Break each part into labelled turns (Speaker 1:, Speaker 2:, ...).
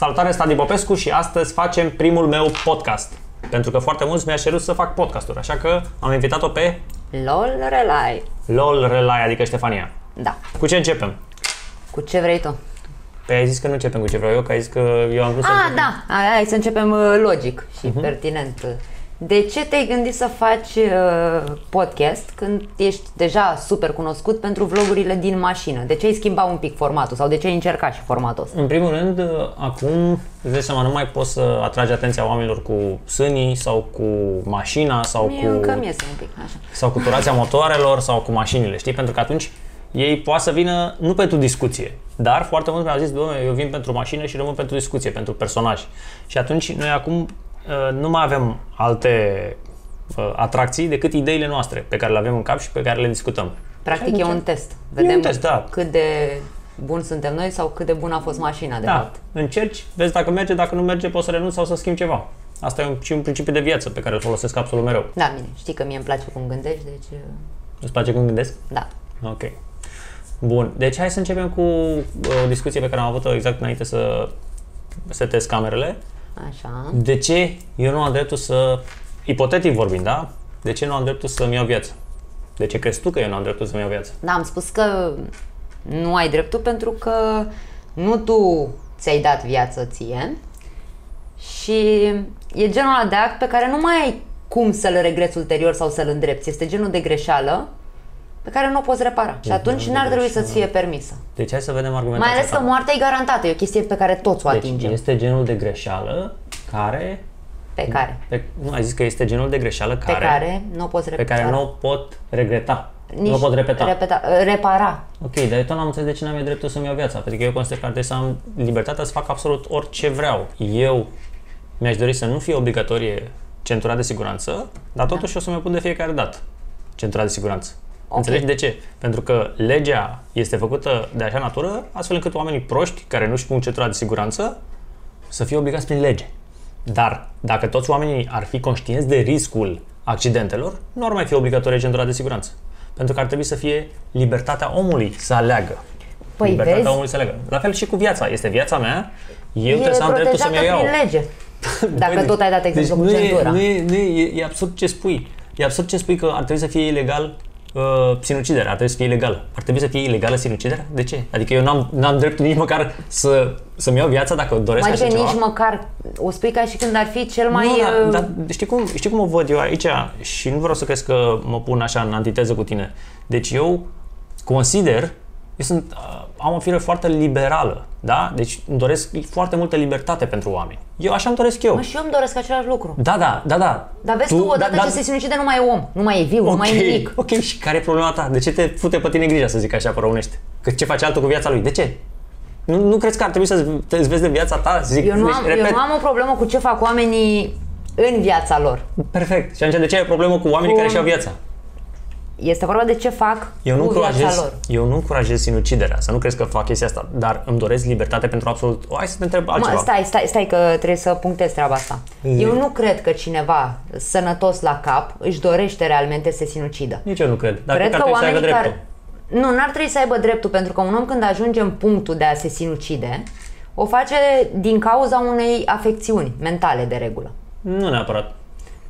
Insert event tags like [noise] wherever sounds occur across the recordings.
Speaker 1: Salutare, Stadi Popescu și astăzi facem primul meu podcast. Pentru că foarte mulți mi-a cerut să fac podcasturi, așa că am invitat-o pe
Speaker 2: LOL Relay.
Speaker 1: LOL Relay, adică Ștefania.
Speaker 2: Da.
Speaker 1: Cu ce începem?
Speaker 2: Cu ce vrei tu?
Speaker 1: Păi ai zis că nu începem cu ce vreau eu, că ai zis că eu am vrut să
Speaker 2: Ah,
Speaker 1: începem.
Speaker 2: da. Hai, hai să începem uh, logic și
Speaker 1: Mhm.
Speaker 2: pertinent. De ce te-ai gândit să faci uh, podcast când ești deja super cunoscut pentru vlogurile din mașină? De ce ai schimbat un pic formatul sau de ce ai încercat și formatul ăsta?
Speaker 1: În primul rând, acum, îți dai seama, nu mai poți să atragi atenția oamenilor cu sânii sau cu mașina sau
Speaker 2: Mie
Speaker 1: cu...
Speaker 2: încă mi este un pic așa.
Speaker 1: sau cu turația motoarelor sau cu mașinile, știi? Pentru că atunci ei poate să vină nu pentru discuție, dar foarte mult mi-au zis, domnule, eu vin pentru mașină și rămân pentru discuție, pentru personaj. Și atunci noi acum uh, nu mai avem alte uh, atracții decât ideile noastre pe care le avem în cap și pe care le discutăm.
Speaker 2: Practic
Speaker 1: Și
Speaker 2: e
Speaker 1: atunci-
Speaker 2: un test. Vedem
Speaker 1: un test, da.
Speaker 2: cât de bun suntem noi sau cât de bun a fost mașina, de
Speaker 1: Da,
Speaker 2: fapt.
Speaker 1: încerci, vezi dacă merge, dacă nu merge, poți să renunți sau să schimbi ceva. Asta e un, și un principiu de viață pe care îl folosesc absolut mereu.
Speaker 2: Da, bine, știi că mie îmi place cum gândești, deci uh,
Speaker 1: Îți place cum gândesc?
Speaker 2: da.
Speaker 1: Ok. Bun, deci hai să începem cu uh, o discuție pe care am avut-o exact înainte să setez camerele.
Speaker 2: Așa.
Speaker 1: De ce eu nu am dreptul să, ipotetic vorbind, da? De ce nu am dreptul să-mi iau viață? De ce crezi tu că eu nu am dreptul să-mi iau viață?
Speaker 2: Da, am spus că nu ai dreptul pentru că nu tu ți-ai dat viață ție și e genul ăla de act pe care nu mai ai cum să-l regreți ulterior sau să-l îndrepți. Este genul de greșeală pe care nu o poți repara și atunci
Speaker 1: genul de
Speaker 2: n-ar trebui să-ți
Speaker 1: greșeală.
Speaker 2: fie permisă.
Speaker 1: Deci hai să vedem
Speaker 2: Mai
Speaker 1: argumentația
Speaker 2: ales că
Speaker 1: ta.
Speaker 2: moartea e garantată, e o chestie pe care toți o
Speaker 1: Deci
Speaker 2: atingem.
Speaker 1: este genul de greșeală care...
Speaker 2: Pe care,
Speaker 1: Pe, nu, ai zis că este genul de greșeală
Speaker 2: pe
Speaker 1: care,
Speaker 2: care nu o poți
Speaker 1: pe
Speaker 2: repara.
Speaker 1: care nu o pot regreta. nu o pot repeta.
Speaker 2: repeta. Repara.
Speaker 1: Ok, dar eu tot n-am înțeles de ce n-am eu dreptul să-mi iau viața. Pentru că eu consider că ar trebui să am libertatea să fac absolut orice vreau. Eu mi-aș dori să nu fie obligatorie centura de siguranță, dar totuși o să mi pun de fiecare dată centura de siguranță.
Speaker 2: Ok.
Speaker 1: Înțelegi de ce? Pentru că legea este făcută de așa natură, astfel încât oamenii proști care nu-și pun centura de siguranță să fie obligați prin lege. Dar dacă toți oamenii ar fi conștienți de riscul accidentelor, nu ar mai fi obligatorie centura de siguranță. Pentru că ar trebui să fie libertatea omului să aleagă.
Speaker 2: Păi
Speaker 1: libertatea
Speaker 2: vezi?
Speaker 1: omului să aleagă. La fel și cu viața. Este viața mea, eu trebuie
Speaker 2: e
Speaker 1: să am dreptul să-mi o
Speaker 2: protejată
Speaker 1: iau.
Speaker 2: prin lege. [laughs] Dacă
Speaker 1: Băi,
Speaker 2: tot ai dat exemplu
Speaker 1: deci
Speaker 2: cu
Speaker 1: nu
Speaker 2: centura.
Speaker 1: E, nu e, nu e, e, e absurd ce spui. E absurd ce spui că ar trebui să fie ilegal uh, sinuciderea, ar trebui să fie ilegală. Ar trebui să fie ilegală sinuciderea? De ce? Adică eu n-am, n-am dreptul nici măcar să, să-mi iau viața dacă doresc
Speaker 2: Adică
Speaker 1: așa ceva?
Speaker 2: nici măcar o spui ca și când ar fi cel mai...
Speaker 1: Nu,
Speaker 2: uh,
Speaker 1: dar, dar știi, cum, știi cum o văd eu aici și nu vreau să crezi că mă pun așa în antiteză cu tine. Deci eu consider, eu sunt, uh, am o fire foarte liberală, da? Deci îmi doresc foarte multă libertate pentru oameni. Eu așa îmi doresc eu.
Speaker 2: Mă, și eu îmi doresc același lucru.
Speaker 1: Da, da, da, da.
Speaker 2: Dar vezi tu, odată ce se sinucide nu mai e om, nu mai e viu, nu mai e nimic.
Speaker 1: Ok, și care e problema ta? De ce te fute pe tine grija, să zic așa, pe românește? Că ce face altul cu viața lui? De ce? Nu, nu crezi că ar trebui să îți vezi de viața ta? Zic,
Speaker 2: Eu nu,
Speaker 1: deci,
Speaker 2: am,
Speaker 1: repet,
Speaker 2: eu nu am o problemă cu ce fac oamenii în viața lor.
Speaker 1: Perfect. Și atunci de ce ai o problemă cu oamenii
Speaker 2: Cu-
Speaker 1: care și-au viața?
Speaker 2: Este vorba de ce fac
Speaker 1: Eu nu,
Speaker 2: cu viața
Speaker 1: încurajez,
Speaker 2: lor.
Speaker 1: eu nu încurajez sinuciderea, să nu crezi că fac chestia asta, dar îmi doresc libertate pentru absolut... O, hai să te întreb altceva.
Speaker 2: Mă, stai, stai, stai că trebuie să punctez treaba asta.
Speaker 1: Zi.
Speaker 2: Eu nu cred că cineva sănătos la cap își dorește realmente să se sinucidă.
Speaker 1: Nici eu nu cred, dar
Speaker 2: Cred
Speaker 1: cred
Speaker 2: că
Speaker 1: că ar trebui să aibă
Speaker 2: oamenii
Speaker 1: dreptul.
Speaker 2: care... Nu, n-ar trebui să aibă dreptul, pentru că un om când ajunge în punctul de a se sinucide, o face din cauza unei afecțiuni mentale de regulă.
Speaker 1: Nu neapărat.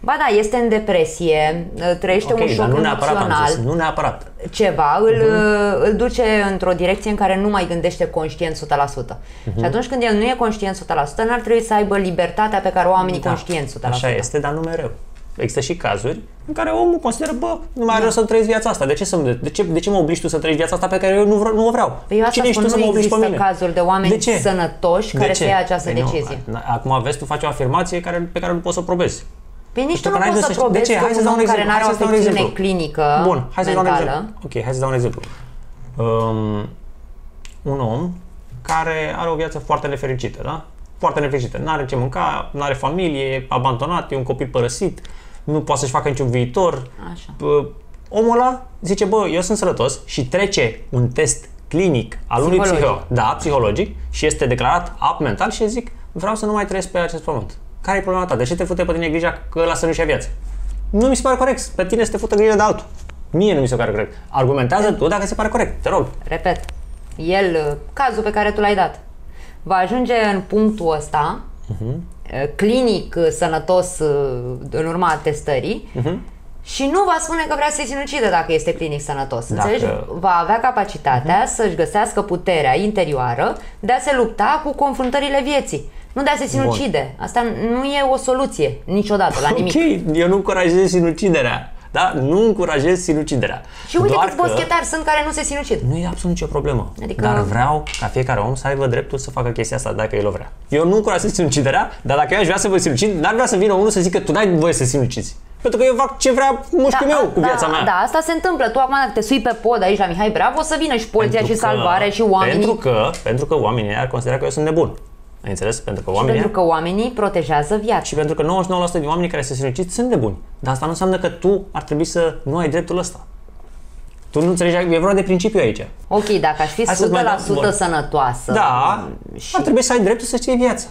Speaker 2: Ba da, este în depresie, trăiește
Speaker 1: Ok,
Speaker 2: un
Speaker 1: dar
Speaker 2: șoc
Speaker 1: nu neapărat am
Speaker 2: emoțional,
Speaker 1: zis, nu neapărat.
Speaker 2: ceva, îl,
Speaker 1: Mhm.
Speaker 2: îl duce într-o direcție în care nu mai gândește conștient 100%.
Speaker 1: Mhm.
Speaker 2: Și atunci când el nu e conștient 100%, n-ar trebui să aibă libertatea pe care o au oamenii conștienți 100%.
Speaker 1: Da, Așa este, dar nu mereu. Există și cazuri în care omul consideră, bă, nu mai are rost să trăiesc viața asta. De ce, să, de, ce, de ce mă obligi tu să trăiești viața asta pe care eu nu, vreau, nu o vreau?
Speaker 2: Păi eu asta
Speaker 1: Cine ești
Speaker 2: spun,
Speaker 1: tu să
Speaker 2: nu
Speaker 1: mă obligi pe
Speaker 2: există
Speaker 1: mine?
Speaker 2: cazuri de oameni
Speaker 1: De ce?
Speaker 2: sănătoși
Speaker 1: De
Speaker 2: care
Speaker 1: ce?
Speaker 2: să ia această
Speaker 1: Păi nu,
Speaker 2: decizie.
Speaker 1: acum vezi, tu faci o afirmație care, pe care nu poți să o probezi.
Speaker 2: Păi nici
Speaker 1: Știu
Speaker 2: tu
Speaker 1: că
Speaker 2: nu
Speaker 1: n-ai
Speaker 2: poți
Speaker 1: de
Speaker 2: să
Speaker 1: să știi- de
Speaker 2: probezi
Speaker 1: ce?
Speaker 2: că
Speaker 1: Hai să
Speaker 2: un
Speaker 1: dau un
Speaker 2: om care
Speaker 1: exemplu.
Speaker 2: nu are o
Speaker 1: Hai să dau un
Speaker 2: afecțiune
Speaker 1: exemplu.
Speaker 2: clinică
Speaker 1: Bun, hai să dau un
Speaker 2: mentală,
Speaker 1: exemplu. Ok, hai să dau un exemplu. Um, un om care are o viață foarte nefericită, da? Foarte nefericită. Nu are ce mânca, nu are familie, e abandonat, e un copil părăsit, nu poate să-și facă niciun viitor.
Speaker 2: Așa.
Speaker 1: Bă, omul ăla zice, bă, eu sunt sănătos și trece un test clinic al unui
Speaker 2: Psihologic.
Speaker 1: psiho, da, psihologic și este declarat ap mental și zic, vreau să nu mai trăiesc pe acest pământ. Care e problema ta? De ce te fute pe tine grija că ăla să nu-și ia viață? Nu mi se pare corect. Pe tine să te fută grija de altul. Mie nu mi se pare corect. Argumentează tu dacă se pare corect. Te rog.
Speaker 2: Repet, el, cazul pe care tu l-ai dat. va ajunge în punctul ăsta,
Speaker 1: Mhm.
Speaker 2: uh, clinic uh, sănătos uh, în urma testării,
Speaker 1: Mhm.
Speaker 2: și nu va spune că vrea să se sinucide dacă este clinic sănătos. Înțelegi? Va avea capacitatea să-și găsească puterea interioară de a se lupta cu confruntările vieții. Nu de a se sinucide. Asta nu e o soluție niciodată la [laughs] nimic.
Speaker 1: Ok, eu nu încurajez sinuciderea. Da? Nu încurajez sinuciderea.
Speaker 2: Și uite
Speaker 1: Doar
Speaker 2: câți
Speaker 1: că
Speaker 2: boschetari sunt care nu se sinucid.
Speaker 1: Nu e absolut nicio problemă.
Speaker 2: Adică-
Speaker 1: Dar vreau ca fiecare om să aibă dreptul să facă chestia asta dacă el o vrea. Eu nu încurajez sinuciderea, dar dacă eu aș vrea să vă sinucid, n-ar vrea să vină unul să zică tu n-ai voie să sinucizi. Pentru că eu fac ce vrea mușchiul meu cu viața
Speaker 2: da,
Speaker 1: mea.
Speaker 2: Da, asta se întâmplă. Tu acum dacă te sui pe pod aici la Mihai Bravo, o să vină și poliția
Speaker 1: Pentru
Speaker 2: și
Speaker 1: că-
Speaker 2: salvare și oamenii.
Speaker 1: Pentru că, pentru că oamenii ar considera că eu sunt nebun. Ai înțeles? Pentru că oamenii
Speaker 2: pentru că oamenii protejează viața.
Speaker 1: și pentru că 99% din oamenii care se sinucid sunt nebuni. Dar asta nu înseamnă că tu ar trebui să nu ai dreptul ăsta. Tu nu înțelegi, e vorba de principiu aici.
Speaker 2: Ok, dacă aș fi 100%
Speaker 1: Hai să mai dăm- bun.
Speaker 2: sănătoasă.
Speaker 1: Da,
Speaker 2: și
Speaker 1: ar trebui să ai dreptul să-ți iei viața.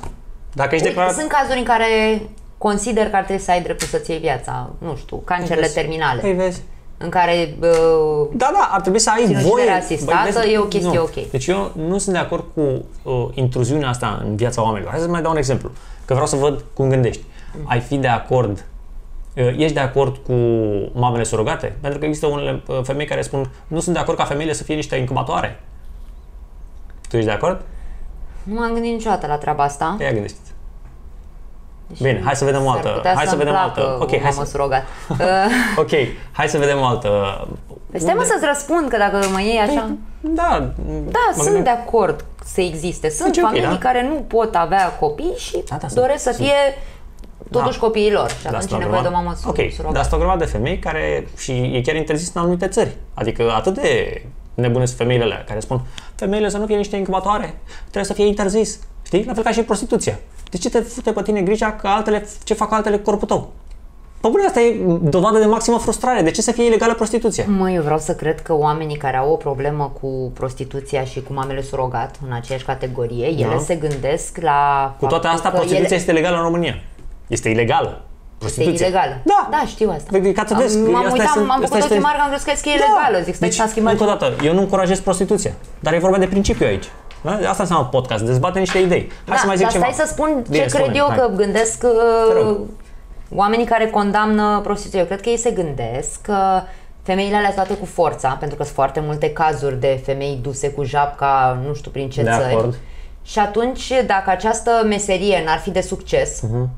Speaker 1: Dacă ești declarat...
Speaker 2: Sunt cazuri în care consider că ar trebui să ai dreptul să-ți iei viața, nu știu, cancerele
Speaker 1: Vezi?
Speaker 2: terminale,
Speaker 1: Păi vezi.
Speaker 2: În care uh,
Speaker 1: Da, da, ar trebui să ai
Speaker 2: Sinuciderea
Speaker 1: voie.
Speaker 2: asistată e o chestie
Speaker 1: nu.
Speaker 2: ok.
Speaker 1: Deci eu nu sunt de acord cu uh, intruziunea asta în viața oamenilor. Hai să mai dau un exemplu, că vreau să văd cum gândești. Ai fi de acord uh, Ești de acord cu mamele surogate? Pentru că există unele uh, femei care spun nu sunt de acord ca femeile să fie niște incubatoare. Tu ești de acord?
Speaker 2: nu m-am gândit niciodată la treaba asta.
Speaker 1: Ia gândește
Speaker 2: deși
Speaker 1: Bine, hai să vedem o
Speaker 2: s-ar
Speaker 1: altă-
Speaker 2: putea
Speaker 1: hai să
Speaker 2: să-mi
Speaker 1: vedem o
Speaker 2: placă
Speaker 1: altă- ok,
Speaker 2: o
Speaker 1: hai
Speaker 2: mamă
Speaker 1: să-
Speaker 2: surogat. Uh, [laughs]
Speaker 1: Ok, hai să vedem o altă...
Speaker 2: Păi stai mă să-ți răspund, că dacă mă iei așa...
Speaker 1: Da,
Speaker 2: Da,
Speaker 1: mă
Speaker 2: sunt
Speaker 1: gândeam-
Speaker 2: de acord să existe. Sunt
Speaker 1: Deci, ok,
Speaker 2: familii
Speaker 1: da?
Speaker 2: care nu pot avea copii și
Speaker 1: Da, da, sunt-
Speaker 2: doresc să
Speaker 1: sunt.
Speaker 2: fie totuși
Speaker 1: Da.
Speaker 2: copiii lor. Și
Speaker 1: Dar
Speaker 2: atunci e
Speaker 1: sunt o
Speaker 2: nevoie de o
Speaker 1: grămadă-
Speaker 2: mamă su-
Speaker 1: Ok, dar
Speaker 2: surogată.
Speaker 1: sunt o grămadă de femei care, și e chiar interzis în anumite țări. Adică atât de nebune sunt femeile alea care spun femeile să nu fie niște incubatoare, trebuie să fie interzis. Știi? La fel ca și prostituția. De ce te fute pe tine grija că altele, ce fac altele cu corpul tău? Pe bune, asta e dovadă de maximă frustrare. De ce să fie ilegală prostituția?
Speaker 2: Mă, eu vreau să cred că oamenii care au o problemă cu prostituția și cu mamele surogat în aceeași categorie, ele
Speaker 1: Da.
Speaker 2: se gândesc la
Speaker 1: Cu toate
Speaker 2: faptul
Speaker 1: astea,
Speaker 2: că
Speaker 1: prostituția
Speaker 2: ele...
Speaker 1: este legală în România. Este ilegală.
Speaker 2: Este
Speaker 1: Prostituția.
Speaker 2: ilegală.
Speaker 1: Da.
Speaker 2: Da, știu asta.
Speaker 1: Păi, ca să vezi,
Speaker 2: Am- M-am
Speaker 1: astea
Speaker 2: uitat,
Speaker 1: sunt-
Speaker 2: m-am
Speaker 1: astea
Speaker 2: făcut
Speaker 1: este-
Speaker 2: ochii mari că am crezut că e legală. Zic, stai
Speaker 1: deci,
Speaker 2: să schimbat.
Speaker 1: încă o dată, eu nu încurajez prostituția, dar e vorba de principiu aici. Da? Asta înseamnă podcast, dezbate niște idei. Hai
Speaker 2: Da,
Speaker 1: să mai zic
Speaker 2: dar
Speaker 1: ceva.
Speaker 2: stai să spun ce
Speaker 1: Bine,
Speaker 2: cred
Speaker 1: spune,
Speaker 2: eu
Speaker 1: hai.
Speaker 2: că gândesc
Speaker 1: rog.
Speaker 2: uh, oamenii care condamnă prostituția. Eu cred că ei se gândesc că femeile alea toate cu forța, pentru că sunt foarte multe cazuri de femei duse cu japca, nu știu prin ce
Speaker 1: De
Speaker 2: țări.
Speaker 1: acord.
Speaker 2: Și atunci, dacă această meserie n-ar fi de succes,
Speaker 1: Mhm.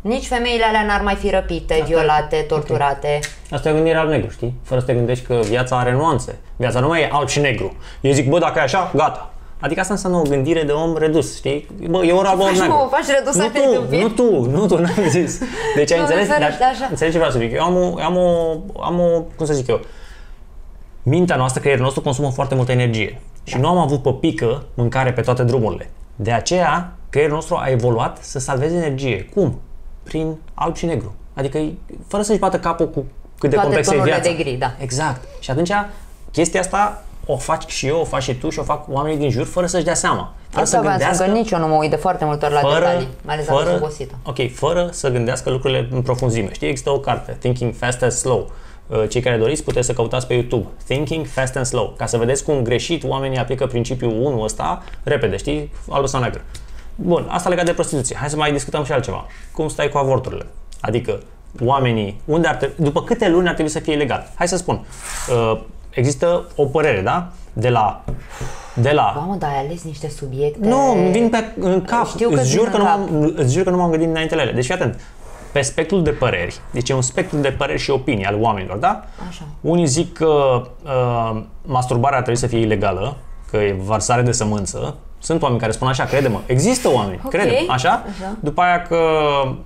Speaker 2: nici femeile alea n-ar mai fi răpite, violate, torturate.
Speaker 1: Asta e gândirea alb-negru, știi? Fără să te gândești că viața are nuanțe. Viața nu mai e alb și negru. Eu zic, bă, dacă e așa, gata. Adică asta înseamnă o gândire de om redus, știi? Bă, e ori alb, ori
Speaker 2: faci, mă,
Speaker 1: negru.
Speaker 2: o faci redusă
Speaker 1: nu
Speaker 2: pe
Speaker 1: tu,
Speaker 2: tâmpit?
Speaker 1: nu tu, nu tu, n-am zis. Deci ai
Speaker 2: Doamne
Speaker 1: înțeles?
Speaker 2: ferește,
Speaker 1: Dar,
Speaker 2: așa.
Speaker 1: înțelegi ce vreau să zic? Eu am o, am o, am o, cum să zic eu, mintea noastră, creierul nostru consumă foarte multă energie. Și nu am avut pe pică mâncare pe toate drumurile. De aceea, creierul nostru a evoluat să salveze energie. Cum? Prin alb și negru. Adică fără să-și bată capul cu cât de
Speaker 2: Toate
Speaker 1: complexă e
Speaker 2: tonurile
Speaker 1: viața.
Speaker 2: de gri, da.
Speaker 1: Exact. Și atunci, chestia asta o faci și eu, o faci și tu și o fac oamenii din jur fără să-și dea seama. Fără
Speaker 2: Asta vreau să spun că nici eu nu mă uit de foarte multe ori la
Speaker 1: fără,
Speaker 2: detalii, mai ales dacă sunt
Speaker 1: fără,
Speaker 2: obosită.
Speaker 1: ok, fără să gândească lucrurile în profunzime. Știi, există o carte, Thinking Fast and Slow. Uh, Cei care doriți puteți să căutați pe YouTube Thinking Fast and Slow, ca să vedeți cum greșit oamenii aplică principiul 1 ăsta repede, știi, alb sau negru. Bun, asta legat de prostituție. Hai să mai discutăm și altceva. Cum stai cu avorturile? Adică, oamenii, unde ar trebui, după câte luni ar trebui să fie legal? Hai să spun, uh, există o părere, da? De la, de la
Speaker 2: Mamă, dar ai ales niște subiecte...
Speaker 1: nu, îmi vin pe în cap.
Speaker 2: Știu că
Speaker 1: îți,
Speaker 2: vin
Speaker 1: jur
Speaker 2: în
Speaker 1: că nu
Speaker 2: cap.
Speaker 1: m-am, îți jur că nu m-am gândit înainte la ele. Deci, fii atent. Pe spectrul de păreri, deci e un spectru de păreri și opinii al oamenilor, da?
Speaker 2: Așa.
Speaker 1: Unii zic că uh, masturbarea ar trebui să fie ilegală, că e varsare de sămânță. Sunt oameni care spun așa, crede-mă. Există oameni,
Speaker 2: Ok,
Speaker 1: crede așa?
Speaker 2: așa.
Speaker 1: După aia că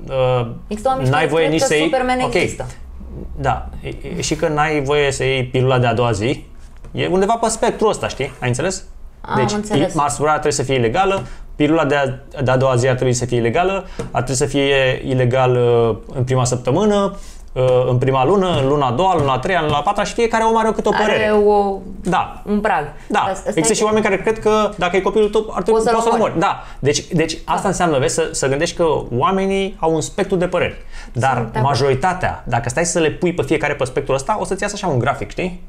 Speaker 1: uh,
Speaker 2: Există oameni
Speaker 1: n-ai
Speaker 2: care
Speaker 1: voie
Speaker 2: cred
Speaker 1: nici
Speaker 2: că
Speaker 1: să iei...
Speaker 2: Superman
Speaker 1: Ok.
Speaker 2: există.
Speaker 1: Da, e- e- și că n-ai voie să iei pilula de a doua zi. E undeva pe spectrul ăsta, știi? Ai înțeles?
Speaker 2: Am
Speaker 1: deci,
Speaker 2: înțeles.
Speaker 1: pi- masturbarea trebuie să fie ilegală, pilula de a, de a doua zi ar trebui să fie ilegală, ar trebui să fie ilegal uh, în prima săptămână, uh, în prima lună, în luna a doua, în luna a treia, în luna a patra și fiecare om are o câte o părere.
Speaker 2: Are o,
Speaker 1: Da,
Speaker 2: un prag.
Speaker 1: da,
Speaker 2: Dar stai
Speaker 1: există și
Speaker 2: că-
Speaker 1: oameni care cred că dacă e copilul tău, ar trebui
Speaker 2: Poți să-l
Speaker 1: poți să-l
Speaker 2: omori.
Speaker 1: omori. Da, deci, deci asta înseamnă, vezi, să, să gândești că oamenii au un spectru de păreri. Dar
Speaker 2: Sunt de acord.
Speaker 1: majoritatea, dacă stai să le pui pe fiecare pe spectrul ăsta, o să-ți iasă așa un grafic, știi?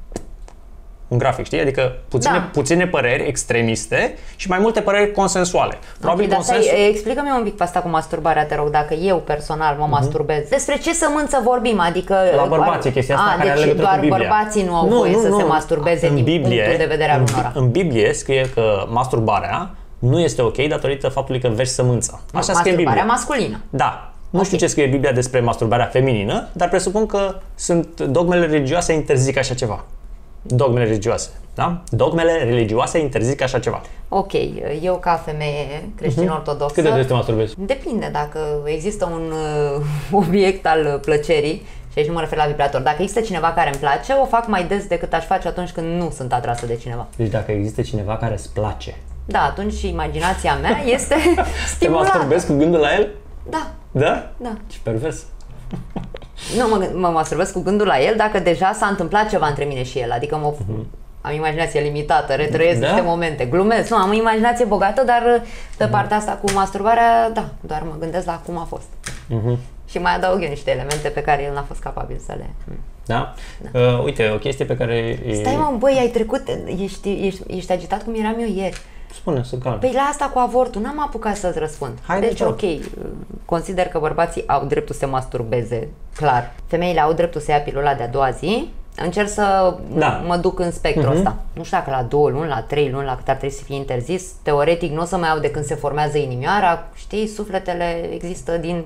Speaker 1: Un grafic, știi? Adică puține,
Speaker 2: Da.
Speaker 1: puține păreri extremiste și mai multe păreri consensuale. Probabil
Speaker 2: Ok, dar
Speaker 1: consensul...
Speaker 2: stai, explică-mi un pic pe asta cu masturbarea, te rog, dacă eu personal mă masturbez. Despre ce sămânță vorbim? Adică...
Speaker 1: Mhm. La bărbați e chestia asta
Speaker 2: A,
Speaker 1: care are
Speaker 2: deci
Speaker 1: legătură
Speaker 2: doar
Speaker 1: cu Biblia.
Speaker 2: bărbații nu au voie să se masturbeze
Speaker 1: în
Speaker 2: din
Speaker 1: Biblie,
Speaker 2: punctul de vedere al
Speaker 1: în,
Speaker 2: unora.
Speaker 1: În Biblie scrie că masturbarea nu este ok datorită faptului că vergi sămânța. Așa scrie în Biblie.
Speaker 2: Masturbarea masculină.
Speaker 1: Da. Nu știu ce scrie Biblia despre masturbarea feminină, dar presupun că sunt dogmele religioase interzic așa ceva. Dogmele religioase, da? Dogmele religioase interzic așa ceva.
Speaker 2: Ok, eu ca femeie creștin-ortodoxă...
Speaker 1: Mhm. Cât de des te masturbezi?
Speaker 2: Depinde dacă există un uh, [laughs] obiect al plăcerii și aici nu mă refer la vibrator. Dacă există cineva care îmi place, o fac mai des decât aș face atunci când nu sunt atrasă de cineva.
Speaker 1: Deci dacă există cineva care îți place,
Speaker 2: Da, atunci și imaginația mea este [laughs]
Speaker 1: te
Speaker 2: stimulată.
Speaker 1: masturbezi cu gândul la el?
Speaker 2: Da,
Speaker 1: Da?
Speaker 2: da.
Speaker 1: Ce pervers.
Speaker 2: Nu, mă, mă masturbez cu gândul la el dacă deja s-a întâmplat ceva între mine și el. Adică mă, am imaginație limitată, retrăiesc
Speaker 1: Da?
Speaker 2: niște momente, glumesc. Nu, am o imaginație bogată, dar pe partea asta cu masturbarea, da, doar mă gândesc la cum a fost. Și mai adaug eu niște elemente pe care el n-a fost capabil să le...
Speaker 1: Da? Uh, uite, o chestie pe care... e-
Speaker 2: Stai mă, băi, ai trecut, ești, ești, ești agitat cum eram eu ieri.
Speaker 1: Spune, să calm.
Speaker 2: Păi la asta cu avortul n-am apucat să-ți răspund.
Speaker 1: Haide,
Speaker 2: deci,
Speaker 1: te rog.
Speaker 2: ok, consider că bărbații au dreptul să se masturbeze, clar. Femeile au dreptul să ia pilula de-a doua zi. Încerc să
Speaker 1: Da.
Speaker 2: mă duc în spectrul ăsta. Nu știu dacă la două luni, la trei luni, la cât ar trebui să fie interzis. Teoretic nu o să mai au de când se formează inimioara. Știi, sufletele există din...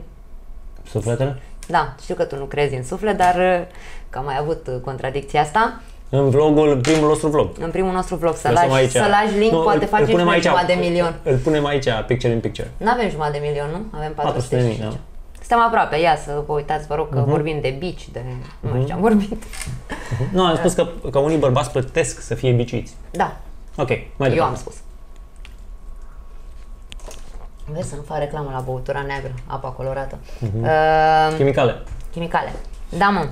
Speaker 1: Sufletele?
Speaker 2: Da, știu că tu nu crezi în suflet, dar că am mai avut contradicția asta.
Speaker 1: În vlogul, primul nostru vlog.
Speaker 2: În primul nostru vlog să
Speaker 1: Lăsăm
Speaker 2: lași, să lași link,
Speaker 1: Nu,
Speaker 2: poate
Speaker 1: îl-
Speaker 2: facem
Speaker 1: îl
Speaker 2: și
Speaker 1: punem
Speaker 2: noi
Speaker 1: aici,
Speaker 2: jumătate de milion.
Speaker 1: Îl punem aici, picture in picture.
Speaker 2: Nu avem jumătate de milion, nu? Avem 400
Speaker 1: 400.000,
Speaker 2: și
Speaker 1: da.
Speaker 2: ceva. Suntem aproape, ia să vă uitați, vă rog, că vorbim de bici, de... Nu mai știu ce am vorbit.
Speaker 1: Nu, am spus că, că unii bărbați plătesc să fie biciuiți.
Speaker 2: Da,
Speaker 1: Ok, mai
Speaker 2: eu
Speaker 1: departe.
Speaker 2: am spus. Vezi să nu fac reclamă la băutura neagră, apa colorată. Uh,
Speaker 1: Chimicale.
Speaker 2: chimicale. Da, mă.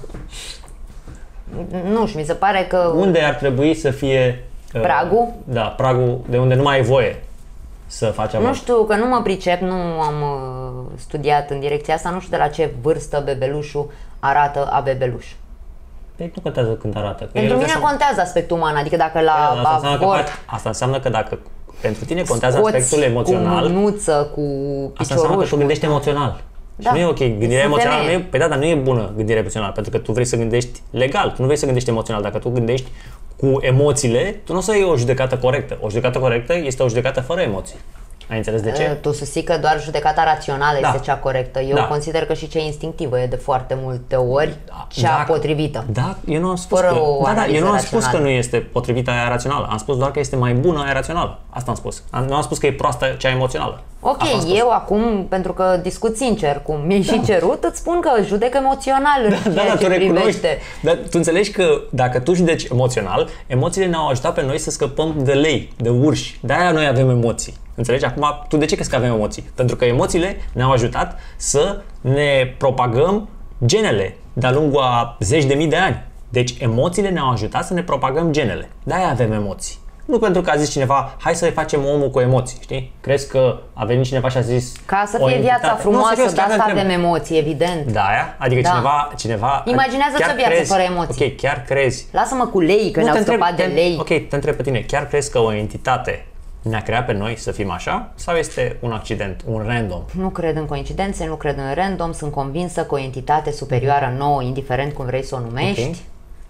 Speaker 2: Nu știu, mi se pare că...
Speaker 1: Unde ar trebui să fie... uh,
Speaker 2: Pragul?
Speaker 1: Da, pragul de unde nu mai ai voie să faci avort.
Speaker 2: Nu știu, că nu mă pricep, nu am uh, studiat în direcția asta, nu știu de la ce vârstă bebelușul arată a bebeluș.
Speaker 1: Păi nu contează când arată. Că
Speaker 2: Pentru
Speaker 1: el
Speaker 2: mine
Speaker 1: trebuie să-
Speaker 2: contează aspectul uman, adică dacă la
Speaker 1: asta, înseamnă că
Speaker 2: avort
Speaker 1: faci, asta înseamnă că dacă pentru tine contează
Speaker 2: scoți
Speaker 1: aspectul emoțional,
Speaker 2: cu mânuță, cu
Speaker 1: asta înseamnă că
Speaker 2: picioruș,
Speaker 1: tu gândești emoțional. Și
Speaker 2: Da.
Speaker 1: nu e ok. Gândirea
Speaker 2: Sunt
Speaker 1: emoțională nu
Speaker 2: femeie.
Speaker 1: e, pe da, dar nu e bună gândirea emoțională, pentru că tu vrei să gândești legal, tu nu vrei să gândești emoțional. Dacă tu gândești cu emoțiile, tu nu o să iei o judecată corectă. O judecată corectă este o judecată fără emoții. Ai înțeles de ce?
Speaker 2: Uh, Tu susții că doar judecata rațională
Speaker 1: Da.
Speaker 2: este cea corectă. Eu
Speaker 1: Da.
Speaker 2: consider că și cea instinctivă e de foarte multe ori cea
Speaker 1: Dacă-
Speaker 2: potrivită.
Speaker 1: Da, eu nu am spus
Speaker 2: Fără
Speaker 1: că,
Speaker 2: o
Speaker 1: da, da, eu
Speaker 2: analiză
Speaker 1: nu am spus că
Speaker 2: rațională.
Speaker 1: nu este potrivită aia rațională. Am spus doar că este mai bună aia rațională. Asta am spus. Am, nu am spus că e proastă cea emoțională.
Speaker 2: Ok,
Speaker 1: Asta am spus.
Speaker 2: eu acum, pentru că discut sincer cum mi-ai și cerut, îți spun că judec emoțional în
Speaker 1: Da,
Speaker 2: ceea
Speaker 1: da,
Speaker 2: ce
Speaker 1: tu recunoști.
Speaker 2: privește.
Speaker 1: Dar tu înțelegi că dacă tu judeci emoțional, emoțiile ne-au ajutat pe noi să scăpăm de lei, de urși. De-aia noi avem emoții. Înțelegi? Acum, tu de ce crezi că avem emoții? Pentru că emoțiile ne-au ajutat să ne propagăm genele de-a lungul a zeci de mii de ani. Deci emoțiile ne-au ajutat să ne propagăm genele. De-aia avem emoții. Nu pentru că a zis cineva, hai să facem omul cu emoții, știi? Crezi că a venit cineva și a zis
Speaker 2: Ca să
Speaker 1: o
Speaker 2: fie
Speaker 1: entitate?
Speaker 2: viața
Speaker 1: Nu,
Speaker 2: frumoasă,
Speaker 1: serios,
Speaker 2: de
Speaker 1: chiar te
Speaker 2: asta
Speaker 1: întreb.
Speaker 2: avem emoții, evident.
Speaker 1: Da, aia? Adică
Speaker 2: Da.
Speaker 1: cineva, cineva...
Speaker 2: Imaginează-ți
Speaker 1: chiar
Speaker 2: o viață
Speaker 1: crezi-
Speaker 2: fără emoții.
Speaker 1: Ok, chiar crezi.
Speaker 2: Lasă-mă cu lei, că
Speaker 1: Nu,
Speaker 2: ne-au
Speaker 1: te întreb-
Speaker 2: scăpat de
Speaker 1: te-
Speaker 2: lei.
Speaker 1: Ok, te întreb pe tine. Chiar crezi că o entitate ne-a creat pe noi să fim așa? Sau este un accident, un random?
Speaker 2: Nu cred în coincidențe, nu cred în random, sunt convinsă că o entitate superioară nouă, indiferent cum vrei să o numești,
Speaker 1: Ok.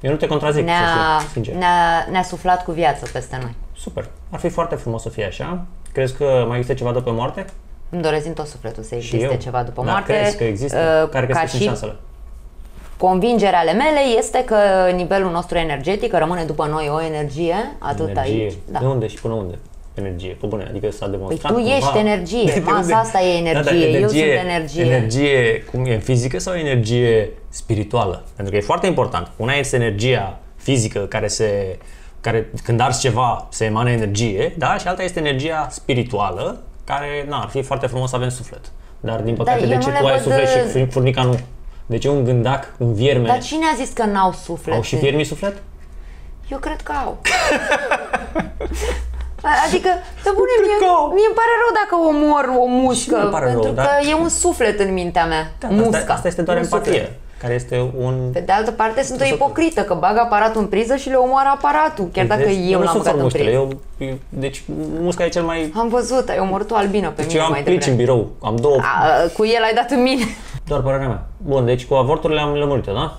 Speaker 1: Eu nu te contrazic, să
Speaker 2: ne-a,
Speaker 1: fiu sincer.
Speaker 2: ne-a, ne-a suflat cu viață peste noi.
Speaker 1: Super. Ar fi foarte frumos să fie așa. Crezi că mai există ceva după moarte?
Speaker 2: Îmi doresc din tot sufletul să
Speaker 1: Și
Speaker 2: existe
Speaker 1: eu.
Speaker 2: ceva după
Speaker 1: Dar
Speaker 2: moarte.
Speaker 1: crezi că există?
Speaker 2: Uh,
Speaker 1: Care crezi
Speaker 2: ca
Speaker 1: că sunt
Speaker 2: și
Speaker 1: șansele?
Speaker 2: convingerea ale mele este că nivelul nostru energetic rămâne după noi o energie, atât
Speaker 1: Energie.
Speaker 2: aici. Da.
Speaker 1: De unde și până unde? Energie. Pe bune, adică s-a demonstrat
Speaker 2: Păi tu ești
Speaker 1: cumva.
Speaker 2: energie, [laughs]
Speaker 1: De
Speaker 2: masa
Speaker 1: unde?
Speaker 2: asta e
Speaker 1: Da, dar
Speaker 2: energie, eu sunt energie.
Speaker 1: Energie, cum e, fizică sau energie spirituală? Pentru că e foarte important. Una este energia fizică care se care când arzi ceva se emană energie, da? Și alta este energia spirituală, care, na, ar fi foarte frumos să avem suflet. Dar, din păcate,
Speaker 2: eu
Speaker 1: de
Speaker 2: nu
Speaker 1: ce
Speaker 2: le
Speaker 1: tu ai
Speaker 2: văd,
Speaker 1: suflet și
Speaker 2: uh,
Speaker 1: fur- furnica nu? De ce un gândac, un vierme,
Speaker 2: Dar cine a zis că n-au suflet?
Speaker 1: au și viermii suflet?
Speaker 2: Eu cred că au. [laughs] Adică, pe bune,
Speaker 1: cred
Speaker 2: mie,
Speaker 1: că au.
Speaker 2: mie îmi pare rău dacă omor o mușcă,
Speaker 1: Și mie îmi pare rău,
Speaker 2: pentru
Speaker 1: dar-
Speaker 2: că e un suflet în mintea mea,
Speaker 1: Da,
Speaker 2: musca.
Speaker 1: Asta, asta este doar
Speaker 2: un
Speaker 1: empatie.
Speaker 2: suflet.
Speaker 1: care este un...
Speaker 2: Pe de altă parte sunt o
Speaker 1: Să-
Speaker 2: ipocrită, că bag aparatul în priză și le omoară aparatul, chiar dacă
Speaker 1: Deci,
Speaker 2: eu
Speaker 1: nu
Speaker 2: l-am
Speaker 1: sunt
Speaker 2: băgat în
Speaker 1: formuștele,
Speaker 2: priză.
Speaker 1: eu, eu, deci musca e cel mai...
Speaker 2: Am văzut, ai omorât o albină pe
Speaker 1: Deci
Speaker 2: mine
Speaker 1: eu am
Speaker 2: mai
Speaker 1: plici în
Speaker 2: devreme.
Speaker 1: birou, am două,
Speaker 2: A, cu el ai dat în mine.
Speaker 1: doar părerea mea. Bun, deci cu avorturile am lămurit da?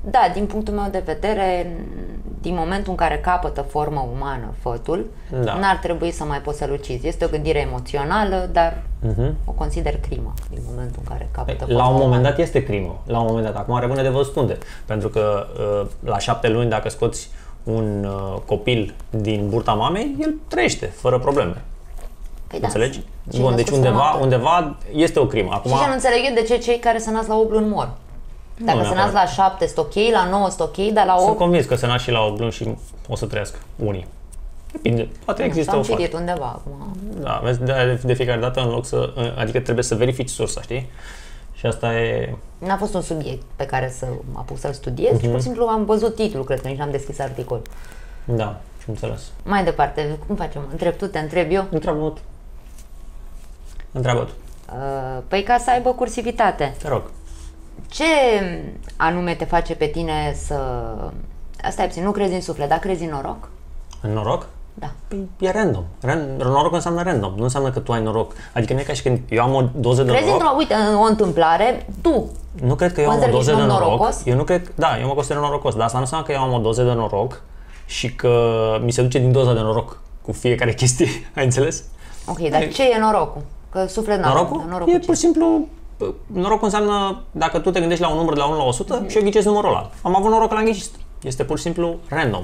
Speaker 2: Da, din punctul meu de vedere, din momentul în care capătă formă umană fătul,
Speaker 1: Da.
Speaker 2: n-ar trebui să mai poți să-l ucizi. Este o gândire emoțională, dar
Speaker 1: Mhm.
Speaker 2: o consider crimă din momentul în care capătă
Speaker 1: La
Speaker 2: formă
Speaker 1: un moment
Speaker 2: umană.
Speaker 1: dat este crimă, la un moment dat. Acum rămâne de văzut unde. Pentru că uh, la șapte luni, dacă scoți un uh, copil din burta mamei, el trăiește, fără probleme.
Speaker 2: Păi da,
Speaker 1: Înțelegi?
Speaker 2: cei
Speaker 1: Bun, deci
Speaker 2: născuți
Speaker 1: undeva,
Speaker 2: fără moarte.
Speaker 1: undeva este o crimă. Acum,
Speaker 2: Și ce nu înțeleg eu de ce cei care se nasc la 8 luni mor. Dacă se
Speaker 1: neapărat.
Speaker 2: nasc la 7 sunt ok, la 9 sunt ok, dar la
Speaker 1: sunt
Speaker 2: 8
Speaker 1: convins că se nasc și la 8 luni și o să trăiască unii. Depinde, poate există
Speaker 2: am
Speaker 1: o fată.
Speaker 2: citit undeva acum.
Speaker 1: Da, vezi, de, de fiecare dată în loc să, adică trebuie să verifici sursa, știi? Și asta e,
Speaker 2: N-a fost un subiect pe care să mă apuc să-l studiez,
Speaker 1: Mhm.
Speaker 2: ci pur și simplu am văzut titlul, cred că nici n-am deschis articol.
Speaker 1: da, și înțeles.
Speaker 2: Mai departe, cum facem? Întreb tu, te întreb eu?
Speaker 1: Întreabă tu. Întreabă tu.
Speaker 2: Uh, Păi ca să aibă cursivitate.
Speaker 1: Te rog.
Speaker 2: Ce anume te face pe tine să... Asta e puțin, nu crezi în suflet, dar crezi în noroc?
Speaker 1: În noroc?
Speaker 2: Da.
Speaker 1: Păi e random. Ran- noroc înseamnă random, nu înseamnă că tu ai noroc. Adică nu e ca și când eu am o doză de
Speaker 2: Crezi
Speaker 1: noroc.
Speaker 2: într-o, uite, în o întâmplare, tu,
Speaker 1: Nu cred că eu am o
Speaker 2: Consider că
Speaker 1: doză
Speaker 2: ești
Speaker 1: de
Speaker 2: un
Speaker 1: noroc.
Speaker 2: norocos?
Speaker 1: Eu nu cred, da, eu mă consider norocos, dar asta nu înseamnă că eu am o doză de noroc și că mi se duce din doza de noroc cu fiecare [laughs] chestie, ai înțeles?
Speaker 2: ok, dar ce e norocul? Că suflet n-am,
Speaker 1: Norocul?
Speaker 2: dar norocul
Speaker 1: e
Speaker 2: ce?
Speaker 1: pur și simplu norocul înseamnă dacă tu te gândești la un număr de la 1 la 100 și eu ghicesc numărul ăla. Am avut noroc că l-am ghicit. Este pur și simplu random.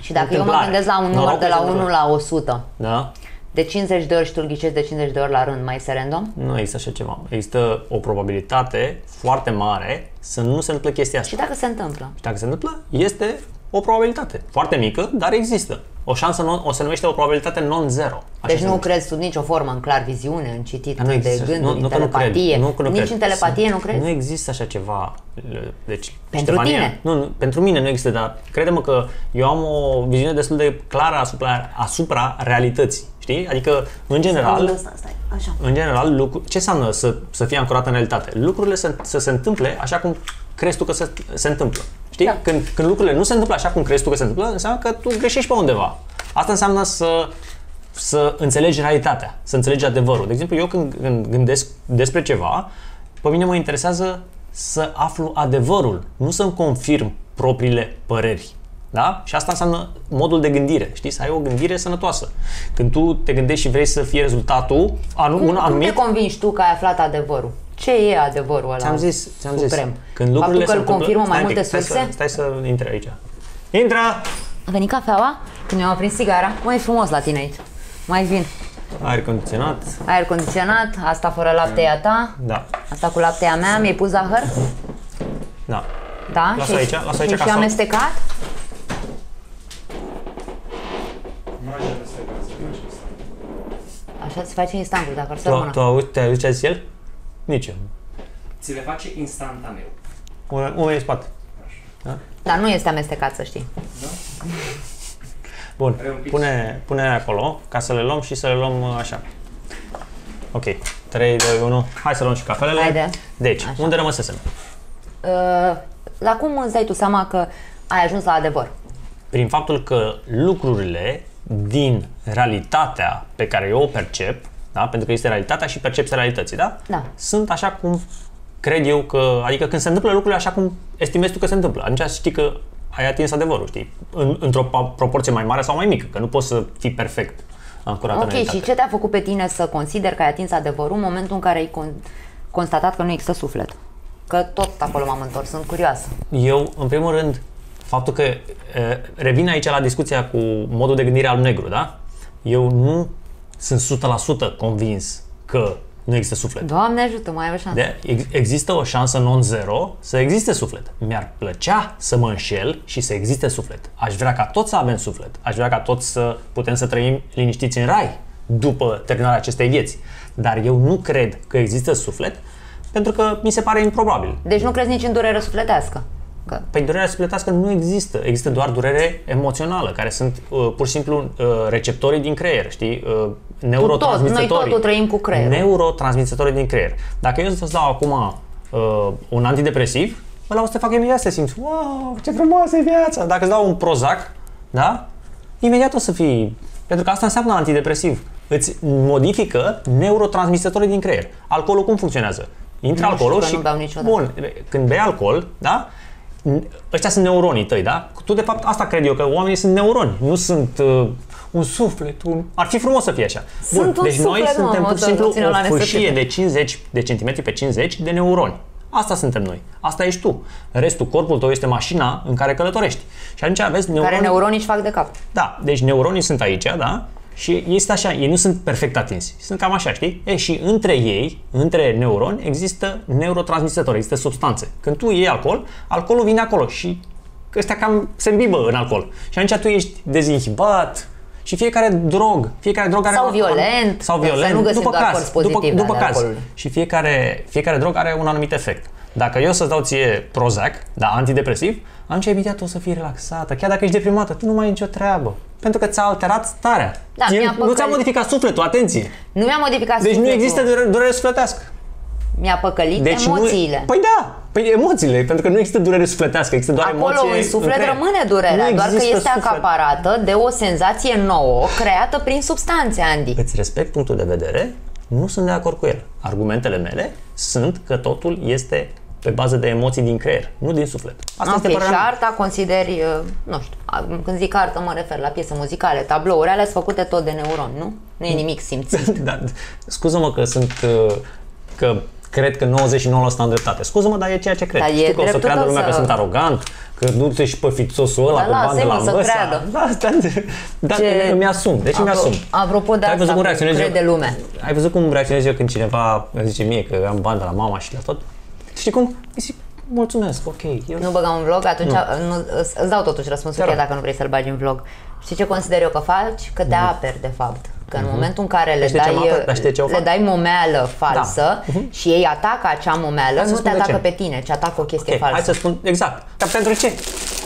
Speaker 2: Și dacă eu mă
Speaker 1: întâmplare.
Speaker 2: gândesc la un număr
Speaker 1: Norocul
Speaker 2: de la
Speaker 1: este
Speaker 2: 1 la 100,
Speaker 1: Da?
Speaker 2: de 50 de ori și tu îl ghicești de 50 de ori la rând, mai este random?
Speaker 1: Nu există așa ceva. Există o probabilitate foarte mare să nu se întâmple chestia asta.
Speaker 2: Și dacă se întâmplă?
Speaker 1: Și dacă se întâmplă, este o probabilitate. Foarte mică, dar există. O șansă non, o se numește o probabilitate non-zero. Așa
Speaker 2: Deci
Speaker 1: se
Speaker 2: nu
Speaker 1: numește.
Speaker 2: crezi sub nicio formă în clar viziune, în citit
Speaker 1: Dar nu
Speaker 2: de
Speaker 1: există,
Speaker 2: gânduri,
Speaker 1: nu,
Speaker 2: în
Speaker 1: nu că nu cred,
Speaker 2: telepatie?
Speaker 1: nu că nu
Speaker 2: Nici
Speaker 1: cred.
Speaker 2: în telepatie nu crezi?
Speaker 1: Nu există așa ceva. Deci,
Speaker 2: Pentru
Speaker 1: Ștefania,
Speaker 2: tine?
Speaker 1: Nu, nu, pentru mine nu există, dar crede-mă că eu am o viziune destul de clară asupra, asupra realității. Știi? Adică, în general,
Speaker 2: Stai, stai, așa.
Speaker 1: în general, lucru, ce înseamnă să, să fie ancorat în realitate? Lucrurile să, să se întâmple așa cum crezi tu că se, se întâmplă. Știi?
Speaker 2: Da.
Speaker 1: Când, când lucrurile nu se întâmplă așa cum crezi tu că se întâmplă, înseamnă că tu greșești pe undeva. Asta înseamnă să, să înțelegi realitatea, să înțelegi adevărul. De exemplu, eu când, când gândesc despre ceva, pe mine mă interesează să aflu adevărul, nu să-mi confirm propriile păreri. Da? Și asta înseamnă modul de gândire, știi? Să ai o gândire sănătoasă. Când tu te gândești și vrei să fie rezultatul anu-
Speaker 2: Cum,
Speaker 1: un
Speaker 2: cum
Speaker 1: anumit,
Speaker 2: te convingi tu că ai aflat adevărul? Ce e adevărul ăla
Speaker 1: Ți-am zis, ți-am zis.
Speaker 2: suprem?
Speaker 1: Când lucrurile
Speaker 2: Faptul că
Speaker 1: se
Speaker 2: îl confirmă
Speaker 1: întâmplă-
Speaker 2: mai
Speaker 1: stai un
Speaker 2: multe
Speaker 1: pic,
Speaker 2: surse?
Speaker 1: Stai să, stai să intre aici. Intră!
Speaker 2: A venit cafeaua? Când mi-am aprins sigara, mai frumos la tine aici. Mai vin.
Speaker 1: Aer condiționat.
Speaker 2: Aer condiționat, asta fără lapte e a ta,
Speaker 1: Da,
Speaker 2: asta cu laptea a mea, mi-ai pus zahăr?
Speaker 1: da.
Speaker 2: Da?
Speaker 1: Lasă
Speaker 2: și,
Speaker 1: aici, lasă aici
Speaker 2: și,
Speaker 1: ca
Speaker 2: și
Speaker 1: să-
Speaker 2: amestecat? Așa se face instantul, dacă ar să
Speaker 1: Tu,
Speaker 2: rămână.
Speaker 1: tu auzi, te auzi ce a zis el? Nici eu.
Speaker 3: Ți le face instantaneu.
Speaker 1: Unul unul e în spate.
Speaker 2: Dar nu este amestecat, să știi.
Speaker 1: Bun,
Speaker 3: Are un pic.
Speaker 1: pune, pune acolo ca să le luăm și să le luăm uh, așa. Ok, 3, 2, 1. Hai să luăm și cafelele.
Speaker 2: Haide.
Speaker 1: Deci,
Speaker 2: Așa.
Speaker 1: unde rămăsesem?
Speaker 2: Uh, la cum îți dai tu seama că ai ajuns la adevăr?
Speaker 1: Prin faptul că lucrurile din realitatea pe care eu o percep, da? pentru că este realitatea și percepția realității, da?
Speaker 2: Da.
Speaker 1: Sunt așa cum cred eu că, adică când se întâmplă lucrurile așa cum estimezi tu că se întâmplă, atunci știi că ai atins adevărul, știi? În, într-o pa- proporție mai mare sau mai mică, că nu poți să fii perfect ancorat în
Speaker 2: Ok,
Speaker 1: realitate.
Speaker 2: și ce te-a făcut pe tine să consider că ai atins adevărul în momentul în care ai con- constatat că nu există suflet? Că tot acolo m-am întors, sunt curioasă.
Speaker 1: Eu, în primul rând, faptul că e, revin aici la discuția cu modul de gândire al negru, da? Eu nu sunt 100% convins că nu există suflet.
Speaker 2: Doamne ajută, mai ai o șansă.
Speaker 1: De, ex- există o șansă non-zero să existe suflet. Mi-ar plăcea să mă înșel și să existe suflet. Aș vrea ca toți să avem suflet. Aș vrea ca toți să putem să trăim liniștiți în rai după terminarea acestei vieți. Dar eu nu cred că există suflet pentru că mi se pare improbabil.
Speaker 2: Deci nu crezi nici în durere sufletească? Că
Speaker 1: Păi durerea sufletească nu există. Există doar durere emoțională, care sunt uh, pur și simplu uh, receptorii din creier, știi? Uh, neurotransmițătorii.
Speaker 2: noi totul trăim cu creierul.
Speaker 1: Neurotransmițătorii din creier. Dacă eu să-ți dau acum uh, un antidepresiv, ăla o să te facă imediat să te simți, wow, ce frumoasă e viața. Dacă îți dau un Prozac, da? Imediat o să fii, pentru că asta înseamnă antidepresiv. Îți modifică neurotransmisătorii din creier. Alcoolul cum funcționează? Intră
Speaker 2: Nu știu
Speaker 1: alcoolul
Speaker 2: că
Speaker 1: și...
Speaker 2: nu beau niciodată.
Speaker 1: Bun, când bei alcool, da? Ăștia sunt neuronii tăi, da? Tu, de fapt, asta cred eu, că oamenii sunt neuroni, nu sunt uh, un suflet, un... Ar fi frumos să fie așa.
Speaker 2: Sunt un
Speaker 1: deci noi
Speaker 2: suflet, mă,
Speaker 1: suntem
Speaker 2: mă,
Speaker 1: pur și
Speaker 2: să
Speaker 1: simplu
Speaker 2: ținem la
Speaker 1: o fâșie
Speaker 2: nesățite.
Speaker 1: de 50 de centimetri pe 50 de neuroni. Asta suntem noi. Asta ești tu. Restul, corpul tău este mașina în care călătorești. Și atunci aveți neuroni...
Speaker 2: Care neuronii își fac de cap.
Speaker 1: Da, deci neuronii sunt aici, da? Și este așa, ei nu sunt perfect atinsi. Sunt cam așa, știi? E, și între ei, între neuroni, există neurotransmisători, există substanțe. Când tu iei alcool, alcoolul vine acolo și ăstea cam se îmbibă în alcool. Și atunci tu ești dezinhibat, și fiecare drog, fiecare drog are
Speaker 2: Sau
Speaker 1: un-
Speaker 2: violent,
Speaker 1: sau
Speaker 2: să
Speaker 1: violent,
Speaker 2: nu găsim
Speaker 1: după
Speaker 2: doar
Speaker 1: caz,
Speaker 2: părți
Speaker 1: după,
Speaker 2: pozitive
Speaker 1: după
Speaker 2: ale
Speaker 1: caz.
Speaker 2: alcoolului.
Speaker 1: Și fiecare, fiecare drog are un anumit efect. Dacă eu să-ți dau ție Prozac, da, antidepresiv, atunci imediat o să fii relaxată. Chiar dacă ești deprimată, tu nu mai ai nicio treabă. Pentru că ți-a alterat starea.
Speaker 2: Da,
Speaker 1: Ție
Speaker 2: mi-a
Speaker 1: nu ți-a
Speaker 2: păcălit.
Speaker 1: modificat sufletul, atenție.
Speaker 2: Nu mi-a modificat
Speaker 1: Deci nu
Speaker 2: sufletul.
Speaker 1: există durere, durere sufletească.
Speaker 2: Mi-a păcălit
Speaker 1: Deci
Speaker 2: emoțiile.
Speaker 1: Nu, păi da, păi emoțiile, pentru că nu există durere sufletească, există doar
Speaker 2: Acolo
Speaker 1: emoție
Speaker 2: în suflet
Speaker 1: creier.
Speaker 2: rămâne durerea,
Speaker 1: Nu
Speaker 2: doar că
Speaker 1: există
Speaker 2: este
Speaker 1: suflet.
Speaker 2: acaparată de o senzație nouă creată prin substanțe, Andy.
Speaker 1: Îți respect punctul de vedere, nu sunt de acord cu el. Argumentele mele sunt că totul este pe bază de emoții din creier, nu din suflet. Asta
Speaker 2: Ok,
Speaker 1: este
Speaker 2: și
Speaker 1: părerea mea.
Speaker 2: arta consideri, uh, nu știu, a- când zic artă mă refer la piese muzicale, tablouri, alea sunt făcute tot de neuron, nu? Nu e nimic simțit. [laughs]
Speaker 1: da, scuză-mă că sunt uh, că cred că 99% am dreptate. Scuză-mă, dar e ceea ce cred.
Speaker 2: Dar e
Speaker 1: Știu că o să
Speaker 2: dreptul
Speaker 1: creadă
Speaker 2: tău
Speaker 1: lumea că
Speaker 2: să-
Speaker 1: sunt arogant, că nu te și pe fițosul ăla,
Speaker 2: Da,
Speaker 1: pe
Speaker 2: lasă-i,
Speaker 1: bandă
Speaker 2: mă,
Speaker 1: la
Speaker 2: să
Speaker 1: măsa.
Speaker 2: creadă.
Speaker 1: Da, da, da,
Speaker 2: Ce-
Speaker 1: îmi asum, deci îmi
Speaker 2: Apro-
Speaker 1: asum.
Speaker 2: apropo de
Speaker 1: Ai văzut
Speaker 2: asta,
Speaker 1: cum
Speaker 2: cu
Speaker 1: reacționez eu?
Speaker 2: crede lumea.
Speaker 1: Ai văzut cum reacționez eu când cineva îmi zice mie că am bandă la mama și la tot? Știi cum? Îi zic, mulțumesc, ok. Eu...
Speaker 2: Nu băgăm în vlog, atunci nu. îți, îți dau totuși răspunsul
Speaker 1: Te
Speaker 2: chiar
Speaker 1: rog.
Speaker 2: dacă nu vrei să-l bagi în vlog. Știi ce consider eu că faci? Că te aperi, de fapt. Că în momentul în care le
Speaker 1: Mhm. știi ce
Speaker 2: dai,
Speaker 1: mă apăr? Dar știi ce o
Speaker 2: le
Speaker 1: fac?
Speaker 2: dai momeală falsă și ei atacă acea momeală,
Speaker 1: Hai să
Speaker 2: nu te
Speaker 1: spun de
Speaker 2: atacă
Speaker 1: ce.
Speaker 2: pe tine, ci atacă o chestie
Speaker 1: Ok, hai
Speaker 2: falsă.
Speaker 1: să spun exact. Dar pentru ce?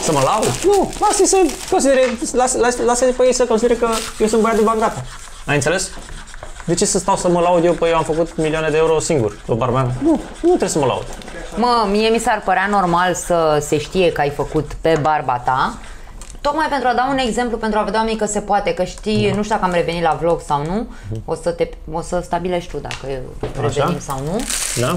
Speaker 1: Să mă laud? Nu, lasă să considere, lasă, lasă, lasă pe ei să considere că eu sunt băiat de bani gata. Ai înțeles? De ce să stau să mă laud eu? Păi eu am făcut milioane de euro singur, pe barba mea. Nu, nu trebuie să mă laud.
Speaker 2: Mă, mie mi s-ar părea normal să se știe că ai făcut pe barba ta, Tocmai pentru a da un exemplu, pentru a vedea oamenii că se poate, că știi,
Speaker 1: Da.
Speaker 2: nu știu dacă am revenit la vlog sau nu,
Speaker 1: Mhm.
Speaker 2: o să, te, o să stabilești tu dacă revenim sau nu.
Speaker 1: Da?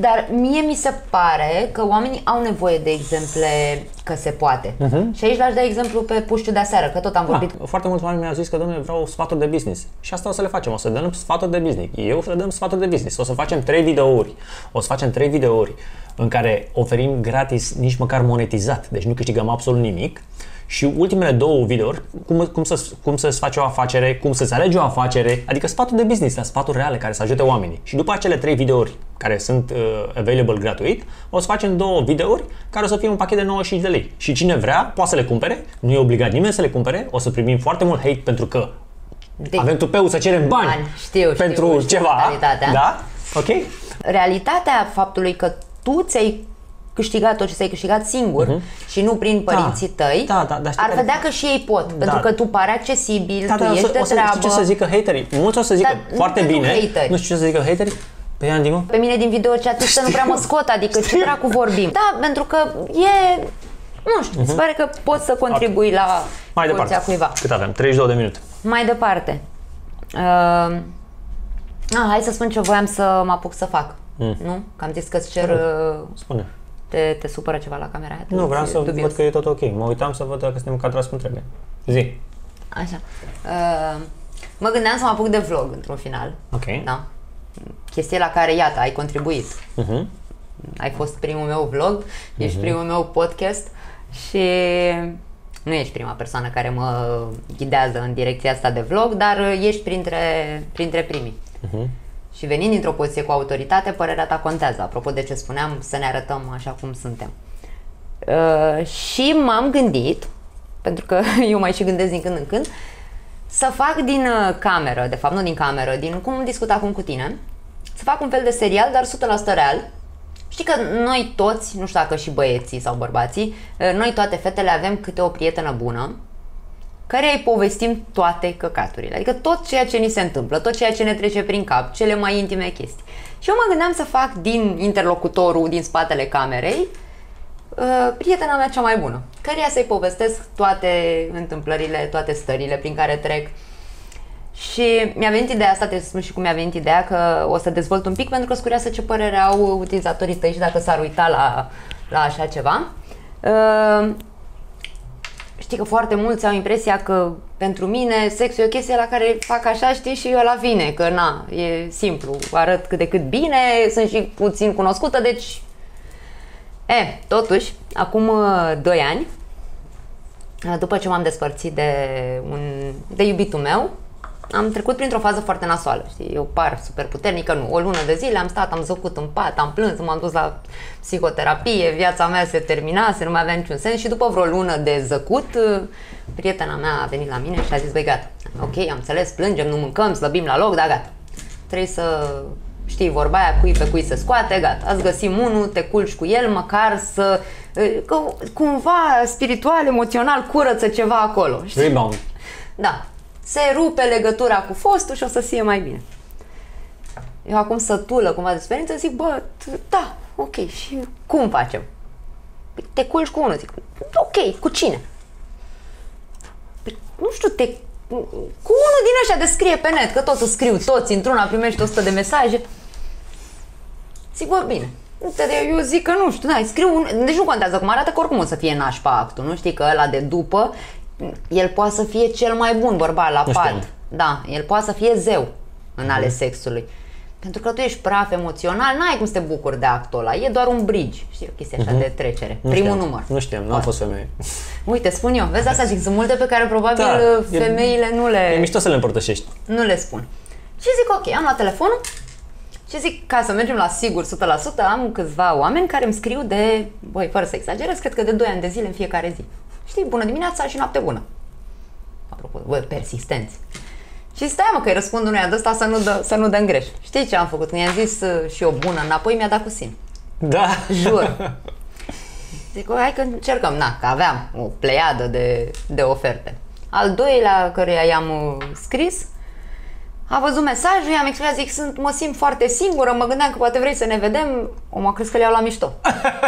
Speaker 2: Dar mie mi se pare că oamenii au nevoie de exemple că se poate. Și aici l-aș da exemplu pe puștiu de aseară, că tot am vorbit.
Speaker 1: Da, foarte mulți oameni mi-au zis că, domnule, vreau sfaturi de business. Și asta o să le facem. O să dăm sfaturi de business. Eu să le dăm sfaturi de business. O să facem trei videouri. O să facem trei videouri în care oferim gratis, nici măcar monetizat. Deci nu câștigăm absolut nimic. Și ultimele două videouri, cum, cum, să, cum să-ți faci o afacere, cum să-ți alegi o afacere, adică sfaturi de business, dar sfaturi reale care să ajute oamenii. Și după acele trei videouri care sunt uh, available gratuit, o să facem două videouri care o să fie un pachet de 95 de lei. Și cine vrea, poate să le cumpere, nu e obligat nimeni să le cumpere, o să primim foarte mult hate pentru că
Speaker 2: De-
Speaker 1: avem tupeu să cerem bani,
Speaker 2: Bani, știu, știu,
Speaker 1: pentru
Speaker 2: știu
Speaker 1: ceva.
Speaker 2: mentalitatea.
Speaker 1: Da? Ok?
Speaker 2: Realitatea faptului că tu ți-ai câștigat tot ce ți-ai câștigat singur și nu prin părinții tăi,
Speaker 1: Da, da, dar știi
Speaker 2: ar
Speaker 1: care-
Speaker 2: vedea că și ei pot, pentru că tu pari accesibil,
Speaker 1: Da,
Speaker 2: tu
Speaker 1: da, o
Speaker 2: ești
Speaker 1: să,
Speaker 2: de
Speaker 1: o să,
Speaker 2: treabă.
Speaker 1: știi ce să zică haterii? Mulți o să zică
Speaker 2: Dar nu
Speaker 1: foarte
Speaker 2: pentru
Speaker 1: bine.
Speaker 2: hateri.
Speaker 1: Nu știu ce să zică haterii. Pe Andy, mă?
Speaker 2: Pe mine din video chat să nu prea mă scot, adică ce dracu vorbim. Da, pentru că e, nu știu, se pare că poți să contribui la
Speaker 1: Mhm. Mai
Speaker 2: evoluția
Speaker 1: departe.
Speaker 2: cuiva.
Speaker 1: Cât avem? 32 de minute.
Speaker 2: Mai departe. Uh, ah, hai să spun ce voiam să mă apuc să fac. Nu? Că am zis că-ți cer... uh,
Speaker 1: Spune.
Speaker 2: Te, te supără ceva la camera aia?
Speaker 1: Nu, vreau
Speaker 2: Ți-
Speaker 1: să
Speaker 2: dubios.
Speaker 1: văd că e tot ok. Mă uitam să văd dacă suntem cadrați cum trebuie. Zi.
Speaker 2: Așa. Uh, mă gândeam să mă apuc de vlog într-un final.
Speaker 1: Ok.
Speaker 2: Da? Chestie la care, iată, ai contribuit.
Speaker 1: Mhm.
Speaker 2: Ai fost primul meu vlog, ești primul meu podcast și nu ești prima persoană care mă ghidează în direcția asta de vlog, dar ești printre, printre primii.
Speaker 1: Mhm.
Speaker 2: Și venind dintr-o poziție cu autoritate, părerea ta contează. Apropo de ce spuneam, să ne arătăm așa cum suntem. Uh, și m-am gândit, pentru că [laughs] eu mai și gândesc din când în când, să fac din uh, cameră, de fapt nu din cameră, din cum discut acum cu tine, să fac un fel de serial, dar 100% real. Știi că noi toți, nu știu dacă și băieții sau bărbații, uh, noi toate fetele avem câte o prietenă bună care îi povestim toate căcaturile. Adică tot ceea ce ni se întâmplă, tot ceea ce ne trece prin cap, cele mai intime chestii. Și eu mă gândeam să fac din interlocutorul din spatele camerei uh, prietena mea cea mai bună, căreia să-i povestesc toate întâmplările, toate stările prin care trec. Și mi-a venit ideea asta, trebuie să spun și cum mi-a venit ideea, că o să dezvolt un pic, pentru că sunt curioasă ce părere au utilizatorii tăi și dacă s-ar uita la, la așa ceva. Uh, știi că foarte mulți au impresia că pentru mine sexul e o chestie la care fac așa, știi, și ăla vine, că na, e simplu, arăt cât de cât bine, sunt și puțin cunoscută, deci... E, totuși, acum 2 ani, după ce m-am despărțit de, un, de iubitul meu, am trecut printr-o fază foarte nasoală, știi, eu par super puternică, nu, o lună de zile am stat, am zăcut în pat, am plâns, m-am dus la psihoterapie, viața mea se terminase, nu mai avea niciun sens și după vreo lună de zăcut, prietena mea a venit la mine și a zis, băi, gata, ok, am înțeles, plângem, nu mâncăm, slăbim la loc, dar gata, trebuie să știi, vorba aia, cui pe cui se scoate, gata, ați găsit unul, te culci cu el, măcar să, că, cumva, spiritual, emoțional, curăță ceva acolo.
Speaker 1: Știi? Rebound.
Speaker 2: Da, se rupe legătura cu fostul și o să fie mai bine. Eu acum sătulă cumva de experiență zic, bă, da, ok, și cum facem? Păi te culci cu unul, zic, ok, cu cine? Păi, nu știu, te, cu unul din ăștia de scrie pe net, că tot scriu toți, într-una primești 100 de mesaje. Zic, bă, bine, eu zic că nu știu, da, scriu un... Deci nu contează cum arată, că oricum o să fie nașpa actul, nu știi că ăla de după el poate să fie cel mai bun bărbat la pat. Da, el poate să fie zeu în mhm. ale sexului. Pentru că tu ești praf emoțional, n-ai cum să te bucuri de actul ăla, e doar un bridge, știi, o chestie așa uh-huh. de trecere,
Speaker 1: nu
Speaker 2: primul
Speaker 1: știam.
Speaker 2: număr.
Speaker 1: Nu știam, nu am fost femeie.
Speaker 2: Uite, spun eu, vezi asta zic, sunt multe pe care probabil da, femeile
Speaker 1: e,
Speaker 2: nu le...
Speaker 1: E mișto să le împărtășești.
Speaker 2: Nu le spun. Și zic, ok, am luat telefonul și zic, ca să mergem la sigur 100%, am câțiva oameni care îmi scriu de, băi, fără să exagerez, cred că de 2 ani de zile în fiecare zi. Știi, bună dimineața și noapte bună apropo, bă, persistenți. Și stai mă că îi răspund unui de ăsta să nu, dă, să nu dăm greș. Știi ce am făcut? Când i-am zis uh, și o bună înapoi, mi-a dat cu sin.
Speaker 1: Da.
Speaker 2: Jur. [laughs] Zic, hai că încercăm. Na, că aveam o pleiadă de, de oferte. Al doilea căruia i-am uh, scris, a văzut mesajul, i-am explicat, zic, sunt, mă simt foarte singură, mă gândeam că poate vrei să ne vedem. O mă crezi că le iau la mișto.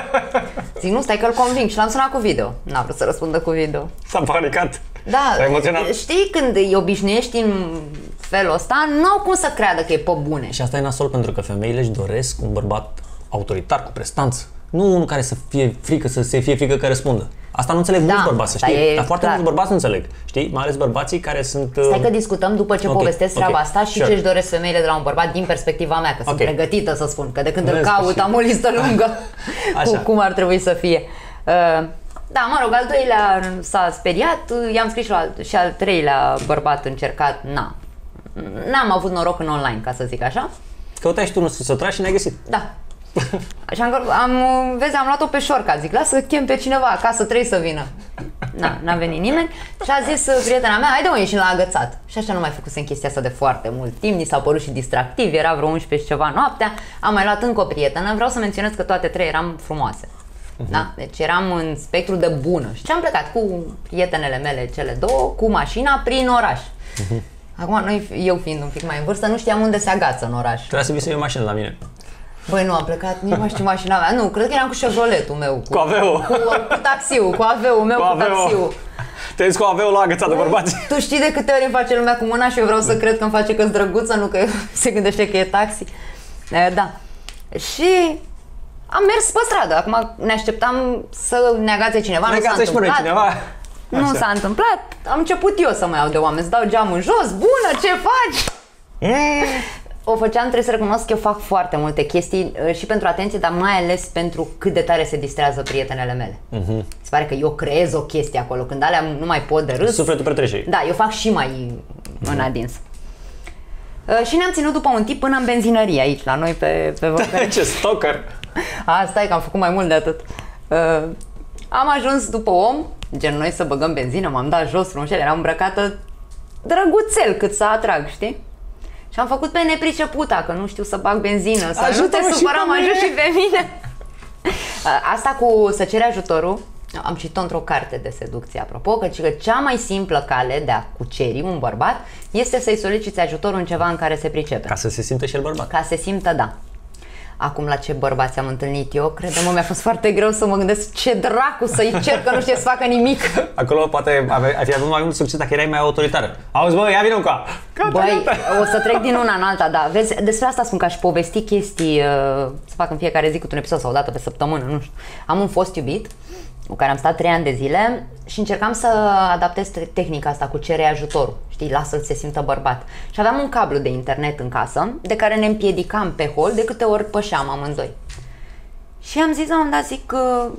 Speaker 2: [laughs] zic, nu, stai că-l conving și l-am sunat cu video. N-a vrut să răspundă cu video.
Speaker 1: S-a panicat.
Speaker 2: Da,
Speaker 1: S-a emoționat.
Speaker 2: știi când îi obișnuiești în felul ăsta, nu au cum să creadă că e pe bune.
Speaker 1: Și asta e nasol pentru că femeile își doresc un bărbat autoritar, cu prestanță. Nu unul care să fie frică, să se fie frică că răspundă. Asta nu înțeleg da, mulți bărbați, să știi, e, dar foarte clar. mulți bărbați nu înțeleg, știi? Mai ales bărbații care sunt...
Speaker 2: Stai uh, că discutăm după ce okay, povestesc treaba okay, asta și sure. ce își doresc femeile de la un bărbat din perspectiva mea, că okay. sunt pregătită să spun, că de când Vezi îl caut am o listă lungă [laughs] cu cum ar trebui să fie. Uh, da, mă rog, al doilea s-a speriat, i-am scris și, al, și al treilea bărbat încercat, na. N-am avut noroc în online, ca să zic așa.
Speaker 1: Căutai și tu să tragi și ne-ai găsit.
Speaker 2: Da, și am, am, vezi, am luat-o pe șorca, zic, lasă să chem pe cineva acasă, trebuie să vină. Na, n-a venit nimeni și a zis prietena mea, haide mă, ieșim la agățat. Și așa nu mai făcusem chestia asta de foarte mult timp, ni s-a părut și distractiv, era vreo 11 și ceva noaptea, am mai luat încă o prietenă, vreau să menționez că toate trei eram frumoase. Uh-huh. Da? Deci eram în spectru de bună. Și am plecat cu prietenele mele, cele două, cu mașina prin oraș. Uh-huh. Acum, noi, eu fiind un pic mai în vârstă, nu știam unde se agață în oraș.
Speaker 1: Trebuie să vii să iei o mașină la mine.
Speaker 2: Băi, nu am plecat, nici mai știu mașina mea. Nu, cred că eram cu Chevroletul meu.
Speaker 1: Cu, cu aveu.
Speaker 2: Cu, cu taxiul, cu aveu meu, cu, cu taxiul.
Speaker 1: Te cu aveu la agățat de bărbați.
Speaker 2: Tu știi de câte ori îmi face lumea cu mâna și eu vreau să cred că îmi face că drăguță, nu că [laughs] se gândește că e taxi. Da. Și am mers pe stradă. Acum ne așteptam să ne agațe cineva.
Speaker 1: Ne agațe și cineva.
Speaker 2: Nu Așa. s-a întâmplat. Am început eu să mai iau de oameni. Să dau geamul jos. Bună, ce faci? Mm o făceam, trebuie să recunosc că eu fac foarte multe chestii uh, și pentru atenție, dar mai ales pentru cât de tare se distrează prietenele mele. Uh-huh. Se pare că eu creez o chestie acolo, când alea nu mai pot de râs.
Speaker 1: Sufletul petrece.
Speaker 2: Da, eu fac și mai uh-huh. în adins. Uh, și ne-am ținut după un tip până în benzinărie aici, la noi pe, pe [laughs]
Speaker 1: Ce stalker!
Speaker 2: Asta e că am făcut mai mult de atât. Uh, am ajuns după om, gen noi să băgăm benzină, m-am dat jos frumos, eram îmbrăcată drăguțel cât să atrag, știi? Și am făcut pe nepriceputa, că nu știu să bag benzină, să Ajută nu te supăra, mă ajut și pe mine. [laughs] Asta cu să ceri ajutorul, am citit într-o carte de seducție, apropo, că, că cea mai simplă cale de a cuceri un bărbat este să-i soliciți ajutorul în ceva în care se pricepe.
Speaker 1: Ca să se simtă și el bărbat.
Speaker 2: Ca să se simtă, da. Acum la ce bărbați am întâlnit eu, credem mi-a fost foarte greu să mă gândesc ce dracu să-i cer că nu știe să facă nimic. [laughs]
Speaker 1: Acolo poate ave- ai fi avut mai mult succes dacă erai mai autoritară. Auzi, bă, ia vină cu
Speaker 2: Băi, o să trec din una în alta, da. Vezi, despre asta spun că aș povesti chestii, uh, să fac în fiecare zi cu un episod sau o dată pe săptămână, nu știu. Am un fost iubit cu care am stat trei ani de zile și încercam să adaptez te- tehnica asta cu cere ajutorul. Știi, lasă-l să se simtă bărbat. Și aveam un cablu de internet în casă de care ne împiedicam pe hol de câte ori pășeam amândoi. Și am zis la un moment dat, zic că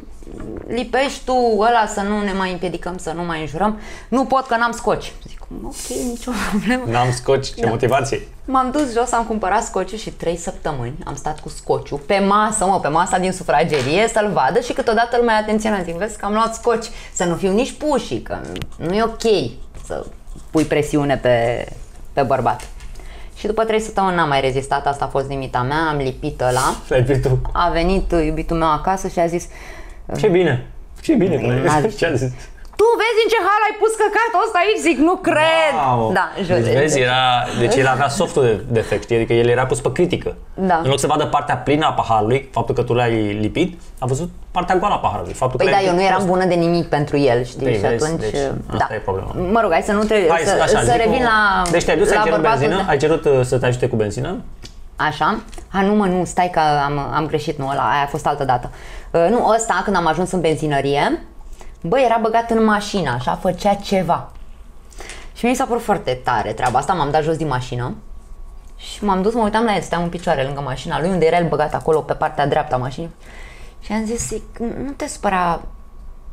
Speaker 2: lipești tu ăla să nu ne mai împiedicăm, să nu mai înjurăm. Nu pot că n-am scoci. Zic, ok, nicio problemă.
Speaker 1: N-am scoci, ce
Speaker 2: Da.
Speaker 1: motivație.
Speaker 2: M-am dus jos, am cumpărat scociu și trei săptămâni am stat cu scociu pe masă, mă, pe masa din sufragerie să-l vadă și câteodată îl mai atenționat. Zic, vezi că am luat scoci, să nu fiu nici pușii, că nu e ok să pui presiune pe, pe bărbat. Și după trei săptămâni n-am mai rezistat, asta a fost limita mea, am lipit ăla.
Speaker 1: L-ai prins tu.
Speaker 2: A venit iubitul meu acasă și a zis,
Speaker 1: Ce bine. Ce bine.
Speaker 2: N-a
Speaker 1: că- [laughs]
Speaker 2: zis.
Speaker 1: Ce a zis?
Speaker 2: tu vezi în ce hal ai pus căcatul ăsta aici? Zic, nu cred!
Speaker 1: Wow.
Speaker 2: Da, jur.
Speaker 1: Deci, vezi, era, deci el avea softul de defect, știi? Adică el era pus pe critică.
Speaker 2: Da.
Speaker 1: În loc să vadă partea plină a paharului, faptul că tu l-ai lipit, a văzut partea goală a paharului. Faptul
Speaker 2: Păi
Speaker 1: că
Speaker 2: da,
Speaker 1: l-ai
Speaker 2: eu nu
Speaker 1: lipit
Speaker 2: eram
Speaker 1: prost.
Speaker 2: bună de nimic pentru el, știi?
Speaker 1: Păi,
Speaker 2: și
Speaker 1: vezi,
Speaker 2: atunci,
Speaker 1: deci,
Speaker 2: da.
Speaker 1: asta e problema.
Speaker 2: Mă rog, hai să nu trebuie,
Speaker 1: Hai,
Speaker 2: să,
Speaker 1: așa,
Speaker 2: să
Speaker 1: zic
Speaker 2: revin
Speaker 1: o-
Speaker 2: la
Speaker 1: Deci te-ai dus, ai
Speaker 2: la
Speaker 1: cerut
Speaker 2: bărbatul
Speaker 1: benzină,
Speaker 2: de-
Speaker 1: ai cerut uh, să te ajute cu benzină?
Speaker 2: Așa? A, nu mă, nu, stai că am, am greșit, nu, ăla, aia a fost altă dată. Uh, nu, ăsta, când am ajuns în benzinărie, bă, era băgat în mașină, așa, făcea ceva. Și mi s-a părut foarte tare treaba asta, m-am dat jos din mașină și m-am dus, mă uitam la el, stăteam în picioare lângă mașina lui, unde era el băgat acolo pe partea dreaptă a mașinii. Și am zis, zic, nu te spăra,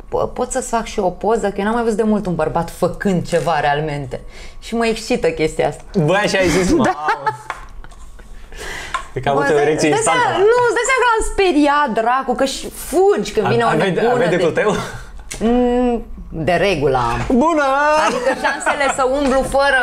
Speaker 2: po- pot să-ți fac și eu o poză, că eu n-am mai văzut de mult un bărbat făcând ceva realmente. Și mă excită chestia asta.
Speaker 1: Bă, așa ai zis, da. Cred că a avut
Speaker 2: Bă,
Speaker 1: o
Speaker 2: îți dai-
Speaker 1: erecție
Speaker 2: îți dai
Speaker 1: instantă.
Speaker 2: seama- Nu, îți dai seama că l-am speriat, dracu, că și fugi când vine o
Speaker 1: Aveai
Speaker 2: nebună.
Speaker 1: aveai
Speaker 2: de,
Speaker 1: decolteu?
Speaker 2: Mm, de regulă am.
Speaker 1: Bună!
Speaker 2: Adică șansele să umblu fără...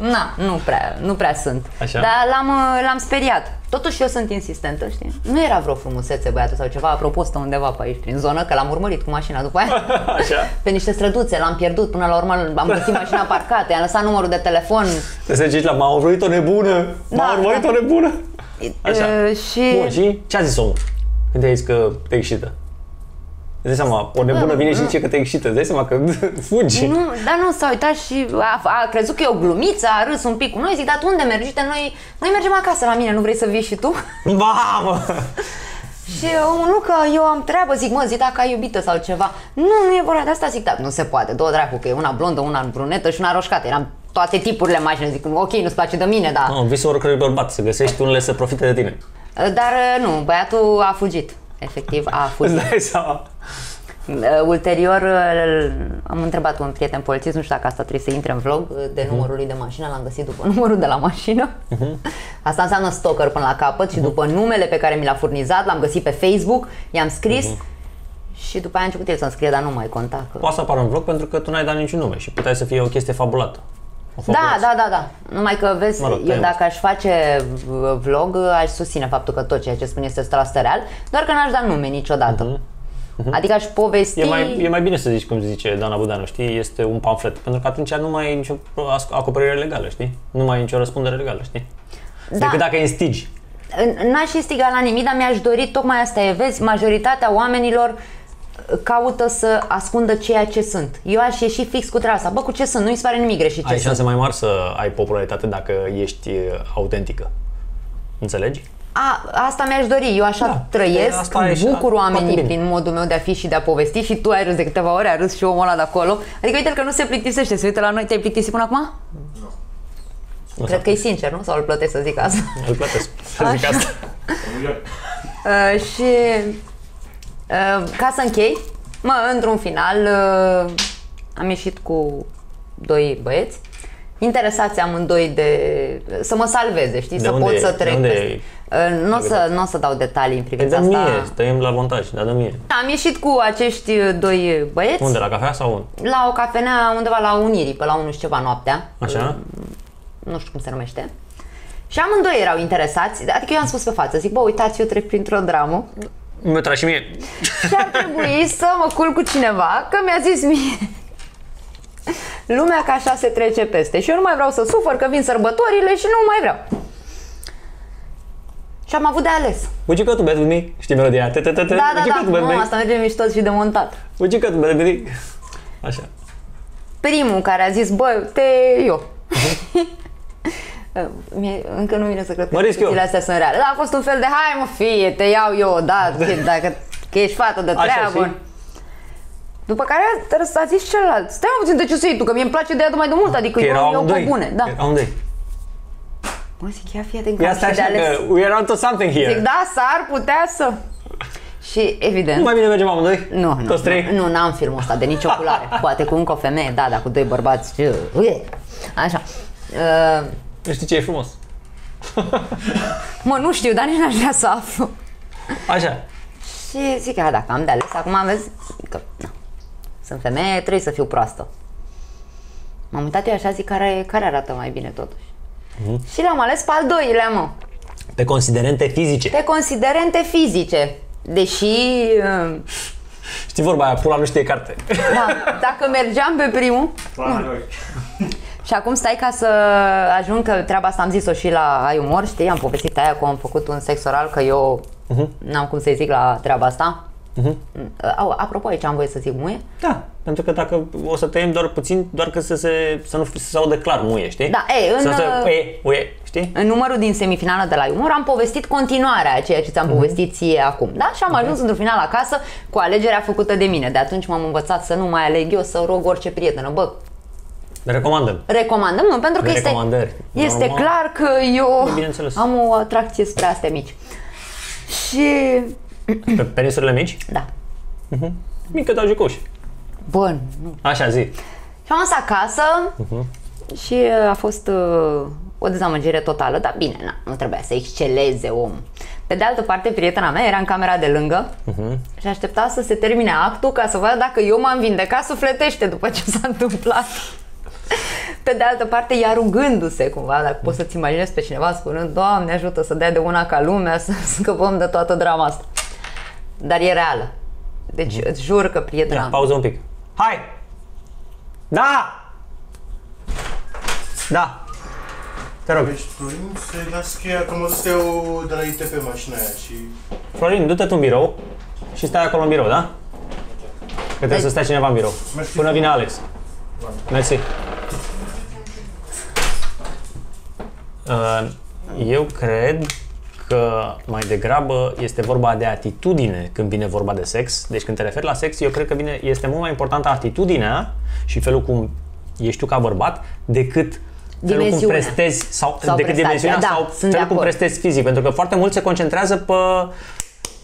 Speaker 2: Na, nu prea, nu prea sunt.
Speaker 1: Așa?
Speaker 2: Dar l-am, l-am speriat. Totuși eu sunt insistentă, știi? Nu era vreo frumusețe băiatul sau ceva, apropo, stă undeva pe aici, prin zonă, că l-am urmărit cu mașina după aia. [laughs]
Speaker 1: Așa?
Speaker 2: Pe niște străduțe, l-am pierdut, până la urmă am găsit mașina parcată, i-am lăsat numărul de telefon.
Speaker 1: Să se zici la m-a urmărit o nebună! M-a
Speaker 2: Da,
Speaker 1: urmărit
Speaker 2: da.
Speaker 1: o nebună! Așa.
Speaker 2: Uh, și...
Speaker 1: Bun, și ce a zis omul? Când te-ai zis că te excită? Îți dai seama, o nebună vine și zice că te excită, îți dai seama că [laughs] fugi.
Speaker 2: Nu, dar nu, s-a uitat și a, a crezut că e o glumiță, a râs un pic cu noi, zic, dar tu unde mergi? Uite, noi, noi mergem acasă la mine, nu vrei să vii și tu? [laughs]
Speaker 1: Mamă!
Speaker 2: Și omul, nu că eu am treabă, zic, mă, zic dacă ai iubită sau ceva. Nu, nu e vorba de asta, zic, da, nu se poate, două dracu, că e una blondă, una brunetă și una roșcată. Eram toate tipurile mașini, zic, ok, nu-ți place de mine, dar...
Speaker 1: No, visul oricărui bărbat, să găsești unele să profite de tine.
Speaker 2: Dar nu, băiatul a fugit. Efectiv, a
Speaker 1: Îți [laughs]
Speaker 2: fugit.
Speaker 1: dai seama?
Speaker 2: Uh, Ulterior uh, am întrebat un prieten polițist, nu știu dacă asta trebuie să intre în vlog, uh, de numărul lui de mașină, l-am găsit după [laughs] numărul de la mașină. [laughs] Asta înseamnă stalker până la capăt și după numele pe care mi l-a furnizat, l-am găsit pe Facebook, i-am scris și după aia a început el să-mi scrie, dar nu mai conta. Că...
Speaker 1: Poate să apară în vlog pentru că tu n-ai dat niciun nume și puteai să fie o chestie fabulată. O
Speaker 2: Da,
Speaker 1: fabuloasă.
Speaker 2: da, da, da. Numai că, vezi,
Speaker 1: Mă rog,
Speaker 2: eu
Speaker 1: tăiem
Speaker 2: dacă aș face v- vlog, aș susține faptul că tot ceea ce spun este 100% real, doar că n-aș da nume niciodată. Adică aș povesti...
Speaker 1: Mhm. E mai, e mai bine să zici cum zice Dana Budeanu, știi? Este un pamflet. Pentru că atunci nu mai ai nicio as- acoperire legală, știi? Nu mai ai nicio răspundere legală, știi?
Speaker 2: Da.
Speaker 1: Decât dacă instigi.
Speaker 2: N-aș instiga la nimic, dar mi-aș dori, tocmai asta e, vezi, majoritatea oamenilor uh, caută să ascundă ceea ce sunt. Eu aș ieși fix cu treaba asta. Bă, cu ce sunt? Nu-i se pare nimic greșit ce
Speaker 1: Ai
Speaker 2: sunt.
Speaker 1: șanse mai mari să ai popularitate dacă ești uh, autentică. Înțelegi?
Speaker 2: A, asta mi-aș dori, eu așa
Speaker 1: Da,
Speaker 2: trăiesc,
Speaker 1: asta e și-
Speaker 2: bucur
Speaker 1: foarte
Speaker 2: oamenii
Speaker 1: bine.
Speaker 2: prin modul meu de a fi și de a povesti și tu ai râs de câteva ore, a râs și omul ăla de acolo. Adică uite că nu se plictisește, se uită la noi, te-ai plictisit până acum?
Speaker 1: Nu
Speaker 2: Cred că e sincer, nu? Sau îl plătesc să zic asta?
Speaker 1: Îl plătesc. [laughs] Să zic
Speaker 2: Așa.
Speaker 1: asta.
Speaker 2: Uh, și uh, ca să închei, mă, într-un final uh, am ieșit cu doi băieți interesați amândoi de să mă salveze, știi,
Speaker 1: De
Speaker 2: să
Speaker 1: unde
Speaker 2: pot
Speaker 1: e?
Speaker 2: să
Speaker 1: De
Speaker 2: trec
Speaker 1: unde
Speaker 2: peste-
Speaker 1: e?
Speaker 2: Uh, Nu o să, n-o să dau detalii în
Speaker 1: E
Speaker 2: privința
Speaker 1: de
Speaker 2: asta.
Speaker 1: mie, stăim la montaj, dar de mie.
Speaker 2: Am ieșit cu acești doi băieți
Speaker 1: Unde, la cafea sau unde?
Speaker 2: la o cafenea undeva la Unirii, pe la 1 și ceva noaptea.
Speaker 1: Așa?
Speaker 2: nu știu cum se numește. Și amândoi erau interesați, adică eu am spus pe față, zic, bă, uitați, eu trec printr-o dramă,
Speaker 1: Mi-o tragi și mie.
Speaker 2: Și ar trebui să mă culc cu cineva, că mi-a zis mie lumea ca așa se trece peste și eu nu mai vreau să sufăr că vin sărbătorile și nu mai vreau. Și am avut de ales.
Speaker 1: Would you go to bed with me? Știi melodia aia?
Speaker 2: Da, da,
Speaker 1: Would you
Speaker 2: da,
Speaker 1: go to bed with
Speaker 2: nu,
Speaker 1: me?
Speaker 2: asta merge mișto și de montat.
Speaker 1: Would you go to bed with me? Așa.
Speaker 2: Primul care a zis, bă, te eu. Mie, încă nu vine să cred că
Speaker 1: Mă risc eu.
Speaker 2: discuțiile astea sunt reale. Da, a fost un fel de, hai mă fie, te iau eu, da, dacă că ești fată de
Speaker 1: Așa,
Speaker 2: treabă.
Speaker 1: și?
Speaker 2: După care a, a zis celălalt, stai mă puțin de ce să iei tu, că mie îmi place de ea de mai de mult, adică
Speaker 1: Că
Speaker 2: eu,
Speaker 1: erau
Speaker 2: eu pe
Speaker 1: amândoi.
Speaker 2: bune. Da.
Speaker 1: Erau amândoi.
Speaker 2: Mă zic, ia fii atent că
Speaker 1: Ia
Speaker 2: am
Speaker 1: stai
Speaker 2: și de
Speaker 1: așa
Speaker 2: ales.
Speaker 1: că we are onto something here.
Speaker 2: Zic, da, s-ar putea să... Și evident,
Speaker 1: Nu mai bine mergem amândoi?
Speaker 2: nu, nu,
Speaker 1: Toți trei?
Speaker 2: nu, nu, n-am filmul ăsta de nicio culoare. [laughs] Poate cu încă o femeie, da, dar cu doi bărbați, ce, ue. așa. Uh,
Speaker 1: Nu știi ce e frumos.
Speaker 2: mă, nu știu, dar nici n-aș vrea să aflu.
Speaker 1: Așa.
Speaker 2: Și zic, a, dacă am de ales, acum vezi că na, sunt femeie, trebuie să fiu proastă. M-am uitat eu așa, zic, care, care arată mai bine totuși. Și l-am ales pe al doilea, mă.
Speaker 1: Pe considerente fizice.
Speaker 2: Pe considerente fizice. Deși, uh,
Speaker 1: Știi vorba aia, pula nu știe carte.
Speaker 2: da, dacă mergeam pe primul,
Speaker 3: La noi.
Speaker 2: Și acum stai ca să ajung că treaba asta am zis-o și la Ai Umor, știi? Am povestit aia cum am făcut un sex oral, că eu n-am cum să-i zic la treaba asta. Au, apropo, aici am voie să zic muie?
Speaker 1: Da, pentru că dacă o să tăiem doar puțin, doar că să se, să nu să se audă clar muie, știi?
Speaker 2: Da, e, în,
Speaker 1: Să se,
Speaker 2: uh,
Speaker 1: e, uie, știi?
Speaker 2: În numărul din semifinală de la Umor am povestit continuarea a ceea ce ți-am povestit ție acum, da? Și am ajuns într-un final acasă cu alegerea făcută de mine. De atunci m-am învățat să nu mai aleg eu, să rog orice prietenă. Bă,
Speaker 1: Ne recomandăm.
Speaker 2: recomandăm, nu, pentru că
Speaker 1: De
Speaker 2: este,
Speaker 1: recomandări.
Speaker 2: este
Speaker 1: Normal.
Speaker 2: clar că eu
Speaker 1: Bineînțeles.
Speaker 2: am o atracție spre astea mici. Și
Speaker 1: Pe penisurile mici,
Speaker 2: Da.
Speaker 1: mică dar jucoși.
Speaker 2: Bun. nu.
Speaker 1: Așa zi.
Speaker 2: Și am ajuns acasă și uh, a fost uh, o dezamăgire totală, dar bine, na, nu trebuia să exceleze om. Pe de altă parte, prietena mea era în camera de lângă și aștepta să se termine actul ca să vadă dacă eu m-am vindecat sufletește după ce s-a întâmplat. Pe de altă parte, ea rugându-se cumva, dacă poți să-ți imaginezi pe cineva spunând Doamne ajută să dea de una ca lumea, să [laughs] scăpăm de toată drama asta. Dar e reală. Deci îți jur că prietena
Speaker 1: Ia, pauză un pic. Hai! Da! Da! Te rog.
Speaker 4: Deci, Florin, să-i dați cheia, că mă duc eu de la ITP mașina aia și...
Speaker 1: Florin, du-te tu în birou și stai acolo în birou, da? Că trebuie să stai cineva în birou.
Speaker 4: Mersi.
Speaker 1: Până vine Alex. Mersi. Uh, Eu cred că mai degrabă este vorba de atitudine când vine vorba de sex. Deci când te referi la sex, eu cred că vine, este mult mai importantă atitudinea și felul cum ești tu ca bărbat decât felul cum
Speaker 2: Dimensiunea.
Speaker 1: prestezi sau,
Speaker 2: Sau
Speaker 1: decât
Speaker 2: prestația,
Speaker 1: dimensiunea
Speaker 2: da,
Speaker 1: sau
Speaker 2: sunt de
Speaker 1: felul cum
Speaker 2: acord.
Speaker 1: prestezi fizic. Pentru că foarte mult se concentrează pe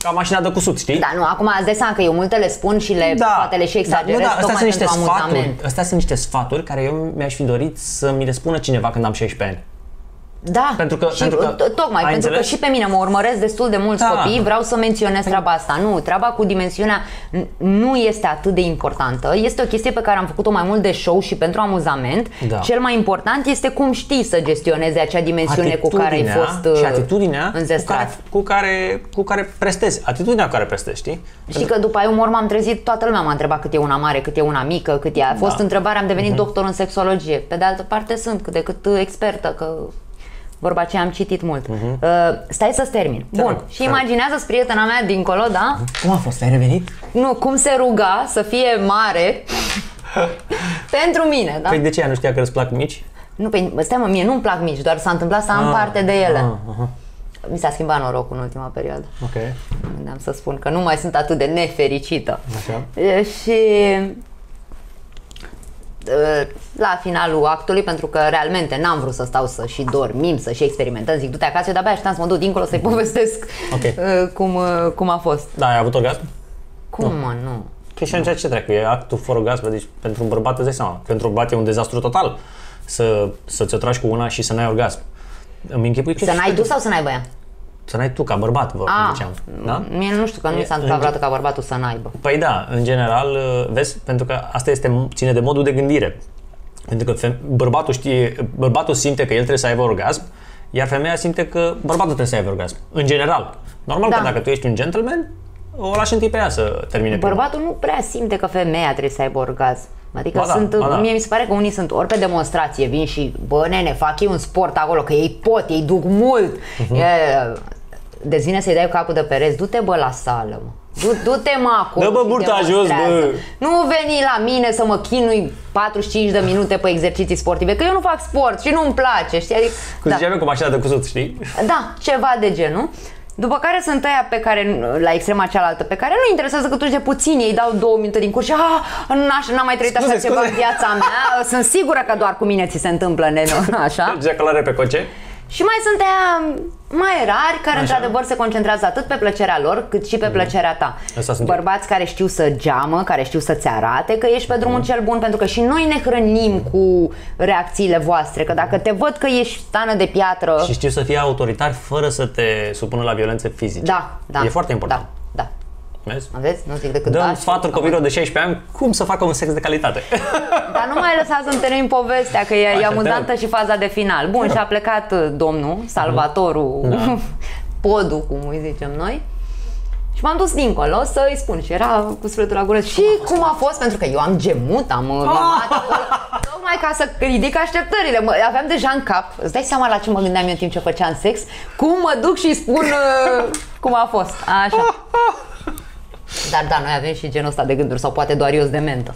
Speaker 1: ca mașina de cusut, știi?
Speaker 2: Da, nu, acum îți dai seama că eu multe le spun și le, poate le și exagerez
Speaker 1: da, nu, da, astea
Speaker 2: tocmai
Speaker 1: sunt niște
Speaker 2: pentru
Speaker 1: sfaturi,
Speaker 2: amuzament.
Speaker 1: astea sunt niște sfaturi care eu mi-aș fi dorit să mi le spună cineva când am 16 ani.
Speaker 2: Da,
Speaker 1: Pentru că-
Speaker 2: și
Speaker 1: pentru că-
Speaker 2: to- tocmai,
Speaker 1: ai
Speaker 2: pentru
Speaker 1: înțeles?
Speaker 2: că și pe mine mă urmăresc destul de mulți
Speaker 1: Da.
Speaker 2: copii, vreau să menționez treaba asta. Nu, treaba cu dimensiunea n- nu este atât de importantă, este o chestie pe care am făcut-o mai mult de show și pentru amuzament.
Speaker 1: Da.
Speaker 2: Cel mai important este cum știi să gestionezi acea dimensiune cu care ai fost
Speaker 1: și
Speaker 2: uh,
Speaker 1: atitudinea cu
Speaker 2: înzestrat.
Speaker 1: care, cu, care, cu care prestezi. Atitudinea cu care prestezi, știi?
Speaker 2: Știi că după aia umor m-am trezit, toată lumea m-a întrebat cât e una mare, cât e una mică, cât e. A fost
Speaker 1: Da.
Speaker 2: întrebarea, am devenit
Speaker 1: Mhm.
Speaker 2: doctor în sexologie. Pe de altă parte sunt cât de cât uh, expertă, că vorba aceea am citit mult. Uh, stai să-ți termin. Bun.
Speaker 1: rog,
Speaker 2: și
Speaker 1: te rog.
Speaker 2: imaginează-ți prietena mea dincolo, da?
Speaker 1: Cum a fost? Ai revenit?
Speaker 2: Nu, cum se ruga să fie mare [laughs] pentru mine, da?
Speaker 1: Păi de ce ea nu știa că îți plac mici?
Speaker 2: Nu, pe, stai mă, mie nu-mi plac mici, doar s-a întâmplat să am
Speaker 1: Ah,
Speaker 2: parte de ele.
Speaker 1: ah, aha.
Speaker 2: Mi s-a schimbat norocul în ultima perioadă.
Speaker 1: Ok.
Speaker 2: Gândeam să spun că nu mai sunt atât de nefericită.
Speaker 1: Așa.
Speaker 2: E, Și e, la finalul actului, pentru că realmente n-am vrut să stau să și dormim, să și experimentăm, zic du-te acasă, eu de-abia așteptam să mă duc dincolo să-i povestesc
Speaker 1: Ok.
Speaker 2: e, cum, e, cum a fost.
Speaker 1: Da, ai avut orgasm?
Speaker 2: Cum mă, nu?
Speaker 1: Păi și atunci ce treacă? E actul fără orgasm, deci pentru un bărbat îți dai seama. Pentru un bărbat e un dezastru total să, să ți-o tragi cu una și să n-ai orgasm. Îmi închipui că
Speaker 2: Să
Speaker 1: și
Speaker 2: n-ai
Speaker 1: pentru-
Speaker 2: tu sau să n-aibă ea?
Speaker 1: Să n-ai tu ca bărbat, vă
Speaker 2: Ah,
Speaker 1: ziceam. Da?
Speaker 2: mie nu știu că nu mi s-a întâmplat
Speaker 1: în-
Speaker 2: vreodată ca bărbatul să n-aibă.
Speaker 1: Păi da, în general, vezi, pentru că asta este, ține de modul de gândire. Pentru că fem- bărbatul știe, bărbatul simte că el trebuie să aibă orgasm, iar femeia simte că bărbatul trebuie să aibă orgasm. În general. Normal
Speaker 2: Da.
Speaker 1: că dacă tu ești un gentleman, o lași întâi pe ea să termine prima.
Speaker 2: Bărbatul nu prea simte că femeia trebuie să aibă orgasm. Adică
Speaker 1: Ba da,
Speaker 2: sunt,
Speaker 1: ba da.
Speaker 2: mie mi se pare că unii sunt ori pe demonstrație, vin și, bă, nene, fac ei un sport acolo, că ei pot, ei duc mult.
Speaker 1: Mhm.
Speaker 2: Uh-huh. Dezvine să-i dai capul de pereți, du-te, bă, la sală, mă. Du- Du-te, mă, acolo.
Speaker 1: Dă, bă,
Speaker 2: și
Speaker 1: burta jos,
Speaker 2: demonstrează.
Speaker 1: bă.
Speaker 2: Nu veni la mine să mă chinui 45 de minute pe exerciții sportive, că eu nu fac sport și nu-mi place, știi? Adică,
Speaker 1: Cum
Speaker 2: da.
Speaker 1: ziceam eu cu mașina de cusut, știi?
Speaker 2: Da, ceva de genul. După care sunt aia pe care, la extrema cealaltă, pe care nu interesează că tu de puțin, ei dau două minute din curs și ah, n-aș, n-am mai trăit
Speaker 1: Scuze,
Speaker 2: așa ceva
Speaker 1: scuze.
Speaker 2: în viața mea. [laughs] Sunt sigură că doar cu mine ți se întâmplă, nenu, așa.
Speaker 1: Jaculare pe coce.
Speaker 2: Și mai sunt aia mai rari care într-adevăr se concentrează atât pe plăcerea lor cât și pe plăcerea ta.
Speaker 1: Asta sunt
Speaker 2: Bărbați care știu să geamă, care știu să-ți arate că ești pe drumul cel bun pentru că și noi ne hrănim cu reacțiile voastre, că dacă te văd că ești stană de piatră...
Speaker 1: Și știu să fie autoritari fără să te supună la violențe fizice.
Speaker 2: Da, da.
Speaker 1: E foarte important.
Speaker 2: Da, da.
Speaker 1: Vezi?
Speaker 2: Aveți? Nu zic decât
Speaker 1: Dăm
Speaker 2: da,
Speaker 1: sfaturi copilor de 16 ani cum să facă un sex de calitate. [laughs]
Speaker 2: Dar nu mai lăsați să întâlnim povestea, că e, e
Speaker 1: Așa,
Speaker 2: amuzantă
Speaker 1: te
Speaker 2: și faza de final. Bun, și a plecat uh, domnul, salvatorul,
Speaker 1: Da. [laughs]
Speaker 2: podul, cum îi zicem noi. Și m-am dus dincolo să-i spun și era cu sufletul la gură și cum a fost, pentru că eu am gemut, am uh, m-am luat acolo, tocmai ca să ridic așteptările. Mă, aveam deja în cap, îți dai seama la ce mă gândeam eu în timp ce făceam sex, cum mă duc și îi spun uh, cum a fost. Așa. Dar da, noi avem și genul ăsta de gânduri, sau poate doar eu sunt dementă.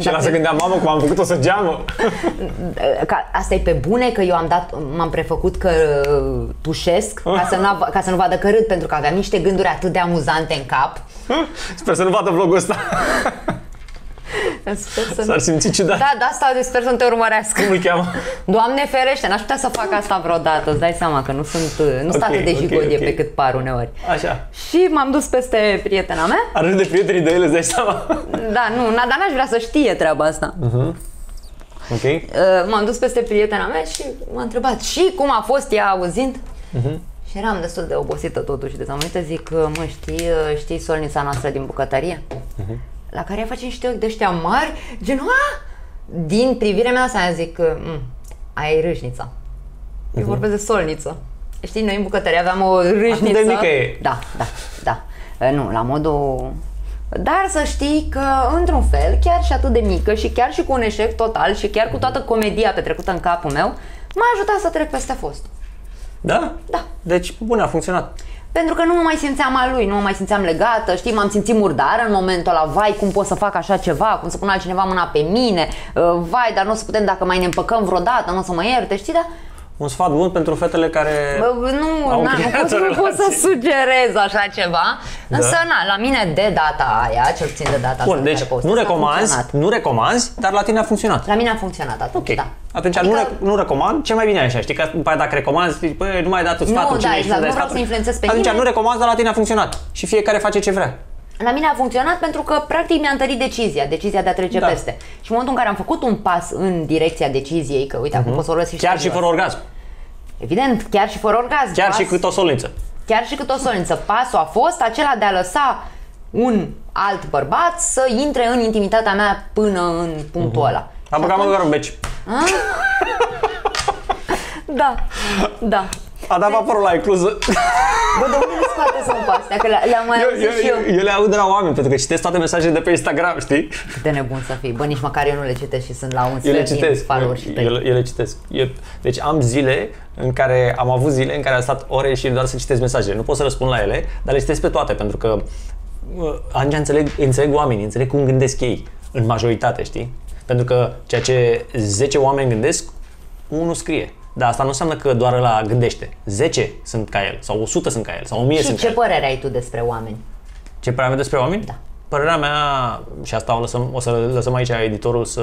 Speaker 1: și la să gândeam, mamă, cum am făcut-o să geamă. [laughs]
Speaker 2: Ca, asta e pe bune că eu am dat, m-am prefăcut că uh, tușesc ca să, nu, av- ca să nu vadă că râd, pentru că aveam niște gânduri atât de amuzante în cap.
Speaker 1: Sper să nu vadă vlogul ăsta. [laughs] [laughs]
Speaker 2: Sper să
Speaker 1: S-ar
Speaker 2: nu...
Speaker 1: simți ciudat.
Speaker 2: Da, de asta sper să nu te urmărească.
Speaker 1: Cum îl cheamă? [laughs]
Speaker 2: Doamne ferește, n-aș putea să fac asta vreodată, îți dai seama că nu sunt, uh, nu sunt
Speaker 1: Ok,
Speaker 2: atât de
Speaker 1: ok,
Speaker 2: jigodie
Speaker 1: ok.
Speaker 2: pe cât par uneori.
Speaker 1: Așa.
Speaker 2: Și m-am dus peste prietena mea.
Speaker 1: Ar râde prietenii de ele, îți dai seama?
Speaker 2: Da, nu, na, dar n-aș vrea să știe treaba asta.
Speaker 1: Ok.
Speaker 2: Uh, m-am dus peste prietena mea și m-a întrebat și cum a fost ea auzind? Și eram destul de obosită totuși, dezamăgită, zic, uh, mă, știi, uh, știi solnița noastră din bucătărie? La care ea face niște ochi de ăștia mari, gen, a! Din privirea mea asta, zic, mm, aia e râșnița. Eu vorbesc de solniță. Știi, noi în bucătărie aveam o râșniță.
Speaker 1: de mică e.
Speaker 2: Da, da, da. Uh, Nu, la modul... Dar să știi că, într-un fel, chiar și atât de mică și chiar și cu un eșec total și chiar cu toată comedia petrecută în capul meu, m-a ajutat să trec peste fost.
Speaker 1: Da?
Speaker 2: Da.
Speaker 1: Deci, bun, a funcționat.
Speaker 2: Pentru că nu mă mai simțeam a lui, nu mă mai simțeam legată, știi, m-am simțit murdară în momentul ăla, vai, cum pot să fac așa ceva, cum să pun altcineva mâna pe mine, uh, vai, dar nu o să putem dacă mai ne împăcăm vreodată, nu o să mă ierte, știi, dar
Speaker 1: Un sfat bun pentru fetele care...
Speaker 2: Bă, nu,
Speaker 1: Au
Speaker 2: na, nu,
Speaker 1: încheiat
Speaker 2: pot,
Speaker 1: o
Speaker 2: nu pot să
Speaker 1: relație.
Speaker 2: sugerez așa ceva.
Speaker 1: Da.
Speaker 2: Însă, na, la mine de data aia, cel puțin de data asta
Speaker 1: Bun,
Speaker 2: în
Speaker 1: deci
Speaker 2: care postez,
Speaker 1: nu
Speaker 2: a
Speaker 1: recomanzi,
Speaker 2: funcționat.
Speaker 1: nu recomanzi, dar la tine a funcționat.
Speaker 2: La mine a funcționat atunci,
Speaker 1: Ok.
Speaker 2: da.
Speaker 1: Atunci
Speaker 2: Adică-
Speaker 1: nu, rec- nu recomand, ce mai bine așa, știi? Că după aia dacă recomanzi, zici, băi, nu mai ai dat tu
Speaker 2: Nu,
Speaker 1: sfatul,
Speaker 2: da,
Speaker 1: cine ești,
Speaker 2: exact,
Speaker 1: să dai
Speaker 2: nu vreau
Speaker 1: sfatul.
Speaker 2: să influențez pe
Speaker 1: Atunci
Speaker 2: nimeni.
Speaker 1: nu recomand, dar la tine a funcționat. Și fiecare face ce vrea.
Speaker 2: La mine a funcționat pentru că practic mi-a întărit decizia, decizia de a trece
Speaker 1: Da.
Speaker 2: peste. Și în momentul în care am făcut un pas în direcția deciziei, că uite, acum pot să vorbesc și
Speaker 1: Mhm. Chiar și
Speaker 2: serios.
Speaker 1: fără orgasm.
Speaker 2: Evident, chiar și fără orgasm.
Speaker 1: Chiar
Speaker 2: pas,
Speaker 1: și cât o solniță.
Speaker 2: chiar și cât o solniță. Pasul a fost acela de a lăsa un alt bărbat să intre în intimitatea mea până în punctul ăla.
Speaker 1: Am băgat măcar un beci. [laughs]
Speaker 2: Da, da.
Speaker 1: A dat vaporul la ecluză.
Speaker 2: Bă, de unde le scoate să pe astea? Că le- le-am mai
Speaker 1: Eu,
Speaker 2: auzit și eu.
Speaker 1: eu, eu, le aud de la oameni, pentru că citesc toate mesajele de pe Instagram, știi?
Speaker 2: Cât de nebun să fii. Bă, nici măcar eu nu le citesc și sunt la un
Speaker 1: Eu le
Speaker 2: sfert din
Speaker 1: citesc.
Speaker 2: follower și
Speaker 1: Eu,
Speaker 2: tăi.
Speaker 1: eu, eu le citesc. Eu, deci am zile în care am avut zile în care am stat ore și doar să citesc mesajele. Nu pot să răspund la ele, dar le citesc pe toate, pentru că uh, atunci înțeleg, înțeleg oamenii, înțeleg cum gândesc ei, în majoritate, știi? Pentru că ceea ce 10 oameni gândesc, unul scrie. Dar asta nu înseamnă că doar ăla gândește. 10 sunt ca el, sau 100 sunt ca el, sau 1000
Speaker 2: Și
Speaker 1: sunt
Speaker 2: ce
Speaker 1: ca el.
Speaker 2: părere ai tu despre oameni?
Speaker 1: Ce părerea mea despre oameni?
Speaker 2: Da.
Speaker 1: Părerea mea, și asta o, lăsăm, o să lăsăm aici editorul să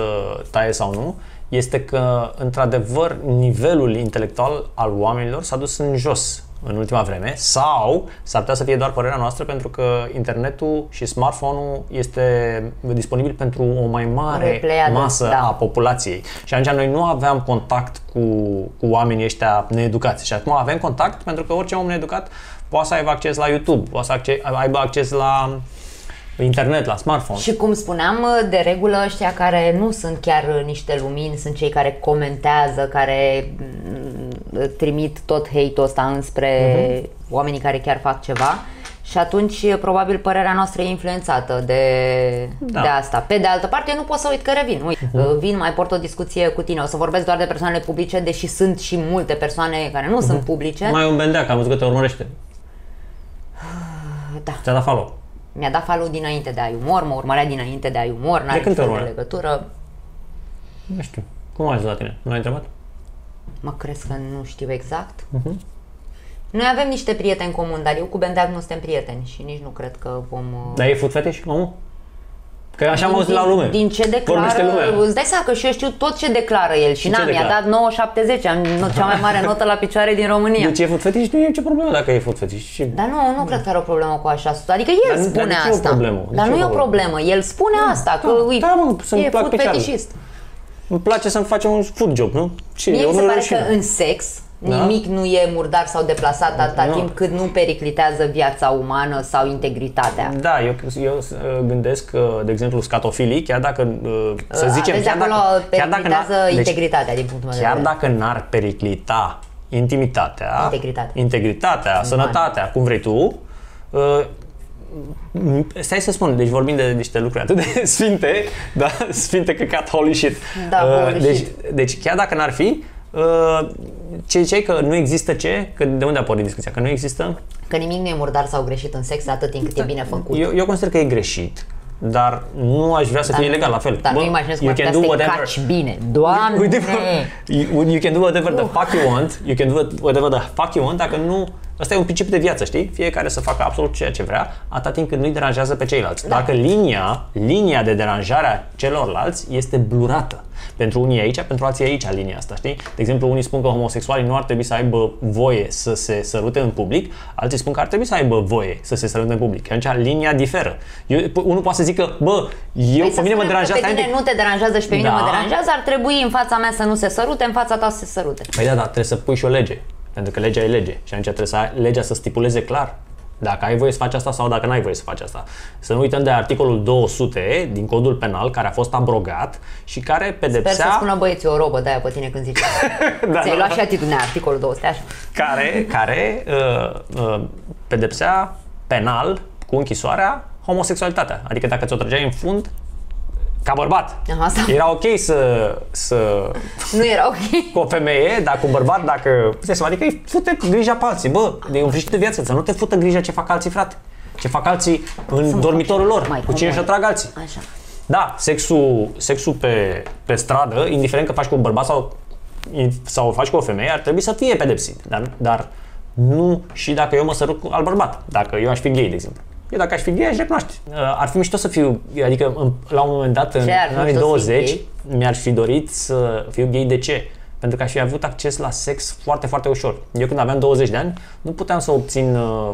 Speaker 1: taie sau nu, este că, într-adevăr, nivelul intelectual al oamenilor s-a dus în jos în ultima vreme sau s-ar putea să fie doar părerea noastră pentru că internetul și smartphone-ul este disponibil pentru o mai mare
Speaker 2: Mare pleiadă,
Speaker 1: masă
Speaker 2: da.
Speaker 1: a populației. Și atunci noi nu aveam contact cu, cu oamenii ăștia needucați. Și acum avem contact pentru că orice om needucat poate să aibă acces la YouTube, poate să acce- aibă acces la internet, la smartphone.
Speaker 2: Și cum spuneam, de regulă ăștia care nu sunt chiar niște lumini, sunt cei care comentează, care mm, trimit tot hate-ul ăsta înspre
Speaker 1: Mhm.
Speaker 2: oamenii care chiar fac ceva. Și atunci, e, probabil, părerea noastră e influențată de,
Speaker 1: Da.
Speaker 2: de asta. Pe de altă parte, nu pot să uit că revin. Uite,
Speaker 1: Mhm.
Speaker 2: vin, mai port o discuție cu tine. O să vorbesc doar de persoanele publice, deși sunt și multe persoane care nu sunt publice.
Speaker 1: Mai un bendeac, am văzut că te urmărește. [sighs]
Speaker 2: Da.
Speaker 1: Ți-a dat follow.
Speaker 2: Mi-a dat follow dinainte de ai umor, mă urmărea dinainte de ai umor, n-are
Speaker 1: De când te
Speaker 2: niciun fel de
Speaker 1: urmărea?
Speaker 2: legătură.
Speaker 1: Nu știu. Cum a ajuns la tine? Nu l-ai întrebat?
Speaker 2: Mă crezi că nu știu exact?
Speaker 1: Mhm.
Speaker 2: Noi avem niște prieteni comuni, dar eu cu Bendeac nu suntem prieteni și nici nu cred că vom... uh,
Speaker 1: Dar e food fetish, omul? Că așa am auzit la lume.
Speaker 2: Din ce declară,
Speaker 1: Vorbește lumea.
Speaker 2: îți dai seama că și eu știu tot ce declară el și,
Speaker 1: Și
Speaker 2: na,
Speaker 1: ce
Speaker 2: mi-a
Speaker 1: declară?
Speaker 2: dat 9,70, am no- cea mai mare notă la picioare din România.
Speaker 1: Deci e food fetish, nu e nicio problemă dacă e food fetish. Și...
Speaker 2: Dar nu, nu cred că are o problemă cu așa. Adică el
Speaker 1: Dar nu-
Speaker 2: spune
Speaker 1: dar de ce e o
Speaker 2: asta.
Speaker 1: problemă? De
Speaker 2: Dar
Speaker 1: ce
Speaker 2: nu
Speaker 1: e
Speaker 2: e
Speaker 1: o
Speaker 2: o
Speaker 1: problemă?
Speaker 2: problemă. El spune asta, că
Speaker 1: da,
Speaker 2: ui,
Speaker 1: da, mă, să-mi
Speaker 2: e
Speaker 1: plac
Speaker 2: food
Speaker 1: picioarele.
Speaker 2: fetișist.
Speaker 1: Îmi place să-mi facem un food job, nu? Și
Speaker 2: Mie
Speaker 1: eu
Speaker 2: mi se
Speaker 1: nu
Speaker 2: pare
Speaker 1: rușine.
Speaker 2: că în sex
Speaker 1: Da?
Speaker 2: nimic nu e murdar sau deplasat atâta
Speaker 1: Nu.
Speaker 2: timp cât nu periclitează viața umană sau integritatea.
Speaker 1: Da, eu, eu uh, gândesc că, de exemplu, scatofilii, chiar dacă, uh, să zicem,
Speaker 2: Aveți
Speaker 1: chiar
Speaker 2: acolo
Speaker 1: dacă, chiar dacă
Speaker 2: periclitează
Speaker 1: n-ar- deci,
Speaker 2: integritatea din punctul meu de
Speaker 1: chiar
Speaker 2: vedere.
Speaker 1: dacă n-ar periclita intimitatea,
Speaker 2: Integritatea.
Speaker 1: integritatea sănătatea, cum vrei tu, uh, m- Stai să spun, deci vorbim de niște lucruri atât de [laughs] sfinte, da, sfinte căcat, holy shit.
Speaker 2: Da,
Speaker 1: Uh,
Speaker 2: holy
Speaker 1: deci,
Speaker 2: shit.
Speaker 1: deci chiar dacă n-ar fi, uh, ce ziceai că nu există ce? Că de unde a pornit discuția? Că nu există?
Speaker 2: Că nimic nu e murdar sau greșit în sex atât timp cât e bine făcut.
Speaker 1: Eu, eu consider că e greșit, dar nu aș vrea să
Speaker 2: Dar
Speaker 1: fie
Speaker 2: nu-
Speaker 1: ilegal la fel.
Speaker 2: Dar
Speaker 1: Bă,
Speaker 2: nu imaginez cum
Speaker 1: you
Speaker 2: ar
Speaker 1: can
Speaker 2: putea
Speaker 1: do
Speaker 2: să te
Speaker 1: whatever.
Speaker 2: caci bine. Doamne!
Speaker 1: Uite, bă, you, you can do whatever the fuck you want, you can do whatever the fuck you want, dacă nu, ăsta e un principiu de viață, știi? Fiecare să facă absolut ceea ce vrea, atâta timp cât nu-i deranjează pe ceilalți.
Speaker 2: Da.
Speaker 1: Dacă linia, linia de deranjare a celorlalți este blurată. Pentru unii e aici, pentru alții e aici linia asta, știi? De exemplu, unii spun că homosexualii nu ar trebui să aibă voie să se sărute în public, alții spun că ar trebui să aibă voie să se sărute în public. Și atunci linia diferă. Eu, unul poate să zică, bă, eu,
Speaker 2: Păi
Speaker 1: pe
Speaker 2: să
Speaker 1: mine mă
Speaker 2: spunem că
Speaker 1: deranjează,
Speaker 2: pe
Speaker 1: stai un
Speaker 2: tine
Speaker 1: pic.
Speaker 2: nu te deranjează și pe mine
Speaker 1: Da.
Speaker 2: mă deranjează, ar trebui în fața mea să nu se sărute, în fața ta să se sărute.
Speaker 1: Păi da, dar trebuie să pui și o lege. Pentru că legea e lege. Și atunci trebuie să ai, legea să stipuleze clar dacă ai voie să faci asta sau dacă n-ai voie să faci asta. Să nu uităm de articolul 200 din codul penal care a fost abrogat și care
Speaker 2: Sper să
Speaker 1: pedepsea
Speaker 2: spună băieții o robă de aia pe tine când zici asta. [laughs]
Speaker 1: Da,
Speaker 2: Ți-ai
Speaker 1: da.
Speaker 2: luat și atitudinea articolul 200, așa.
Speaker 1: care, care uh, uh, pedepsea penal cu închisoarea homosexualitatea. Adică dacă ți-o trăgeai în fund, ca bărbat.
Speaker 2: Aha, asta.
Speaker 1: Era ok să, să
Speaker 2: Nu era ok.
Speaker 1: cu o femeie, dar cu un bărbat, dacă... Stai să adică îi fute grija pe alții. Bă, e un friș de viață, să nu te fută grija ce fac alții, frate. Ce fac alții în dormitorul lor,
Speaker 2: mai
Speaker 1: cu cine
Speaker 2: comod.
Speaker 1: își atrag alții.
Speaker 2: Așa.
Speaker 1: Da, sexul, sexul pe, pe stradă, indiferent că faci cu un bărbat sau, sau faci cu o femeie, ar trebui să fie pedepsit. Dar, dar nu și dacă eu mă sărut cu alt bărbat. Dacă eu aș fi gay, de exemplu. Eu dacă aș fi gay, aș recunoaște. Uh, Ar fi mișto să fiu, adică în- la un moment dat, în,
Speaker 2: Ce ar fi
Speaker 1: în anii
Speaker 2: mișto să fii
Speaker 1: 20,
Speaker 2: gay?
Speaker 1: mi-ar fi dorit să fiu gay. De ce? Pentru că aș fi avut acces la sex foarte, foarte ușor. Eu când aveam 20 de ani, nu puteam să obțin uh,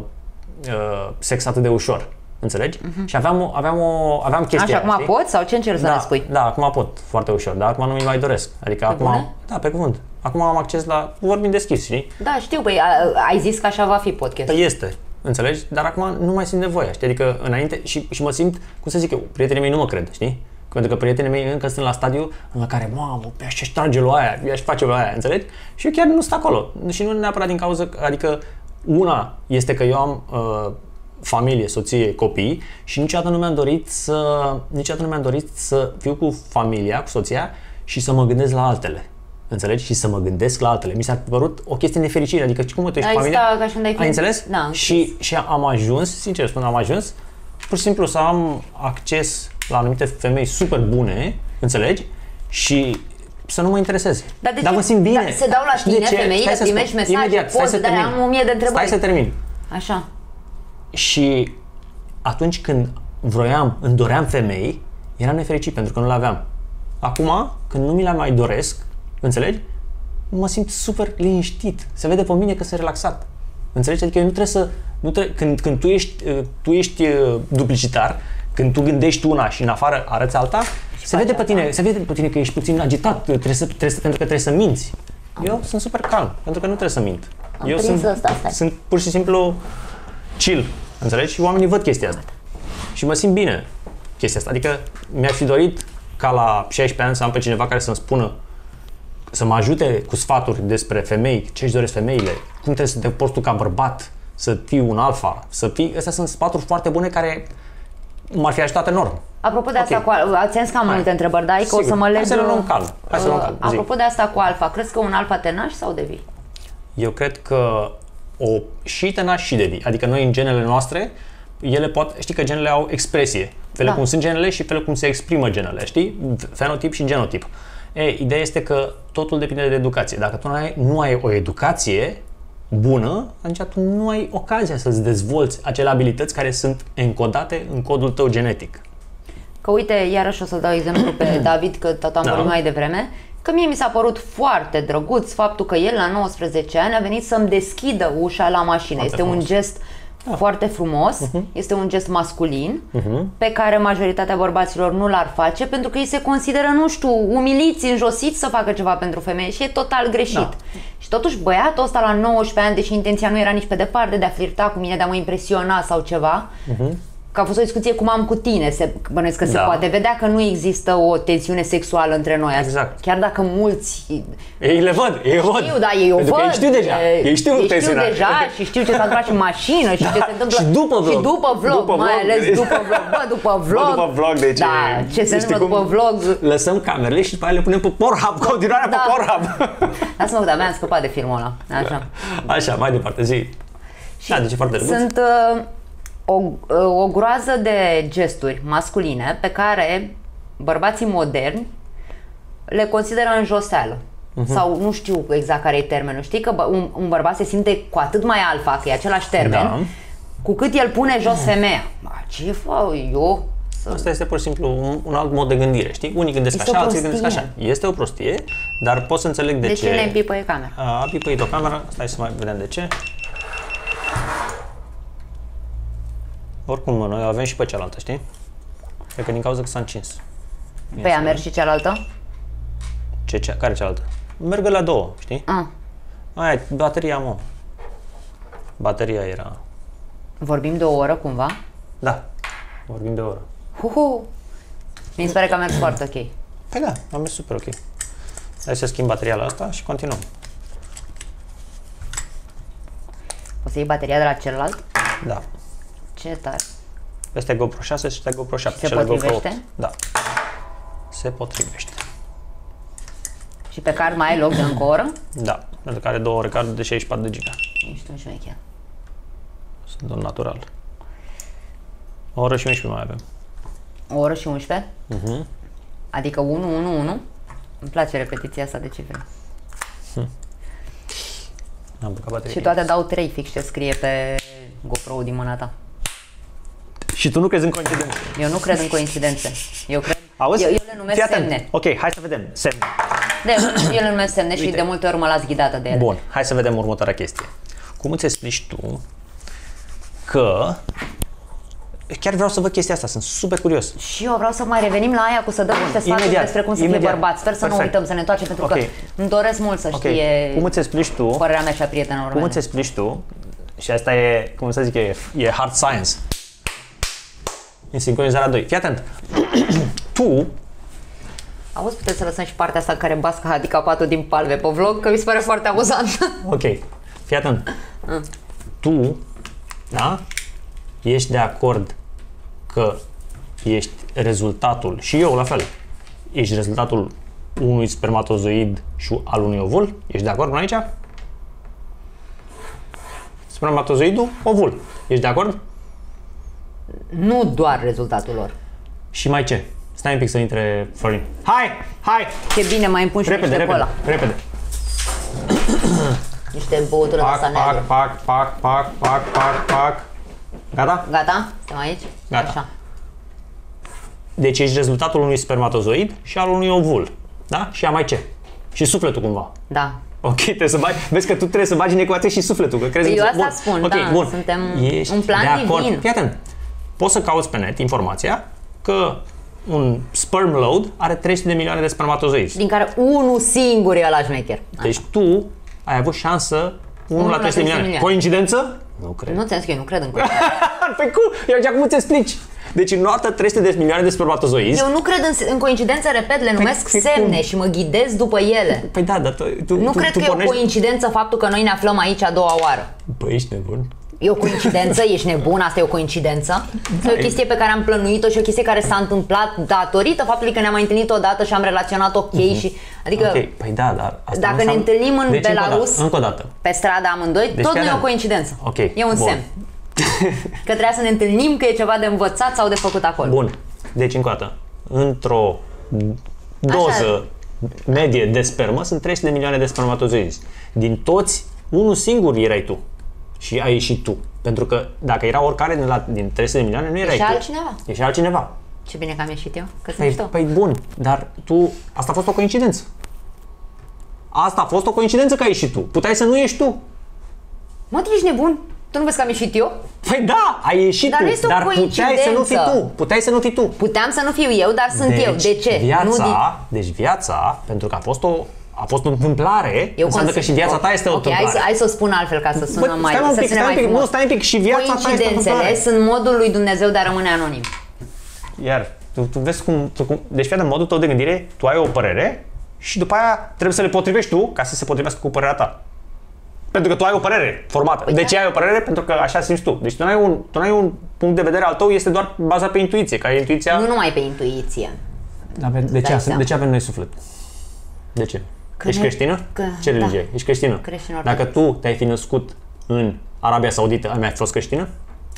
Speaker 1: uh, sex atât de ușor. Înțelegi? Și aveam, o- aveam, o, aveam chestia
Speaker 2: Mhm. Așa,
Speaker 1: aia,
Speaker 2: acum
Speaker 1: știi?
Speaker 2: poți sau ce încerci să
Speaker 1: da,
Speaker 2: ne spui?
Speaker 1: Da, acum pot foarte ușor, dar acum nu mi mai doresc. Adică acum
Speaker 2: bune?
Speaker 1: am, da, pe cuvânt. Acum am acces la vorbim deschis, știi?
Speaker 2: Da, știu, păi a- ai zis că așa va fi podcastul.
Speaker 1: Păi este, înțelegi? Dar acum nu mai simt nevoia, știi? Adică înainte și, și mă simt, cum să zic eu, prietenii mei nu mă cred, știi? Pentru că prietenii mei încă sunt la stadiu în care, mamă, pe aș trage lui aia, eu aș face lui aia, înțelegi? Și eu chiar nu sunt acolo. Și nu neapărat din cauza, că- adică una este că eu am uh, familie, soție, copii și niciodată nu mi-am dorit să niciodată nu mi-am dorit să fiu cu familia, cu soția și să mă gândesc la altele. Înțelegi? Și să mă gândesc la altele. Mi s-a părut o chestie nefericire. Adică, cum tu ești
Speaker 2: Ai
Speaker 1: familia?
Speaker 2: sta ca și unde ai fi?
Speaker 1: Ai înțeles?
Speaker 2: Da, am
Speaker 1: și, și am ajuns, sincer spun, am ajuns pur și simplu să am acces la anumite femei super bune, înțelegi? Și să nu mă intereseze.
Speaker 2: Dar de
Speaker 1: Dar
Speaker 2: ce?
Speaker 1: mă simt bine.
Speaker 2: Da, se dau la
Speaker 1: Știi de
Speaker 2: știne,
Speaker 1: ce?
Speaker 2: femeile,
Speaker 1: Stai să
Speaker 2: primești
Speaker 1: spun.
Speaker 2: mesaje,
Speaker 1: Imediat, stai
Speaker 2: poze
Speaker 1: să
Speaker 2: de alea,
Speaker 1: termin.
Speaker 2: am o mie de întrebări.
Speaker 1: Stai să termin.
Speaker 2: Așa.
Speaker 1: Și atunci când vroiam, îmi doream femei, eram nefericit pentru că nu le aveam. Acum, când nu mi le mai doresc, înțelegi? Mă simt super liniștit. Se vede pe mine că sunt relaxat. Înțelegi? Adică eu nu trebuie să... Nu trebuie, când, când tu ești, uh, tu ești uh, duplicitar, când tu gândești una și în afară arăți alta, se vede, pe tine, se vede pe tine că ești puțin agitat, trebuie să, trebuie să, pentru că trebuie să minți. Eu sunt super calm, pentru că nu trebuie să mint.
Speaker 2: Am
Speaker 1: eu
Speaker 2: prins
Speaker 1: sunt,
Speaker 2: ăsta, stai.
Speaker 1: sunt pur și simplu chill, înțelegi? Și oamenii văd chestia asta. Și mă simt bine chestia asta. Adică mi-ar fi dorit ca la 16 ani să am pe cineva care să-mi spună să mă ajute cu sfaturi despre femei, ce își doresc femeile, cum trebuie să te porți tu ca bărbat, să fii un alfa, să fii... Astea sunt sfaturi foarte bune care m-ar fi ajutat enorm.
Speaker 2: Apropo de asta
Speaker 1: Ok.
Speaker 2: cu al- ați zis că am
Speaker 1: Hai.
Speaker 2: multe întrebări, dar că o să
Speaker 1: Sigur.
Speaker 2: mă
Speaker 1: Hai
Speaker 2: leg...
Speaker 1: să le luăm calm. Hai să le luăm
Speaker 2: uh,
Speaker 1: calm. Zi.
Speaker 2: Apropo de asta cu alfa, crezi că un alfa te naști sau devii?
Speaker 1: Eu cred că o și tenaș și devii. Adică noi în genele noastre, ele pot, știi că genele au expresie. Felul
Speaker 2: Da.
Speaker 1: cum sunt genele și felul cum se exprimă genele, știi? Fenotip și genotip. E, ideea este că totul depinde de educație. Dacă tu nu ai, nu ai o educație bună, atunci tu nu ai ocazia să-ți dezvolți acele abilități care sunt encodate în codul tău genetic.
Speaker 2: Că uite, iarăși o să dau exemplu pe [clears throat] David, că tot am
Speaker 1: Da.
Speaker 2: vorbit mai devreme, că mie mi s-a părut foarte drăguț faptul că el la 19 ani a venit să-mi deschidă ușa la mașină.
Speaker 1: Foarte
Speaker 2: este un
Speaker 1: frumos.
Speaker 2: Gest foarte frumos, este un gest masculin, pe care majoritatea bărbaților nu l-ar face, pentru că ei se consideră, nu știu, umiliți, înjosiți să facă ceva pentru femeie și e total greșit.
Speaker 1: Da.
Speaker 2: Și totuși băiatul ăsta la 19 ani, deși intenția nu era nici pe departe de a flirta cu mine, de a mă impresiona sau ceva, că a fost o discuție cum am cu tine, se, bănuiesc că se
Speaker 1: Da.
Speaker 2: poate vedea că nu există o tensiune sexuală între noi.
Speaker 1: Exact.
Speaker 2: Chiar dacă mulți
Speaker 1: Ei le văd, ei văd.
Speaker 2: știu, da, ei o
Speaker 1: Pentru
Speaker 2: văd.
Speaker 1: că ei știu deja,
Speaker 2: e,
Speaker 1: ei știu
Speaker 2: ei știu
Speaker 1: tensiunea.
Speaker 2: deja și știu ce s-a întâmplat și în mașină și ce se întâmplă.
Speaker 1: și după vlog.
Speaker 2: Și după vlog,
Speaker 1: După
Speaker 2: mai
Speaker 1: vlog,
Speaker 2: ales
Speaker 1: deci-
Speaker 2: după vlog. Bă, după vlog.
Speaker 1: Bă, după vlog, deci
Speaker 2: Da, ce se
Speaker 1: știi
Speaker 2: întâmplă după
Speaker 1: cum?
Speaker 2: vlog.
Speaker 1: Lăsăm camerele și după aia le punem pe Pornhub, [laughs] continuarea
Speaker 2: Da.
Speaker 1: pe Pornhub.
Speaker 2: Lasă-mă, dar mi-am scăpat de filmul ăla. Așa.
Speaker 1: Așa, mai departe, zi. Da, deci e foarte drăguț.
Speaker 2: Sunt uh, o, uh, o groază de gesturi masculine pe care bărbații moderni le consideră în joseală.
Speaker 1: Mhm.
Speaker 2: Sau nu știu exact care e termenul. Știi că bă- un, un bărbat se simte cu atât mai alfa, că e același termen,
Speaker 1: Da.
Speaker 2: cu cât el pune jos femeia. Ma, ce fac eu? Să...
Speaker 1: Asta este pur și simplu un, un alt mod de gândire, știi? Unii gândesc
Speaker 2: Este
Speaker 1: așa,
Speaker 2: o
Speaker 1: alții gândesc
Speaker 2: prostie.
Speaker 1: așa. Este o prostie, dar pot să înțeleg de,
Speaker 2: De
Speaker 1: ce.
Speaker 2: ce le împipăie camera?
Speaker 1: A pipăit o cameră, stai să mai vedem de ce. Oricum, mă, noi o avem și pe cealaltă, știi? Cred că din cauza că s-a încins.
Speaker 2: Pe ea mergi și cealaltă?
Speaker 1: Ce, ce, care cealaltă? Merg la două, știi?
Speaker 2: Ah,
Speaker 1: Aia, bateria, mă. Bateria era...
Speaker 2: vorbim de o oră cumva?
Speaker 1: Da, vorbim de o oră.
Speaker 2: Huhu! Mi se pare că a mers foarte ok.
Speaker 1: Păi da, am mers super ok. Hai să schimb bateria la asta și continuăm.
Speaker 2: O să iei bateria de la celălalt?
Speaker 1: Da.
Speaker 2: Ce tare!
Speaker 1: Este GoPro 6 și este GoPro 7.
Speaker 2: Se
Speaker 1: cele GoPro
Speaker 2: potrivește?
Speaker 1: 8. Da. Se potrivește.
Speaker 2: Și pe card mai ai loc de încă o oră?
Speaker 1: Da. Pentru că are două ore card de 64 de giga.
Speaker 2: Ești un șmecher.
Speaker 1: Sunt un natural. O oră și 11 mai avem.
Speaker 2: O oră și 11?
Speaker 1: Mhm.
Speaker 2: Adică 1, 1, 1? Îmi place repetiția asta de cifre.
Speaker 1: Am băgat baterie.
Speaker 2: Și toate dau 3 fix ce scrie pe GoPro din mâna ta.
Speaker 1: Și tu nu crezi în coincidență.
Speaker 2: Eu nu cred în coincidențe. Eu cred...
Speaker 1: Auzi?
Speaker 2: Eu, eu le numesc
Speaker 1: Fii atent.
Speaker 2: semne.
Speaker 1: Ok, hai să vedem. Semne.
Speaker 2: De, eu le numesc semne și
Speaker 1: Uite.
Speaker 2: de multe ori mă las ghidată de ele.
Speaker 1: Bun, hai să vedem următoarea chestie. Cum îți explici tu că chiar vreau să văd chestia asta, sunt super curios.
Speaker 2: Și eu vreau să mai revenim la aia cu să dăm niște sfaturi
Speaker 1: Imediat,
Speaker 2: despre cum să fie
Speaker 1: imediat.
Speaker 2: bărbați. Sper să nu
Speaker 1: Perfect.
Speaker 2: uităm, să ne întoarcem, pentru
Speaker 1: Ok.
Speaker 2: că îmi doresc mult să
Speaker 1: Ok,
Speaker 2: știe
Speaker 1: cum îți explici tu
Speaker 2: părerea mea și a prietenilor
Speaker 1: Cum
Speaker 2: mele.
Speaker 1: îți explici tu, și asta e, cum să zic eu, e, e hard science, în sincronizarea 2. Fii atent. [clears throat] tu,
Speaker 2: Auzi, puteți să lăsăm și partea asta în care bască handicapatul din palme pe vlog, că mi se pare foarte amuzant. [laughs]
Speaker 1: ok, fii atent. Tu, da, ești de acord că ești rezultatul, și eu la fel, ești rezultatul unui spermatozoid și al unui ovul? Ești de acord până aici? Spermatozoidul, ovul. Ești de acord?
Speaker 2: Nu doar rezultatul lor.
Speaker 1: Și mai ce? Stai un pic să intre Florin. Hai! Hai!
Speaker 2: Ce bine, mai împun și
Speaker 1: Repede,
Speaker 2: niște
Speaker 1: repede,
Speaker 2: cola.
Speaker 1: repede. [clears throat]
Speaker 2: Niște băutură de asta
Speaker 1: Pac,
Speaker 2: neagră.
Speaker 1: pac, pac, pac, pac, pac, pac, pac. Gata?
Speaker 2: Gata? Suntem aici?
Speaker 1: Gata.
Speaker 2: Așa.
Speaker 1: Deci ești rezultatul unui spermatozoid și al unui ovul. Da? Și a mai ce? Și sufletul cumva.
Speaker 2: Da.
Speaker 1: Ok, trebuie să bagi, vezi că tu trebuie să bagi în ecuație și sufletul, că crezi
Speaker 2: Eu
Speaker 1: că-
Speaker 2: asta
Speaker 1: bun.
Speaker 2: spun,
Speaker 1: ok,
Speaker 2: da,
Speaker 1: bun.
Speaker 2: suntem
Speaker 1: Ești
Speaker 2: un plan
Speaker 1: de acord.
Speaker 2: divin.
Speaker 1: Fii atent. Poți să cauți pe net informația că un sperm load are 300 de milioane de spermatozoizi.
Speaker 2: Din care unul singur e ăla șmecher.
Speaker 1: Deci tu ai avut șansă 1 la 300 de milioane. Coincidență? Nu cred.
Speaker 2: Nu ți-am zis că eu nu cred în [laughs] coincidențe.
Speaker 1: Păi cum? Eu acum cum îți explici? Deci în noapte 300 de milioane de spermatozoizi.
Speaker 2: Eu nu cred în, în coincidențe, repet, le numesc
Speaker 1: păi
Speaker 2: semne
Speaker 1: cum?
Speaker 2: și mă ghidez după ele.
Speaker 1: Păi da, dar tu, tu
Speaker 2: Nu
Speaker 1: tu,
Speaker 2: cred
Speaker 1: tu
Speaker 2: că e o
Speaker 1: pornești...
Speaker 2: coincidență faptul că noi ne aflăm aici a doua oară.
Speaker 1: Băi, ești nebun.
Speaker 2: E o coincidență? Ești nebun? Asta e o coincidență? Sau e o chestie pe care am plănuit-o și o chestie care s-a întâmplat datorită faptului că ne-am mai întâlnit odată și am relaționat ok și... Adică
Speaker 1: Ok, păi da, dar asta
Speaker 2: Dacă
Speaker 1: nu
Speaker 2: ne
Speaker 1: înseamnă-
Speaker 2: întâlnim în
Speaker 1: deci, încă o
Speaker 2: Belarus-
Speaker 1: dată, Încă o dată.
Speaker 2: pe stradă amândoi,
Speaker 1: Deci
Speaker 2: tot nu
Speaker 1: chiar
Speaker 2: e o
Speaker 1: am-
Speaker 2: coincidență.
Speaker 1: Ok,
Speaker 2: E un
Speaker 1: bun.
Speaker 2: semn. [laughs] Că trebuia să ne întâlnim, că e ceva de învățat sau de făcut acolo.
Speaker 1: Bun. Deci, încă o dată, într-o doză medie de spermă sunt 300 de milioane de spermatozoizi. Din toți, unul singur erai tu. Și ai ieșit tu. Pentru că dacă era oricare din, la, din 300 de milioane, nu erai
Speaker 2: Și
Speaker 1: tu.
Speaker 2: altcineva.
Speaker 1: Ești altcineva.
Speaker 2: Ce bine că am ieșit eu, că sunt
Speaker 1: Păi,
Speaker 2: mișto.
Speaker 1: păi bun, dar tu, asta a fost o coincidență. Asta a fost o coincidență că ai ieșit tu. Puteai să nu ieși tu.
Speaker 2: Mă, tu ești nebun? Tu nu vezi că am ieșit eu?
Speaker 1: Păi da, ai ieșit
Speaker 2: Dar
Speaker 1: tu,
Speaker 2: nu este o
Speaker 1: dar puteai să nu fii
Speaker 2: coincidență.
Speaker 1: tu. Puteai să nu fii tu.
Speaker 2: Puteam să nu fiu eu, dar sunt eu. De ce?
Speaker 1: Viața,
Speaker 2: Nu din...
Speaker 1: Deci viața, pentru că a fost o, a fost o întâmplare,
Speaker 2: Eu
Speaker 1: înseamnă că
Speaker 2: consider-
Speaker 1: și viața ta este o
Speaker 2: Ok,
Speaker 1: întâmplare.
Speaker 2: hai să, hai să o spun altfel ca să sună
Speaker 1: Bă,
Speaker 2: mai,
Speaker 1: stai un
Speaker 2: să
Speaker 1: pic,
Speaker 2: sune
Speaker 1: stai un
Speaker 2: mai
Speaker 1: pic,
Speaker 2: frumos.
Speaker 1: nu, stai un pic, și viața ta este o
Speaker 2: Coincidențele
Speaker 1: întâmplare.
Speaker 2: sunt modul lui Dumnezeu de a rămâne anonim.
Speaker 1: Iar, tu, tu vezi cum, tu, cum, deci fii modul tău de gândire, tu ai o părere și după aia trebuie să le potrivești tu ca să se potrivească cu părerea ta. Pentru că tu ai o părere formată.
Speaker 2: Păi
Speaker 1: de
Speaker 2: da.
Speaker 1: ce ai o părere? Pentru că așa simți tu. Deci tu nu ai un, tu n-ai un punct de vedere al tău, este doar bazat pe intuiție. Ca intuiția...
Speaker 2: Nu numai pe intuiție.
Speaker 1: Avem, de, ce,
Speaker 2: Dai
Speaker 1: avem-
Speaker 2: seama.
Speaker 1: de ce avem noi suflet? De ce?
Speaker 2: Că
Speaker 1: Ești
Speaker 2: ne-
Speaker 1: creștină?
Speaker 2: că-
Speaker 1: ce
Speaker 2: da.
Speaker 1: religie? Ești creștină?
Speaker 2: Creștin
Speaker 1: Dacă
Speaker 2: ortodox.
Speaker 1: tu te-ai fi născut în Arabia Saudită, ai mai fost creștină?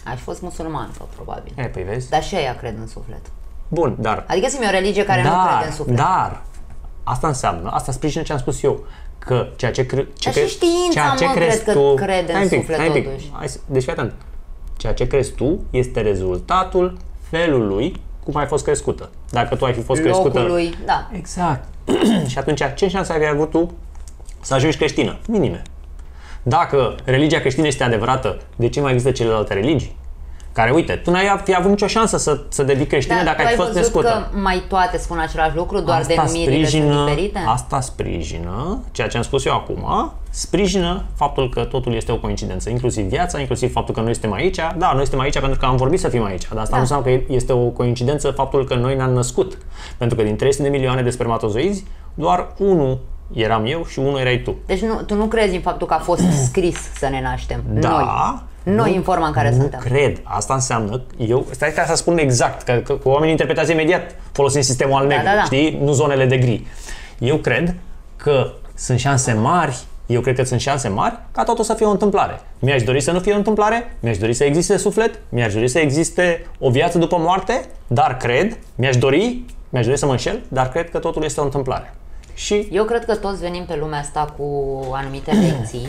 Speaker 2: Aș fi fost musulman, sau probabil.
Speaker 1: E, păi vezi?
Speaker 2: Dar și ea cred în suflet.
Speaker 1: Bun, dar...
Speaker 2: Adică sunt o religie care nu crede în suflet.
Speaker 1: dar, asta înseamnă, asta sprijină ce am spus eu, că ceea ce, cre, ce
Speaker 2: Dar și știința, mă, cred că
Speaker 1: tu,
Speaker 2: crede
Speaker 1: Stai
Speaker 2: în
Speaker 1: un pic,
Speaker 2: suflet
Speaker 1: stai un pic.
Speaker 2: totuși.
Speaker 1: Hai să, deci fii atent. Ceea ce crezi tu este rezultatul felului cum ai fost crescută. Dacă tu ai fi fost crescută...
Speaker 2: Locului, da.
Speaker 1: Exact. [clears throat] și atunci, ce șanse ai avut tu să ajungi creștină? Minime. Dacă religia creștină este adevărată, de ce mai există celelalte religii? Care, uite, tu n-ai fi avut nicio șansă să, să devii creștină
Speaker 2: Dar
Speaker 1: dacă
Speaker 2: Da, tu
Speaker 1: ai
Speaker 2: ai
Speaker 1: fost
Speaker 2: văzut
Speaker 1: născută.
Speaker 2: că mai toate spun același lucru, doar denumirile sunt diferite?
Speaker 1: Asta sprijină, ceea ce am spus eu acum, sprijină faptul că totul este o coincidență, inclusiv viața, inclusiv faptul că noi suntem aici. Da, noi suntem aici pentru că am vorbit să fim aici, dar asta
Speaker 2: Da.
Speaker 1: nu înseamnă că este o coincidență faptul că noi ne-am născut. Pentru că din 300 de milioane de spermatozoizi, doar unul eram eu și unul erai tu.
Speaker 2: Deci nu, tu nu crezi în faptul că a fost scris să ne naștem.
Speaker 1: Da.
Speaker 2: Noi. Noi în forma în care
Speaker 1: nu
Speaker 2: suntem.
Speaker 1: cred. Asta înseamnă, eu, stai ca să spun exact, că, că, că oamenii interpretează imediat folosind sistemul al negru,
Speaker 2: da, da.
Speaker 1: știi? Nu zonele de gri. Eu cred că sunt șanse mari, eu cred că sunt șanse mari ca totul să fie o întâmplare. Mi-aș dori să nu fie o întâmplare, mi-aș dori să existe suflet, mi-aș dori să existe o viață după moarte, dar cred, mi-aș dori, mi-aș dori să mă înșel, dar cred că totul este o întâmplare. Și
Speaker 2: Eu cred că toți venim pe lumea asta cu anumite lecții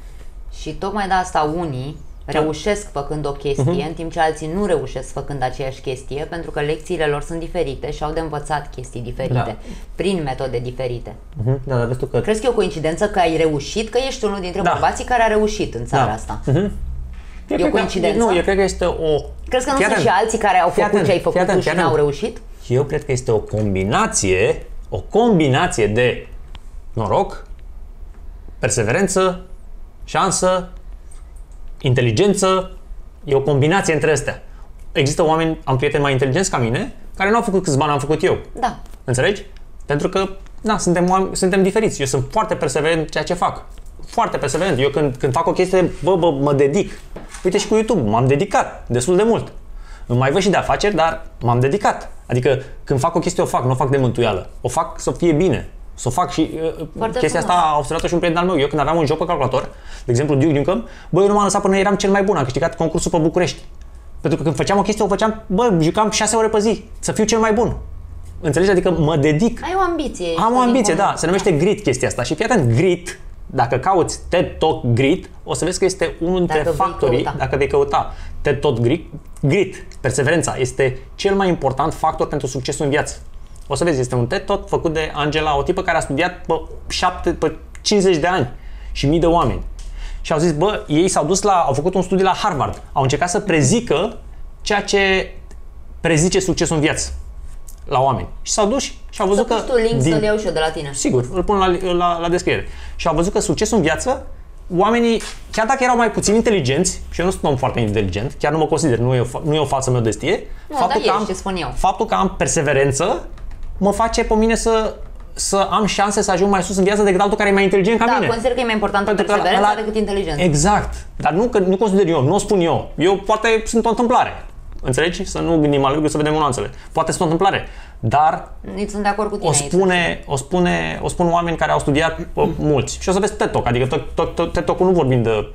Speaker 2: [clears throat] și tocmai de asta unii reușesc făcând o chestie, în timp ce alții nu reușesc făcând aceeași chestie, pentru că lecțiile lor sunt diferite și au de învățat chestii diferite,
Speaker 1: Da.
Speaker 2: prin metode diferite.
Speaker 1: Mhm, da, dar vezi tu că
Speaker 2: Crezi că e o coincidență că ai reușit, că ești unul dintre
Speaker 1: Da.
Speaker 2: bărbații care a reușit în țara
Speaker 1: Da.
Speaker 2: asta?
Speaker 1: Eu
Speaker 2: E o
Speaker 1: cred că-
Speaker 2: coincidență?
Speaker 1: Nu, eu cred că este o...
Speaker 2: Crezi că nu
Speaker 1: Fii
Speaker 2: sunt
Speaker 1: atent.
Speaker 2: și alții care au
Speaker 1: Fii
Speaker 2: făcut
Speaker 1: atent,
Speaker 2: ce ai
Speaker 1: fii
Speaker 2: făcut
Speaker 1: atent,
Speaker 2: tu și
Speaker 1: fii
Speaker 2: n-au
Speaker 1: atent.
Speaker 2: reușit?
Speaker 1: Eu cred că este o combinație, o combinație de noroc, perseverență, șansă, inteligență. E o combinație între astea. Există oameni, am prieteni mai inteligenți ca mine, care nu au făcut câți bani am făcut eu.
Speaker 2: Da.
Speaker 1: Înțelegi? Pentru că, na, suntem, oameni- suntem diferiți. Eu sunt foarte perseverent în ceea ce fac. Foarte perseverent. Eu când, când fac o chestie, bă, bă, mă dedic. Uite și cu YouTube, m-am dedicat destul de mult. Îmi mai văd și de afaceri, dar m-am dedicat. Adică când fac o chestie, o fac, nu o fac de mântuială. O fac să fie bine. Să o fac și uh,
Speaker 2: Foarte
Speaker 1: chestia
Speaker 2: frumos.
Speaker 1: asta a observat-o și un prieten al meu. Eu când aveam un joc pe calculator, de exemplu Duke Nukem, bă, eu nu m-am lăsat până eram cel mai bun. Am câștigat concursul pe București. Pentru că când făceam o chestie, o făceam, bă, jucam 6 ore pe zi, să fiu cel mai bun. Înțelegi? Adică mă dedic
Speaker 2: Ai o ambiție.
Speaker 1: am o
Speaker 2: ești
Speaker 1: ambiție,
Speaker 2: din
Speaker 1: da. Se numește grit chestia asta. Și fii atent, grit, dacă cauți TED Talk grit, o să vezi că este unul dintre
Speaker 2: Dacă vei
Speaker 1: factorii,
Speaker 2: căuta.
Speaker 1: dacă vei căuta TED Talk grit, grit, perseverența, este cel mai important factor pentru succesul în viață. O să vezi, este un TED Talk făcut de Angela, o tipă care a studiat pe, 7, pe 50 de ani și mii de oameni. Și au zis, bă, ei s-au dus la, au făcut un studiu la Harvard, au încercat să prezică ceea ce prezice succesul în viață la oameni. Și s-au dus și au
Speaker 2: Să
Speaker 1: văzut
Speaker 2: pui
Speaker 1: că
Speaker 2: tu link să-l iau și eu de la tine.
Speaker 1: Sigur, îl pun la, la, la descriere. Și au văzut că succesul în viață, oamenii, chiar dacă erau mai puțin inteligenți, și eu nu sunt un om foarte inteligent, chiar nu mă consider, nu e o, fa- nu e o față mea de stie,
Speaker 2: Nu, dar ești, ce spun eu.
Speaker 1: faptul că am perseverență mă face pe mine să să am șanse să ajung mai sus în viață decât altul care e mai inteligent ca
Speaker 2: Da,
Speaker 1: mine.
Speaker 2: consider că e mai importantă
Speaker 1: Pentru că
Speaker 2: perseverența
Speaker 1: ăla-
Speaker 2: decât inteligența.
Speaker 1: Exact. Dar nu, că, nu consider eu, nu o spun eu. Eu poate sunt o întâmplare. Înțelegi? Să nu gândim al lucru, să vedem nuanțele. Poate sunt o întâmplare. Dar
Speaker 2: Nici sunt de acord cu tine
Speaker 1: o
Speaker 2: aici.
Speaker 1: spune, o spune, o spun oameni care au studiat bă, mulți. Și o să vezi TED Talk, adică tot- tot- tot- TED Talk-ul nu vorbim de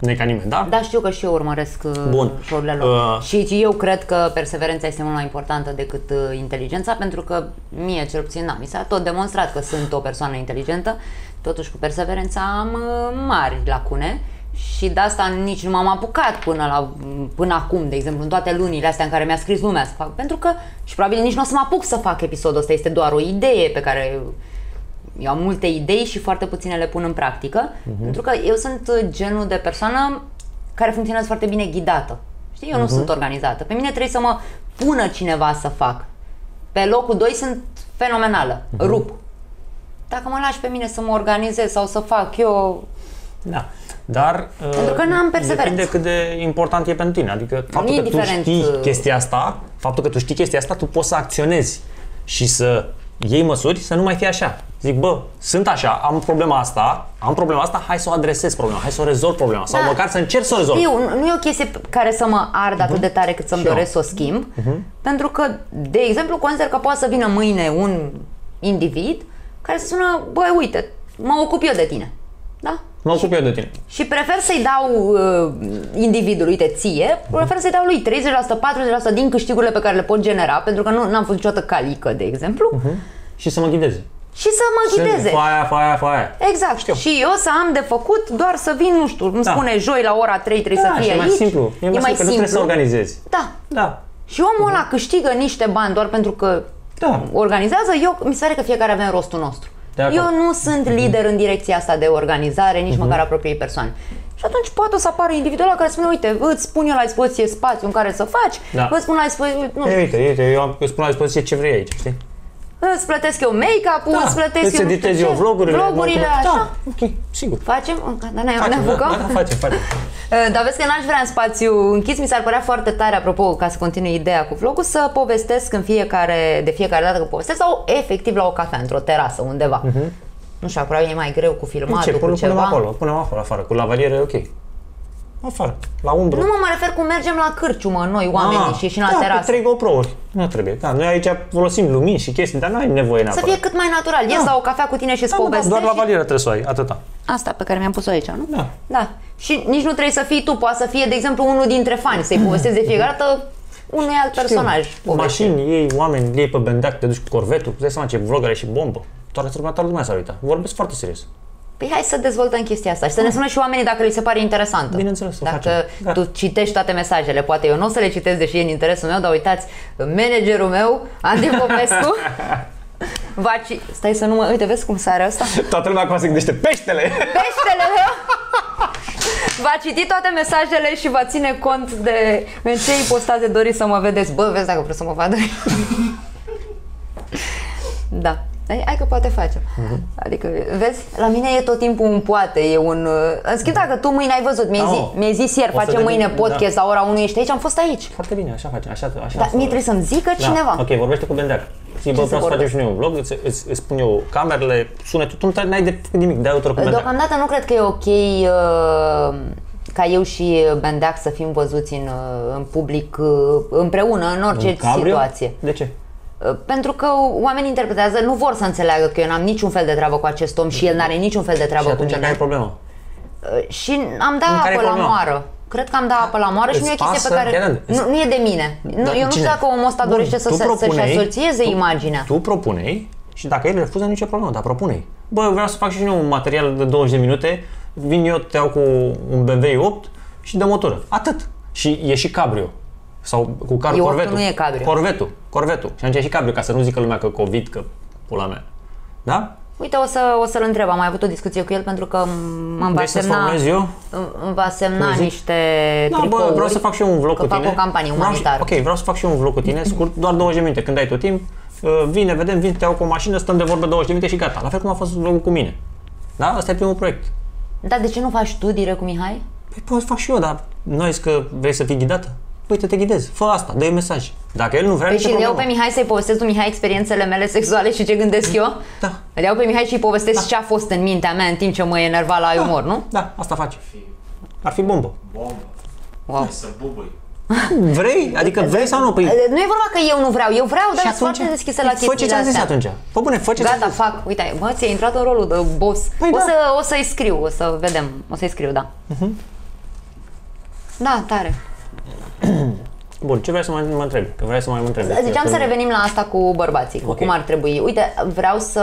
Speaker 1: de ca nimeni, da?
Speaker 2: Da, știu că și eu urmăresc uh,
Speaker 1: Bun.
Speaker 2: show-urile lor.
Speaker 1: Uh.
Speaker 2: Și eu cred că perseverența este mult mai importantă decât uh, inteligența, pentru că mie, cel puțin, da, mi s-a tot demonstrat că sunt o persoană inteligentă, totuși cu perseverența am uh, mari lacune și de asta nici nu m-am apucat până, la, până acum, de exemplu, în toate lunile astea în care mi-a scris lumea să fac, pentru că și probabil nici nu o să mă apuc să fac episodul ăsta, este doar o idee pe care eu am multe idei și foarte puține le pun în practică,
Speaker 1: Mhm.
Speaker 2: pentru că eu sunt uh, genul de persoană care funcționează foarte bine ghidată. Știi, eu nu
Speaker 1: Mhm.
Speaker 2: sunt organizată. Pe mine trebuie să mă pună cineva să fac. Pe locul 2 sunt fenomenală,
Speaker 1: Mhm.
Speaker 2: rup. Dacă mă lași pe mine să mă organizez sau să fac eu,
Speaker 1: Da. Dar
Speaker 2: Pentru că n-am perseverență.
Speaker 1: depinde cât de important e pentru tine. Adică faptul
Speaker 2: e
Speaker 1: că tu
Speaker 2: diferent,
Speaker 1: știi
Speaker 2: uh,
Speaker 1: chestia asta, faptul că tu știi chestia asta, tu poți să acționezi și să iei măsuri să nu mai fie așa. Zic, bă, sunt așa, am problema asta, am problema asta, hai să o adresez problema, hai să o rezolv problema sau
Speaker 2: Da.
Speaker 1: măcar să încerc să o rezolv.
Speaker 2: Știu, nu nu e o chestie pe care să mă ard atât de tare cât să-mi
Speaker 1: Și eu.
Speaker 2: doresc să o schimb, pentru că, de exemplu, consider că poate să vină mâine un individ care să spună, băi, uite, mă ocup eu de tine. Da?
Speaker 1: Mă ocup eu de tine.
Speaker 2: Și prefer să-i dau uh, individului, uite, ție, prefer să-i dau lui 30%, 40% din câștigurile pe care le pot genera, pentru că nu am fost niciodată calică, de exemplu,
Speaker 1: Și să mă ghideze.
Speaker 2: și să mă ghideze.
Speaker 1: Faia, faia, faia.
Speaker 2: Exact.
Speaker 1: Știu.
Speaker 2: Și eu să am de făcut doar să vin, nu știu, îmi
Speaker 1: Da.
Speaker 2: spune joi la ora 3 trebuie
Speaker 1: Da,
Speaker 2: să
Speaker 1: și
Speaker 2: fie
Speaker 1: e mai
Speaker 2: aici.
Speaker 1: simplu. E mai, simplu, că nu trebuie să organizezi.
Speaker 2: Da.
Speaker 1: Da.
Speaker 2: Și omul ăla câștigă niște bani doar pentru că
Speaker 1: Da.
Speaker 2: organizează. Eu, mi se pare că fiecare avem rostul nostru.
Speaker 1: De acord. Mhm.
Speaker 2: Eu nu sunt lider în direcția asta de organizare, nici măcar a propriei persoane. Și atunci poate o să apară individul ăla care spune, uite, îți spun eu la dispoziție spațiu în care să faci,
Speaker 1: Da.
Speaker 2: îți spun la dispoziție, nu
Speaker 1: Ei,
Speaker 2: știu,
Speaker 1: uite, uite, eu am- eu spun la dispoziție ce vrei aici, știi?
Speaker 2: Îți plătesc eu make-up-ul,
Speaker 1: Da,
Speaker 2: îți plătesc
Speaker 1: îți
Speaker 2: eu nu știu
Speaker 1: editez eu
Speaker 2: ce,
Speaker 1: vlogurile.
Speaker 2: vlogurile,
Speaker 1: mă-
Speaker 2: așa.
Speaker 1: Da, ok, sigur.
Speaker 2: Facem? Da, ne, ne
Speaker 1: Facem,
Speaker 2: apucăm?
Speaker 1: Da, da, facem, facem.
Speaker 2: Uh, [laughs] Dar vezi că n-aș vrea în spațiu închis, mi s-ar părea foarte tare, apropo, ca să continui ideea cu vlogul, să povestesc în fiecare, de fiecare dată că povestesc sau efectiv la o cafea, într-o terasă, undeva. Nu știu, probabil e mai greu cu
Speaker 1: Ce,
Speaker 2: filmatul, cu
Speaker 1: punem, punem
Speaker 2: ceva.
Speaker 1: acolo, punem acolo afară, cu lavaliere, ok. Afară, la umbră.
Speaker 2: Nu mă, mă refer cum mergem la cârciumă noi, oamenii,
Speaker 1: Ah,
Speaker 2: și și la
Speaker 1: da,
Speaker 2: terasă.
Speaker 1: cu trei GoPro-uri. Nu trebuie. Da, noi aici folosim lumini și chestii, dar nu ai nevoie
Speaker 2: Să
Speaker 1: neapărat.
Speaker 2: fie cât mai natural. Ies
Speaker 1: Da.
Speaker 2: la o cafea cu tine și îți
Speaker 1: da, da,
Speaker 2: povestești.
Speaker 1: doar lavalieră trebuie să o ai, atâta.
Speaker 2: Asta pe care mi-am pus-o aici, nu?
Speaker 1: Da.
Speaker 2: Da. Și nici nu trebuie să fii tu, poate să fie, de exemplu, unul dintre fani, să-i povestezi de fiecare dată unui alt personaj. povestit.
Speaker 1: Mașini, ei, oameni, ei pe bendeac, te duci cu corvetul, îți dai seama ce vlog are și bombă. Toată toată lumea s-ar uita. Vorbesc foarte serios.
Speaker 2: Păi hai să dezvoltăm chestia asta și să ne spună și oamenii dacă li se pare interesantă.
Speaker 1: Bineînțeles, o
Speaker 2: Dacă
Speaker 1: facem. Gata.
Speaker 2: tu citești toate mesajele, poate eu nu o să le citesc deși e în interesul meu, dar uitați, managerul meu, Andy Popescu, [laughs] va ci... Stai să nu mă... Uite, vezi cum sare asta?
Speaker 1: Toată lumea acum se gândește peștele! [laughs]
Speaker 2: Peștele meu! Va citi toate mesajele și va ține cont de în ce ipostaze doriți să mă vedeți. Bă, vezi dacă vreau să mă vadă. [laughs] da. Hai, hai că poate facem.
Speaker 1: Mhm.
Speaker 2: Adică, vezi, la mine e tot timpul un poate, e un... uh, În schimb, dacă tu mâine ai văzut, mi-ai,
Speaker 1: Da,
Speaker 2: zi,
Speaker 1: mă.
Speaker 2: mi-ai zis ieri,
Speaker 1: O să
Speaker 2: facem mâine
Speaker 1: vedem,
Speaker 2: podcast
Speaker 1: da.
Speaker 2: la ora 1, ești aici, am fost aici.
Speaker 1: Foarte bine, așa facem, așa, așa.
Speaker 2: Dar mie trebuie să-mi zică
Speaker 1: Da,
Speaker 2: cineva.
Speaker 1: Ok, vorbește cu bendeac. Zi, bă,
Speaker 2: să
Speaker 1: vreau să facem
Speaker 2: vorbesc?
Speaker 1: și noi un vlog, îți, îți, îți spun eu camerele, sunetul, tu nu ai de făcut nimic, dai autor cu bendeac.
Speaker 2: Deocamdată nu cred că e ok uh, ca eu și Bendeac să fim văzuți în, uh, în public uh, împreună, în orice
Speaker 1: Un cabrio?
Speaker 2: situație.
Speaker 1: De ce?
Speaker 2: Uh, Pentru că oamenii interpretează, nu vor să înțeleagă că eu n-am niciun fel de treabă cu acest om și el n-are niciun fel de treabă
Speaker 1: Și
Speaker 2: cu
Speaker 1: atunci
Speaker 2: mine.
Speaker 1: care e problema?
Speaker 2: Uh, Și am dat
Speaker 1: În care e
Speaker 2: apă la
Speaker 1: problema?
Speaker 2: moară. Cred că am dat apă la moară și
Speaker 1: Îți
Speaker 2: nu e o chestie pe
Speaker 1: pasă?
Speaker 2: care...
Speaker 1: Chiar,
Speaker 2: Nu, nu e de mine. Nu,
Speaker 1: Dar
Speaker 2: eu nu știu
Speaker 1: cine?
Speaker 2: dacă omul ăsta
Speaker 1: Bun,
Speaker 2: dorește să
Speaker 1: tu
Speaker 2: se, să-și
Speaker 1: propunei-
Speaker 2: asocieze
Speaker 1: tu-
Speaker 2: imaginea.
Speaker 1: Tu propunei și dacă el refuză, nicio problemă, dar propunei. Bă, vreau să fac și eu un material de 20 de minute, vin eu, te iau cu un BMW 8 și de motoră. Atât. Și e și cabrio. Sau cu car
Speaker 2: E opt,
Speaker 1: corvetul.
Speaker 2: nu e cabrio.
Speaker 1: Corvetul. Corvetul. Și atunci e și cabrio, ca să nu zică lumea că COVID, că pula mea. Da?
Speaker 2: Uite, o, să, o să-l întreb. Am mai avut o discuție cu el pentru că m- îmi va
Speaker 1: Vrei să-ți
Speaker 2: semna,
Speaker 1: formez eu?
Speaker 2: îmi- îmi va semna
Speaker 1: zic?
Speaker 2: niște
Speaker 1: Da,
Speaker 2: tricouri.
Speaker 1: bă, vreau să fac și eu un vlog
Speaker 2: că
Speaker 1: cu
Speaker 2: fac
Speaker 1: tine.
Speaker 2: o campanie
Speaker 1: Vreau și-
Speaker 2: umanitară.
Speaker 1: ok, vreau să fac și eu un vlog cu tine, scurt, doar 20 de minute. Când ai tot timp, uh, vine, vedem, vin, te iau cu o mașină, stăm de vorbă 20 de minute și gata. La fel cum a fost vlogul cu mine. Da? Asta e primul proiect.
Speaker 2: Da, de ce nu faci tu direct cu Mihai?
Speaker 1: Păi pot să fac și eu, dar nu ai zis că vrei să fii ghidată? Uite, te ghidez. Fă asta, dă mesaj. Dacă el nu vrea,
Speaker 2: Păi
Speaker 1: nicio
Speaker 2: și îl iau pe
Speaker 1: problemă.
Speaker 2: Mihai să-i povestesc lui Mihai experiențele mele sexuale și ce gândesc eu?
Speaker 1: Da.
Speaker 2: Îl iau pe Mihai și îi povestesc ce a fost în mintea mea în timp ce mă enerva la umor, nu?
Speaker 1: Da, asta face.
Speaker 3: Fi
Speaker 1: Ar fi bombă.
Speaker 3: bombă.
Speaker 2: Wow.
Speaker 3: Să bubui.
Speaker 1: Vrei? Adică vrei sau nu? Păi,
Speaker 2: Nu e vorba că eu nu vreau, eu vreau, dar
Speaker 1: și
Speaker 2: sunt foarte deschisă la
Speaker 1: Fă ce
Speaker 2: chestiile
Speaker 1: ți-am zis
Speaker 2: astea.
Speaker 1: atunci. Pă bune, fă ce ți-am
Speaker 2: Gata,
Speaker 1: zis.
Speaker 2: fac. Uite, bă, ți-ai intrat în rolul de boss.
Speaker 1: Păi
Speaker 2: o,
Speaker 1: da.
Speaker 2: să, o să-i scriu, o să vedem. O să-i scriu, da. Da, tare. [clears throat]
Speaker 1: Bun, ce vrei să mai mă întrebi? Că vrei să mai mă întrebi.
Speaker 2: Ziceam
Speaker 1: Că-
Speaker 2: să revenim la asta cu bărbații, cu
Speaker 1: Ok.
Speaker 2: cum ar trebui. Uite, vreau să...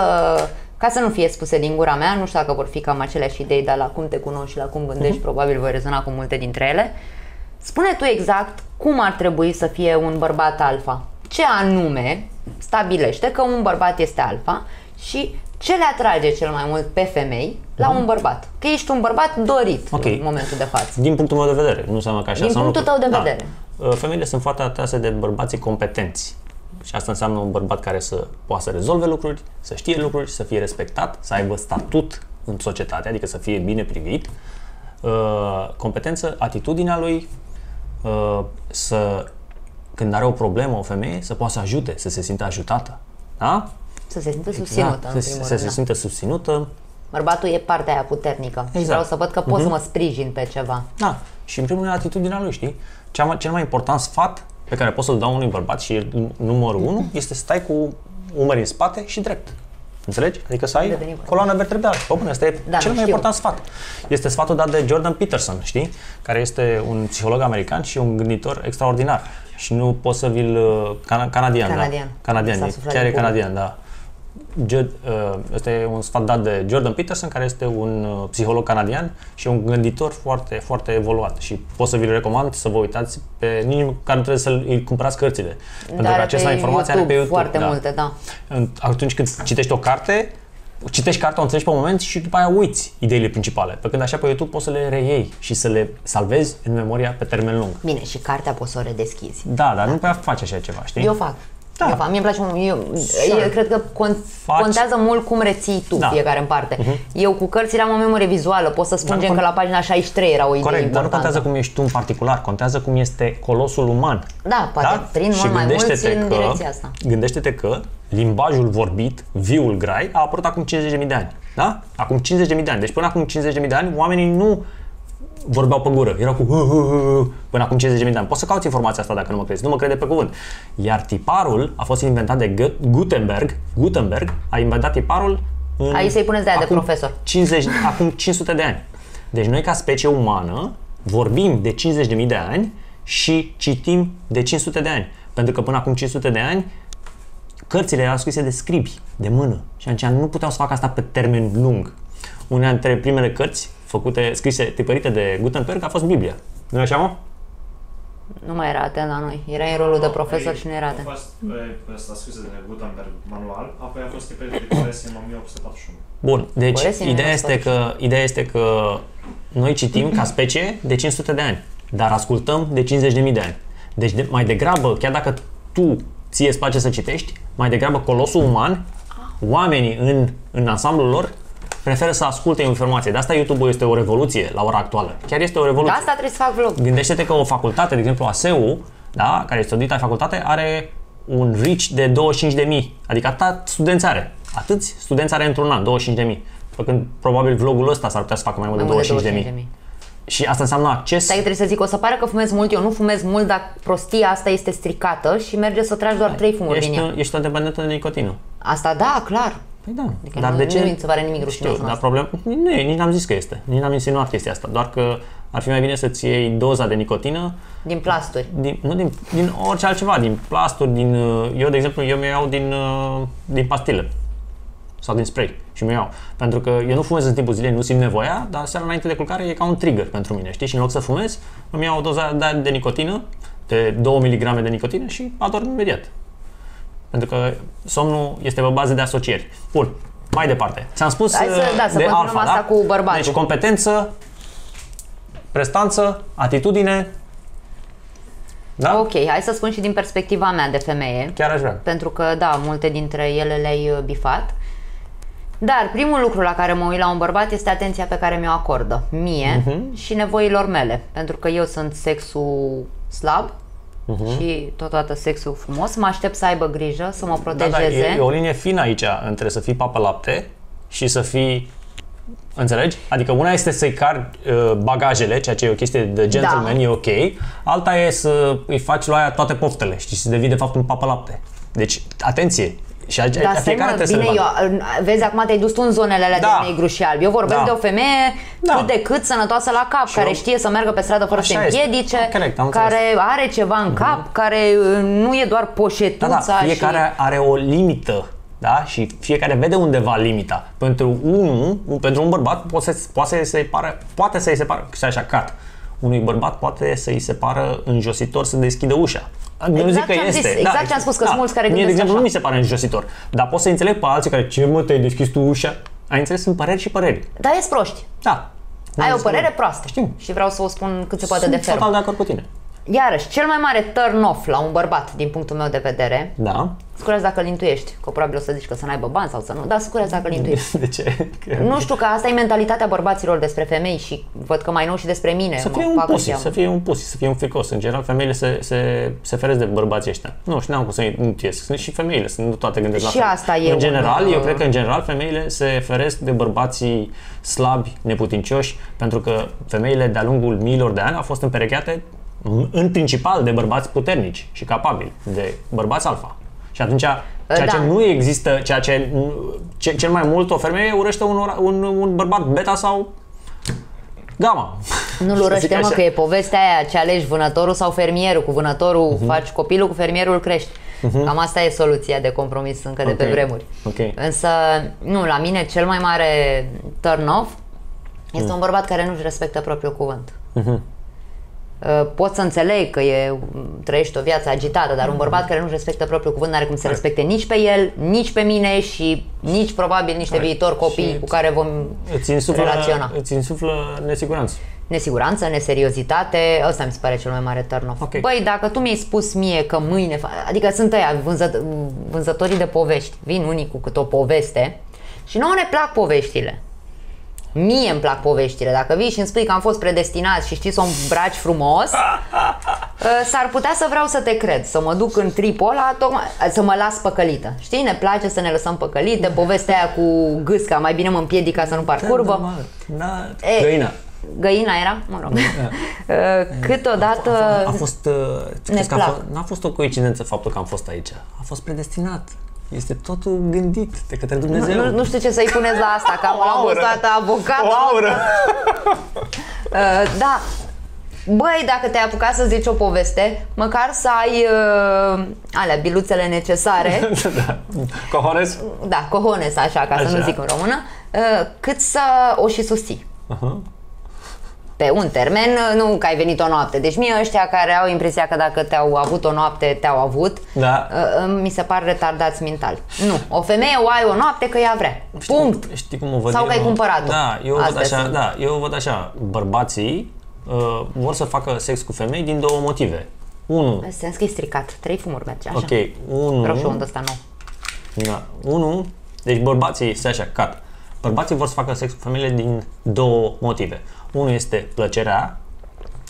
Speaker 2: Ca să nu fie spuse din gura mea, nu știu dacă vor fi cam aceleași idei, dar la cum te cunoști și la cum gândești, probabil voi rezona cu multe dintre ele. Spune tu exact cum ar trebui să fie un bărbat alfa. Ce anume stabilește că un bărbat este alfa și ce le atrage cel mai mult pe femei la un bărbat. Că ești un bărbat dorit
Speaker 1: Ok.
Speaker 2: în momentul de față.
Speaker 1: Din punctul meu de vedere, nu înseamnă că așa
Speaker 2: Din
Speaker 1: sau nu-
Speaker 2: punctul tău de vedere.
Speaker 1: Da. Femeile sunt foarte atrase de bărbații competenți. Și asta înseamnă un bărbat care să poată să rezolve lucruri, să știe lucruri, să fie respectat, să aibă statut în societate, adică să fie bine privit, uh, competență, atitudinea lui, uh, să, când are o problemă o femeie, să poată să ajute, să se simtă ajutată. Da?
Speaker 2: Să se simtă susținută, în
Speaker 1: să,
Speaker 2: primul
Speaker 1: să
Speaker 2: rând.
Speaker 1: se
Speaker 2: da.
Speaker 1: simtă susținută,
Speaker 2: Bărbatul e partea aia puternică și
Speaker 1: Exact.
Speaker 2: vreau să văd că pot să mă sprijin pe ceva.
Speaker 1: Da, și în primul rând atitudinea lui, știi? Cea mai, cel mai important sfat pe care pot să-l dau unui bărbat și e numărul unu este să stai cu umării în spate și drept. Înțelegi? Adică să ai
Speaker 2: Devenim bărbat.
Speaker 1: coloana vertebrală. Bă, bune, asta e
Speaker 2: Da,
Speaker 1: cel mai
Speaker 2: știu.
Speaker 1: important sfat. Este sfatul dat de Jordan Peterson, știi? Care este un psiholog american și un gânditor extraordinar. Și nu pot să vi-l... uh, Cana- canadian,
Speaker 2: Canadian.
Speaker 1: da. Canadian,
Speaker 2: S-a
Speaker 1: e-
Speaker 2: suflat
Speaker 1: chiar
Speaker 2: din
Speaker 1: e
Speaker 2: pumn.
Speaker 1: canadian, da. Jud, uh, Ăsta e un sfat dat de Jordan Peterson, care este un uh, psiholog canadian și un gânditor foarte, foarte evoluat. Și pot să vi-l recomand să vă uitați pe... Nici măcar nu trebuie să îi cumpărați cărțile. Pentru
Speaker 2: Dar
Speaker 1: că acesta
Speaker 2: pe
Speaker 1: informație are pe YouTube.
Speaker 2: Foarte
Speaker 1: da.
Speaker 2: multe, da.
Speaker 1: În- Atunci când citești o carte, citești cartea, o înțelegi pe moment și după aia uiți ideile principale. Pe când așa pe YouTube poți să le reiei și să le salvezi în memoria pe termen lung.
Speaker 2: Bine, și cartea poți să o redeschizi.
Speaker 1: Da, dar nu prea faci așa ceva, știi?
Speaker 2: Eu fac.
Speaker 1: Da.
Speaker 2: Eu fac. Mie îmi place mult. Eu,
Speaker 1: Sure.
Speaker 2: eu cred că con-
Speaker 1: Faci.
Speaker 2: contează mult cum reții tu
Speaker 1: Da.
Speaker 2: fiecare în parte. Eu cu cărțile am o memorie vizuală. Pot să spun
Speaker 1: Dar
Speaker 2: gen
Speaker 1: nu
Speaker 2: că la pagina 63 era o idee
Speaker 1: Corect, dar nu
Speaker 2: importantă.
Speaker 1: contează cum ești tu în particular, contează cum este colosul uman.
Speaker 2: Da, poate prind
Speaker 1: Și
Speaker 2: mult mai mulți
Speaker 1: gândește-te
Speaker 2: în
Speaker 1: că,
Speaker 2: direcția asta.
Speaker 1: Gândește-te că limbajul vorbit, viul grai, a apărut acum 50.000 de ani. Da? Acum 50.000 de ani. Deci până acum 50.000 de ani oamenii nu vorbeau pe gură. Erau cu "Hă, hă, hă, hă", până acum 50.000 de ani. Poți să cauți informația asta dacă nu mă crezi. Nu mă crede pe cuvânt. Iar tiparul a fost inventat de Gu- Gutenberg. Gutenberg a inventat tiparul în
Speaker 2: Aici să-i puneți de aia de
Speaker 1: acum
Speaker 2: profesor.
Speaker 1: 50, acum 500 de ani. Deci noi ca specie umană vorbim de 50.000 de ani și citim de 500 de ani. Pentru că până acum 500 de ani cărțile erau scrise de scribi, de mână. Și atunci nu puteau să facă asta pe termen lung. Una dintre primele cărți făcute, scrise, tipărite de Gutenberg a fost Biblia. Nu e așa, mă?
Speaker 2: Nu mai era atent la noi. Era în rolul de profesor și nu era
Speaker 3: A
Speaker 2: atent.
Speaker 3: fost pe, pe asta scrisă de Gutenberg manual, apoi a fost tipet de Coresin în 1841.
Speaker 1: Bun, deci
Speaker 2: Coresin
Speaker 1: ideea
Speaker 2: era
Speaker 1: este, că, ideea este că noi citim ca specie de 500 de ani, dar ascultăm de 50.000 de ani. Deci de, mai degrabă, chiar dacă tu ție îți place să citești, mai degrabă colosul uman, oamenii în, în ansamblul lor, preferă să asculte informație. De asta YouTube-ul este o revoluție la ora actuală. Chiar este o
Speaker 2: De
Speaker 1: revoluție.
Speaker 2: asta trebuie să fac vlog.
Speaker 1: Gândește-te că o facultate, de exemplu ASEU, da, care este o dita facultate, are un reach de 25.000, adică atât studenți are. Atâți studenți are într-un an, 25.000. Pe când probabil vlogul ăsta s-ar putea să facă mai mult
Speaker 2: Mai
Speaker 1: de
Speaker 2: mult de
Speaker 1: 25.000.
Speaker 2: 25.000.
Speaker 1: Și asta înseamnă acces.
Speaker 2: Stai că trebuie să zic, o să pare că fumez mult, eu nu fumez mult, dar prostia asta este stricată și merge să tragi doar trei fumuri din ea.
Speaker 1: Ești, ești o dependentă de nicotină.
Speaker 2: Asta da, clar.
Speaker 1: Păi da.
Speaker 2: Adică nu- nu mi se pare nimic rușinos
Speaker 1: Știu,
Speaker 2: în
Speaker 1: dar
Speaker 2: asta.
Speaker 1: problem... Nu e, nici n-am zis că este. Nici n-am insinuat chestia asta. Doar că ar fi mai bine să-ți iei doza de nicotină
Speaker 2: Din plasturi.
Speaker 1: din, nu din, din orice altceva, din plasturi, din... uh, Eu, de exemplu, eu mi iau din, uh, din pastile sau din spray și mi iau. Pentru că eu nu fumez în timpul zilei, nu simt nevoia, dar seara înainte de culcare e ca un trigger pentru mine, știi? Și în loc să fumez, îmi iau o doză de, de nicotină, de 2 mg de nicotină și adorm imediat. Pentru că somnul este pe bază de asocieri. Bun, mai departe. Ți-am spus
Speaker 2: Hai să-
Speaker 1: uh,
Speaker 2: da, să
Speaker 1: de
Speaker 2: continuăm
Speaker 1: alfa,
Speaker 2: asta
Speaker 1: da?
Speaker 2: cu bărbatul.
Speaker 1: Deci competență, prestanță, atitudine. Da?
Speaker 2: Ok, hai să spun și din perspectiva mea de femeie.
Speaker 1: Chiar aș vrea.
Speaker 2: pentru că, da, multe dintre ele le-ai uh, bifat. Dar primul lucru la care mă uit la un bărbat este atenția pe care mi-o acordă mie
Speaker 1: Mhm.
Speaker 2: și nevoilor mele. Pentru că eu sunt sexul slab și totodată sexul frumos. Mă aștept să aibă grijă, să mă
Speaker 1: Da, da,
Speaker 2: protejeze.
Speaker 1: e, e o linie fină aici între să fii papă lapte și să fii Înțelegi? Adică una este să-i cari uh, bagajele, ceea ce e o chestie de gentleman,
Speaker 2: Da.
Speaker 1: e ok. Alta e să îi faci lui aia toate poftele, știi, să devii de fapt un papă lapte. Deci, atenție! Și aici
Speaker 2: Dar stai
Speaker 1: fiecare
Speaker 2: mă,
Speaker 1: trebuie
Speaker 2: bine,
Speaker 1: să le
Speaker 2: eu, vezi, acum te-ai dus tu în zonele alea
Speaker 1: Da.
Speaker 2: de negru și alb. Eu vorbesc
Speaker 1: Da.
Speaker 2: de o femeie
Speaker 1: Da.
Speaker 2: cât de cât sănătoasă la cap, care
Speaker 1: eu-
Speaker 2: știe să meargă pe stradă fără să
Speaker 1: Așa
Speaker 2: se
Speaker 1: este.
Speaker 2: împiedice,
Speaker 1: Corect, am înțeles. Mhm.
Speaker 2: care are ceva în cap, care uh, nu e doar
Speaker 1: Da,
Speaker 2: poșetuța
Speaker 1: da, fiecare
Speaker 2: și...
Speaker 1: are o limită, da? Și fiecare vede undeva limita. Pentru unul, un- pentru un bărbat poate, să- poate să-i se pară, poate să-i se pară, să așa, cat. Unui bărbat poate să-i se pară înjositor să deschidă ușa. Nu
Speaker 2: Exact
Speaker 1: zic că
Speaker 2: ce am
Speaker 1: este.
Speaker 2: zis, exact ce am spus, că sunt mulți care
Speaker 1: Mie, de
Speaker 2: gândesc
Speaker 1: exemplu,
Speaker 2: așa.
Speaker 1: nu mi se pare înjositor. Dar pot să înțeleg pe alții care, ce mă, te-ai deschis tu ușa? Ai înțeles? Sunt păreri și păreri.
Speaker 2: Dar ești proști.
Speaker 1: Da.
Speaker 2: Ai
Speaker 1: N-am
Speaker 2: o
Speaker 1: zis că
Speaker 2: părere
Speaker 1: nu.
Speaker 2: proastă.
Speaker 1: Știu.
Speaker 2: Și vreau să o spun cât se poate
Speaker 1: Sunt
Speaker 2: de ferm.
Speaker 1: total de acord cu tine.
Speaker 2: Iarăși, cel mai mare turn off la un bărbat, din punctul meu de vedere,
Speaker 1: Da.
Speaker 2: Scurează dacă îl intuiești, că probabil o să zici că să n-aibă bani sau să nu, dar scurează dacă îl intuiești.
Speaker 1: De ce? Că-
Speaker 2: Nu știu că asta e mentalitatea bărbaților despre femei și văd că mai nou și despre mine.
Speaker 1: Să
Speaker 2: mă
Speaker 1: fie un
Speaker 2: fac în
Speaker 1: pussy,
Speaker 2: seamă.
Speaker 1: să fie un pussy, să fie un fricos. În general, femeile se, se, se feresc de bărbații ăștia. Nu știu, n-am cum să intuiesc. Sunt și femeile, sunt nu toate gândesc
Speaker 2: Și
Speaker 1: la fel.
Speaker 2: asta e
Speaker 1: În
Speaker 2: un,
Speaker 1: general,
Speaker 2: uh,
Speaker 1: eu cred că în general femeile se feresc de bărbații slabi, neputincioși, pentru că femeile de-a lungul miilor de ani au fost împerecheate m- în principal de bărbați puternici și capabili, de bărbați alfa. Și atunci, ceea
Speaker 2: Da.
Speaker 1: ce nu există, ceea ce, ce cel mai mult o femeie urăște un, ora- un, un bărbat beta sau Gama.
Speaker 2: Nu-l
Speaker 1: Să
Speaker 2: urăște,
Speaker 1: zic
Speaker 2: mă,
Speaker 1: așa.
Speaker 2: că e povestea aia ce alegi vânătorul sau fermierul. Cu vânătorul
Speaker 1: Mhm.
Speaker 2: faci copilul, cu fermierul crești. Cam asta e soluția de compromis încă de pe
Speaker 1: Ok.
Speaker 2: vremuri.
Speaker 1: Ok.
Speaker 2: Însă, nu, la mine cel mai mare turn off este
Speaker 1: Mm.
Speaker 2: un bărbat care nu-și respectă propriul cuvânt.
Speaker 1: Mhm.
Speaker 2: Uh, Pot să înțeleg că e, trăiești o viață agitată, dar un
Speaker 1: Mhm.
Speaker 2: bărbat care nu-și respectă propriul cuvânt nu are cum să respecte nici pe el, nici pe mine și nici probabil niște viitori copii
Speaker 1: Și
Speaker 2: cu care vom
Speaker 1: Îți insuflă,
Speaker 2: relaționa.
Speaker 1: îți insuflă nesiguranță.
Speaker 2: Nesiguranță, neseriozitate, ăsta mi se pare cel mai mare turn off.
Speaker 1: Ok.
Speaker 2: Băi, dacă tu mi-ai spus mie că mâine, fa- adică sunt ăia vânză, vânzătorii de povești, vin unii cu câte o poveste și nouă ne plac poveștile. Mie îmi plac poveștile. Dacă vii și îmi spui că am fost predestinat și știi să o îmbraci frumos, ă, [laughs] s-ar putea să vreau să te cred, să mă duc în tripul ăla, tocmai, să mă las păcălită. Știi, ne place să ne lăsăm păcălite, povestea aia cu gâsca, mai bine mă împiedic ca să nu par curvă.
Speaker 1: Da,
Speaker 2: E,
Speaker 1: Găina.
Speaker 2: Găina era? Mă rog. [laughs] Uh, Câteodată...
Speaker 1: A fost, uh,
Speaker 2: ne
Speaker 1: crezi că a
Speaker 2: plac.
Speaker 1: fost, n-a fost o coincidență faptul că am fost aici. A fost predestinat. Este totul gândit de către
Speaker 2: Nu,
Speaker 1: Dumnezeu.
Speaker 2: nu, nu știu ce să-i puneți la asta, că am
Speaker 1: O
Speaker 2: la
Speaker 1: aură.
Speaker 2: toată avocat.
Speaker 1: O aură. [laughs]
Speaker 2: Uh, da. Băi, dacă te-ai apucat să zici o poveste, măcar să ai uh, alea, biluțele necesare, [laughs]
Speaker 1: da. Cojones?
Speaker 2: da, cojones, așa, ca să
Speaker 1: Așa.
Speaker 2: nu zic în română, uh, cât să o și susții.
Speaker 1: Aha.
Speaker 2: Pe un termen, uh, nu că ai venit o noapte. Deci mie ăștia care au impresia că dacă te-au avut o noapte, te-au avut,
Speaker 1: Da.
Speaker 2: uh, uh, mi se par retardați mental. Nu, o femeie o ai o noapte că ea vrea.
Speaker 1: Știi
Speaker 2: Punct.
Speaker 1: Cum, știi cum o văd
Speaker 2: Sau
Speaker 1: eu?
Speaker 2: că ai cumpărat-o.
Speaker 1: Da, eu văd
Speaker 2: Astea
Speaker 1: așa,
Speaker 2: sunt.
Speaker 1: da, eu văd așa, bărbații uh, vor să facă sex cu femei din două motive. Unu,
Speaker 2: Sens că e stricat. Trei fumuri merge așa.
Speaker 1: ok, unu,
Speaker 2: Vreau și o undă asta nou.
Speaker 1: Da. Unu, deci bărbații, stai așa, cat. Bărbații vor să facă sex cu femeile din două motive. Unul este plăcerea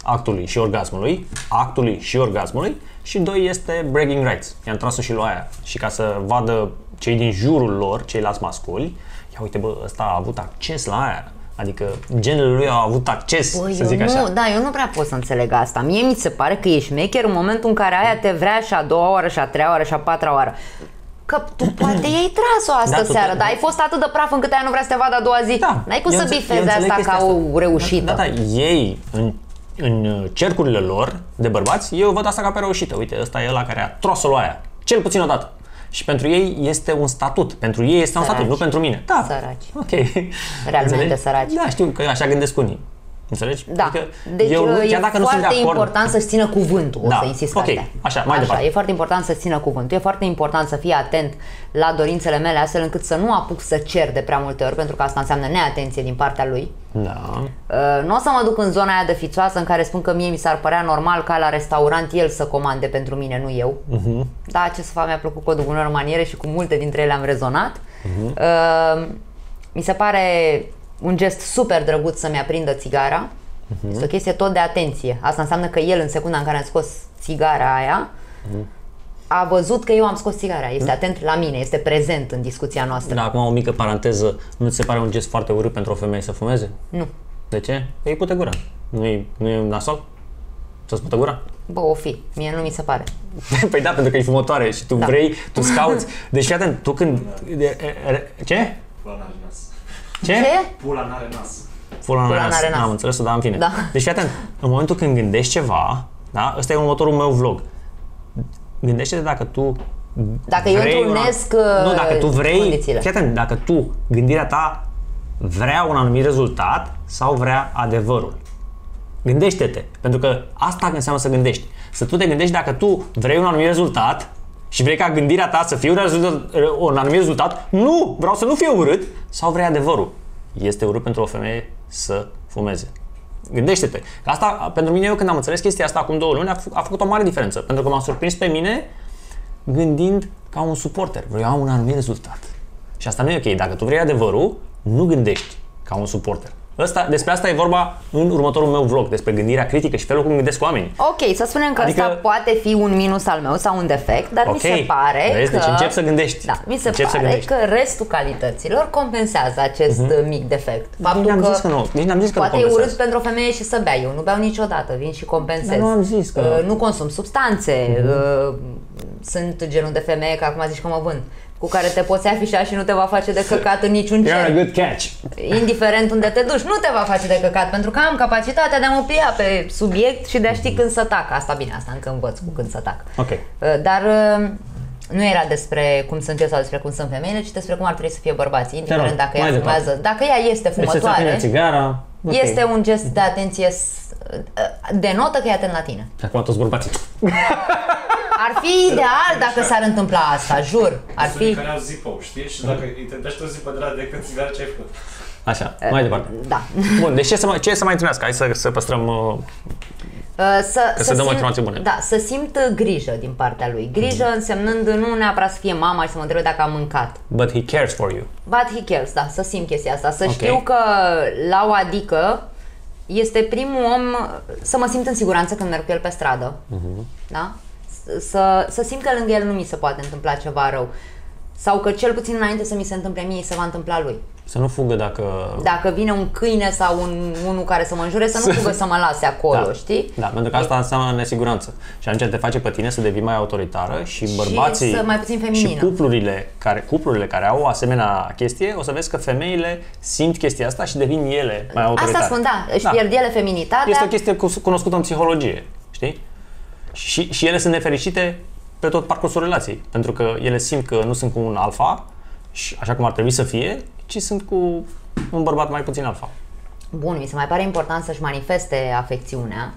Speaker 1: actului și orgasmului, actului și orgasmului și doi este bragging rights. I-am tras-o și lui aia. Și ca să vadă cei din jurul lor, ceilalți masculi, ia uite bă, ăsta a avut acces la aia. Adică genele lui au avut acces,
Speaker 2: Băi,
Speaker 1: să
Speaker 2: eu
Speaker 1: zic
Speaker 2: nu,
Speaker 1: așa.
Speaker 2: da, eu nu prea pot să înțeleg asta. Mie mi se pare că ești șmecher în momentul în care aia te vrea și a doua oară, și a treia oară, și a patra oară. Că tu poate i-ai tras-o astă
Speaker 1: Da, tu-
Speaker 2: seară, dar ai fost atât de praf încât aia nu vrea să te vadă a doua zi.
Speaker 1: Da,
Speaker 2: N-ai cum
Speaker 1: eu
Speaker 2: să
Speaker 1: înțe- eu
Speaker 2: bifezi
Speaker 1: înțeleg
Speaker 2: asta
Speaker 1: chestia
Speaker 2: ca o reușită.
Speaker 1: Da, da, ei în, în cercurile lor de bărbați, eu văd asta ca pe reușită. Uite, ăsta e ăla care a tros-o lui aia. Cel puțin o dată. Și pentru ei este un statut. Pentru ei este un
Speaker 2: Săraci.
Speaker 1: statut, nu pentru mine. Da.
Speaker 2: Săraci.
Speaker 1: Ok.
Speaker 2: Realmente
Speaker 1: Înțelegi?
Speaker 2: săraci.
Speaker 1: Da, știu că așa gândesc unii. Înțelegi?
Speaker 2: Da,
Speaker 1: Adică
Speaker 2: deci
Speaker 1: eu, nu-
Speaker 2: e
Speaker 1: chiar dacă nu sunt
Speaker 2: foarte
Speaker 1: de acord,
Speaker 2: important să-ți țină cuvântul, o
Speaker 1: Da,
Speaker 2: să insist pe
Speaker 1: ok,
Speaker 2: astea.
Speaker 1: așa, mai
Speaker 2: așa,
Speaker 1: departe.
Speaker 2: e foarte important să-ți țină cuvântul, e foarte important să fii atent la dorințele mele, astfel încât să nu apuc să cer de prea multe ori, pentru că asta înseamnă neatenție din partea lui.
Speaker 1: Da.
Speaker 2: Uh, nu o să mă duc în zona aia de fițoasă în care spun că mie mi s-ar părea normal ca la restaurant el să comande pentru mine, nu eu.
Speaker 1: Mhm.
Speaker 2: Da, ce să fac, mi-a plăcut codul bună maniere și cu multe dintre ele am rezonat.
Speaker 1: Mhm.
Speaker 2: Uh, mi se pare un gest super drăguț să-mi aprindă țigara. Este o chestie tot de atenție. Asta înseamnă că el, în secunda în care am scos țigara aia, a văzut că eu am scos țigara. Este atent la mine, este prezent în discuția noastră.
Speaker 1: Da, acum o mică paranteză. Nu ți se pare un gest foarte urât pentru o femeie să fumeze?
Speaker 2: Nu.
Speaker 1: De ce? Că îi pute gura. Nu e, nu e nasol? Să-ți pute gura?
Speaker 2: Bă, o fi. Mie nu mi se pare. [laughs]
Speaker 1: păi da, pentru că e fumătoare și tu
Speaker 2: Da.
Speaker 1: vrei, tu scauți. Deci fii atent, tu când... de- e- e- Ce?
Speaker 3: Pula n-are nas.
Speaker 1: Ce?
Speaker 2: Ce?
Speaker 3: Pula n-are nas.
Speaker 1: Pula
Speaker 2: Pula
Speaker 1: n-are nas.
Speaker 2: n-are nas.
Speaker 1: Am înțeles dar în fine.
Speaker 2: Da.
Speaker 1: Deci fii atent, în momentul când gândești ceva, da? Ăsta e următorul meu vlog. Gândește-te dacă tu
Speaker 2: Dacă eu
Speaker 1: vrei
Speaker 2: întrunesc,
Speaker 1: una... Nu,
Speaker 2: uh,
Speaker 1: dacă tu vrei,
Speaker 2: condițiile.
Speaker 1: fii atent, dacă tu, gândirea ta vrea un anumit rezultat sau vrea adevărul. Gândește-te, pentru că asta înseamnă să gândești. Să tu te gândești dacă tu vrei un anumit rezultat și vrei ca gândirea ta să fie un, rezultat, un anumit rezultat, nu, vreau să nu fie urât, sau vrei adevărul. Este urât pentru o femeie să fumeze. Gândește-te. Că Asta, pentru mine, eu când am înțeles chestia asta acum două luni, a, fă- a făcut o mare diferență. Pentru că m-a surprins pe mine gândind ca un suporter. Vreau un anumit rezultat. Și asta nu e ok. Dacă tu vrei adevărul, nu gândești ca un suporter. Asta, despre asta e vorba în următorul meu vlog, despre gândirea critică și felul cum gândesc oamenii.
Speaker 2: Ok, să spunem că
Speaker 1: Adică-
Speaker 2: asta poate fi un minus al meu sau un defect, dar mi
Speaker 1: Ok,
Speaker 2: se pare
Speaker 1: vezi,
Speaker 2: că...
Speaker 1: deci încep să gândești.
Speaker 2: Da, mi se
Speaker 1: Încep să
Speaker 2: pare
Speaker 1: gândești.
Speaker 2: că restul calităților compensează acest uh mic defect.
Speaker 1: Nici n-am zis că nu, nici n-am zis că nu
Speaker 2: poate e urât
Speaker 1: compensează.
Speaker 2: pentru o femeie și să bea. Eu nu beau niciodată, vin și compensez.
Speaker 1: Dar nu am zis că- Mhm.
Speaker 2: Uh, nu consum substanțe. Uh, sunt genul de femeie, că acum zici că mă vând, cu care te poți afișa și nu te va face de căcat în niciun
Speaker 1: You're a
Speaker 2: cer.
Speaker 1: good catch.
Speaker 2: Indiferent unde te duci, nu te va face de căcat, pentru că am capacitatea de a mă plia pe subiect și de a ști când să tac. Asta bine, asta încă învăț cu când să tac.
Speaker 1: Ok.
Speaker 2: Uh, Dar uh, nu era despre cum sunt eu sau despre cum sunt femeile, ci despre cum ar trebui să fie bărbații, indiferent
Speaker 1: rog,
Speaker 2: dacă
Speaker 1: mai
Speaker 2: ea
Speaker 1: departe.
Speaker 2: fumează. Dacă ea este
Speaker 1: Deci să-ți aprinde
Speaker 2: fumătoare,
Speaker 1: țigara. ok.
Speaker 2: este un gest de atenție, s- uh, denotă că e atent la tine.
Speaker 1: Acum toți bărbații.
Speaker 2: Ar fi ideal dacă s-ar întâmpla asta, jur. Ar
Speaker 3: Sunt unii
Speaker 2: fi...
Speaker 3: care au zipou, știi? Și dacă îi tentești o zipă de la de când țigara ce ai făcut.
Speaker 1: Așa, mai departe.
Speaker 2: Da.
Speaker 1: Bun, deci ce să mai, ce să mai întâlnească? Hai să, să păstrăm... Uh,
Speaker 2: Uh, Să,
Speaker 1: Că să dăm informații bune.
Speaker 2: Da, să simt grijă din partea lui. Grijă însemnând nu neapărat să fie mama și să mă întrebe dacă am mâncat.
Speaker 1: but he cares for you.
Speaker 2: But he cares, da, să simt chestia asta. Să
Speaker 1: Ok.
Speaker 2: știu că la o adică este primul om să mă simt în siguranță când merg cu el pe stradă.
Speaker 1: Mhm.
Speaker 2: Da? S- Să, să simt că lângă el nu mi se poate întâmpla ceva rău. Sau că cel puțin înainte să mi se întâmple mie, se va întâmpla lui.
Speaker 1: Să nu fugă dacă...
Speaker 2: Dacă vine un câine sau un, unul care să mă înjure, să nu fugă să mă lase acolo,
Speaker 1: da.
Speaker 2: știi?
Speaker 1: Da, pentru că asta înseamnă nesiguranță. Și atunci te face pe tine să devii mai autoritară și bărbații
Speaker 2: să mai puțin
Speaker 1: și
Speaker 2: feminină.
Speaker 1: cuplurile care, cuplurile care au o asemenea chestie, o să vezi că femeile simt chestia asta și devin ele mai autoritare.
Speaker 2: Asta spun, da, își pierd ele feminitatea.
Speaker 1: Este o chestie cus- cunoscută în psihologie, știi? Și, și ele sunt nefericite pe tot parcursul relației, pentru că ele simt că nu sunt cu un alfa, și așa cum ar trebui să fie, ci sunt cu un bărbat mai puțin alfa.
Speaker 2: Bun, mi se mai pare important să-și manifeste afecțiunea.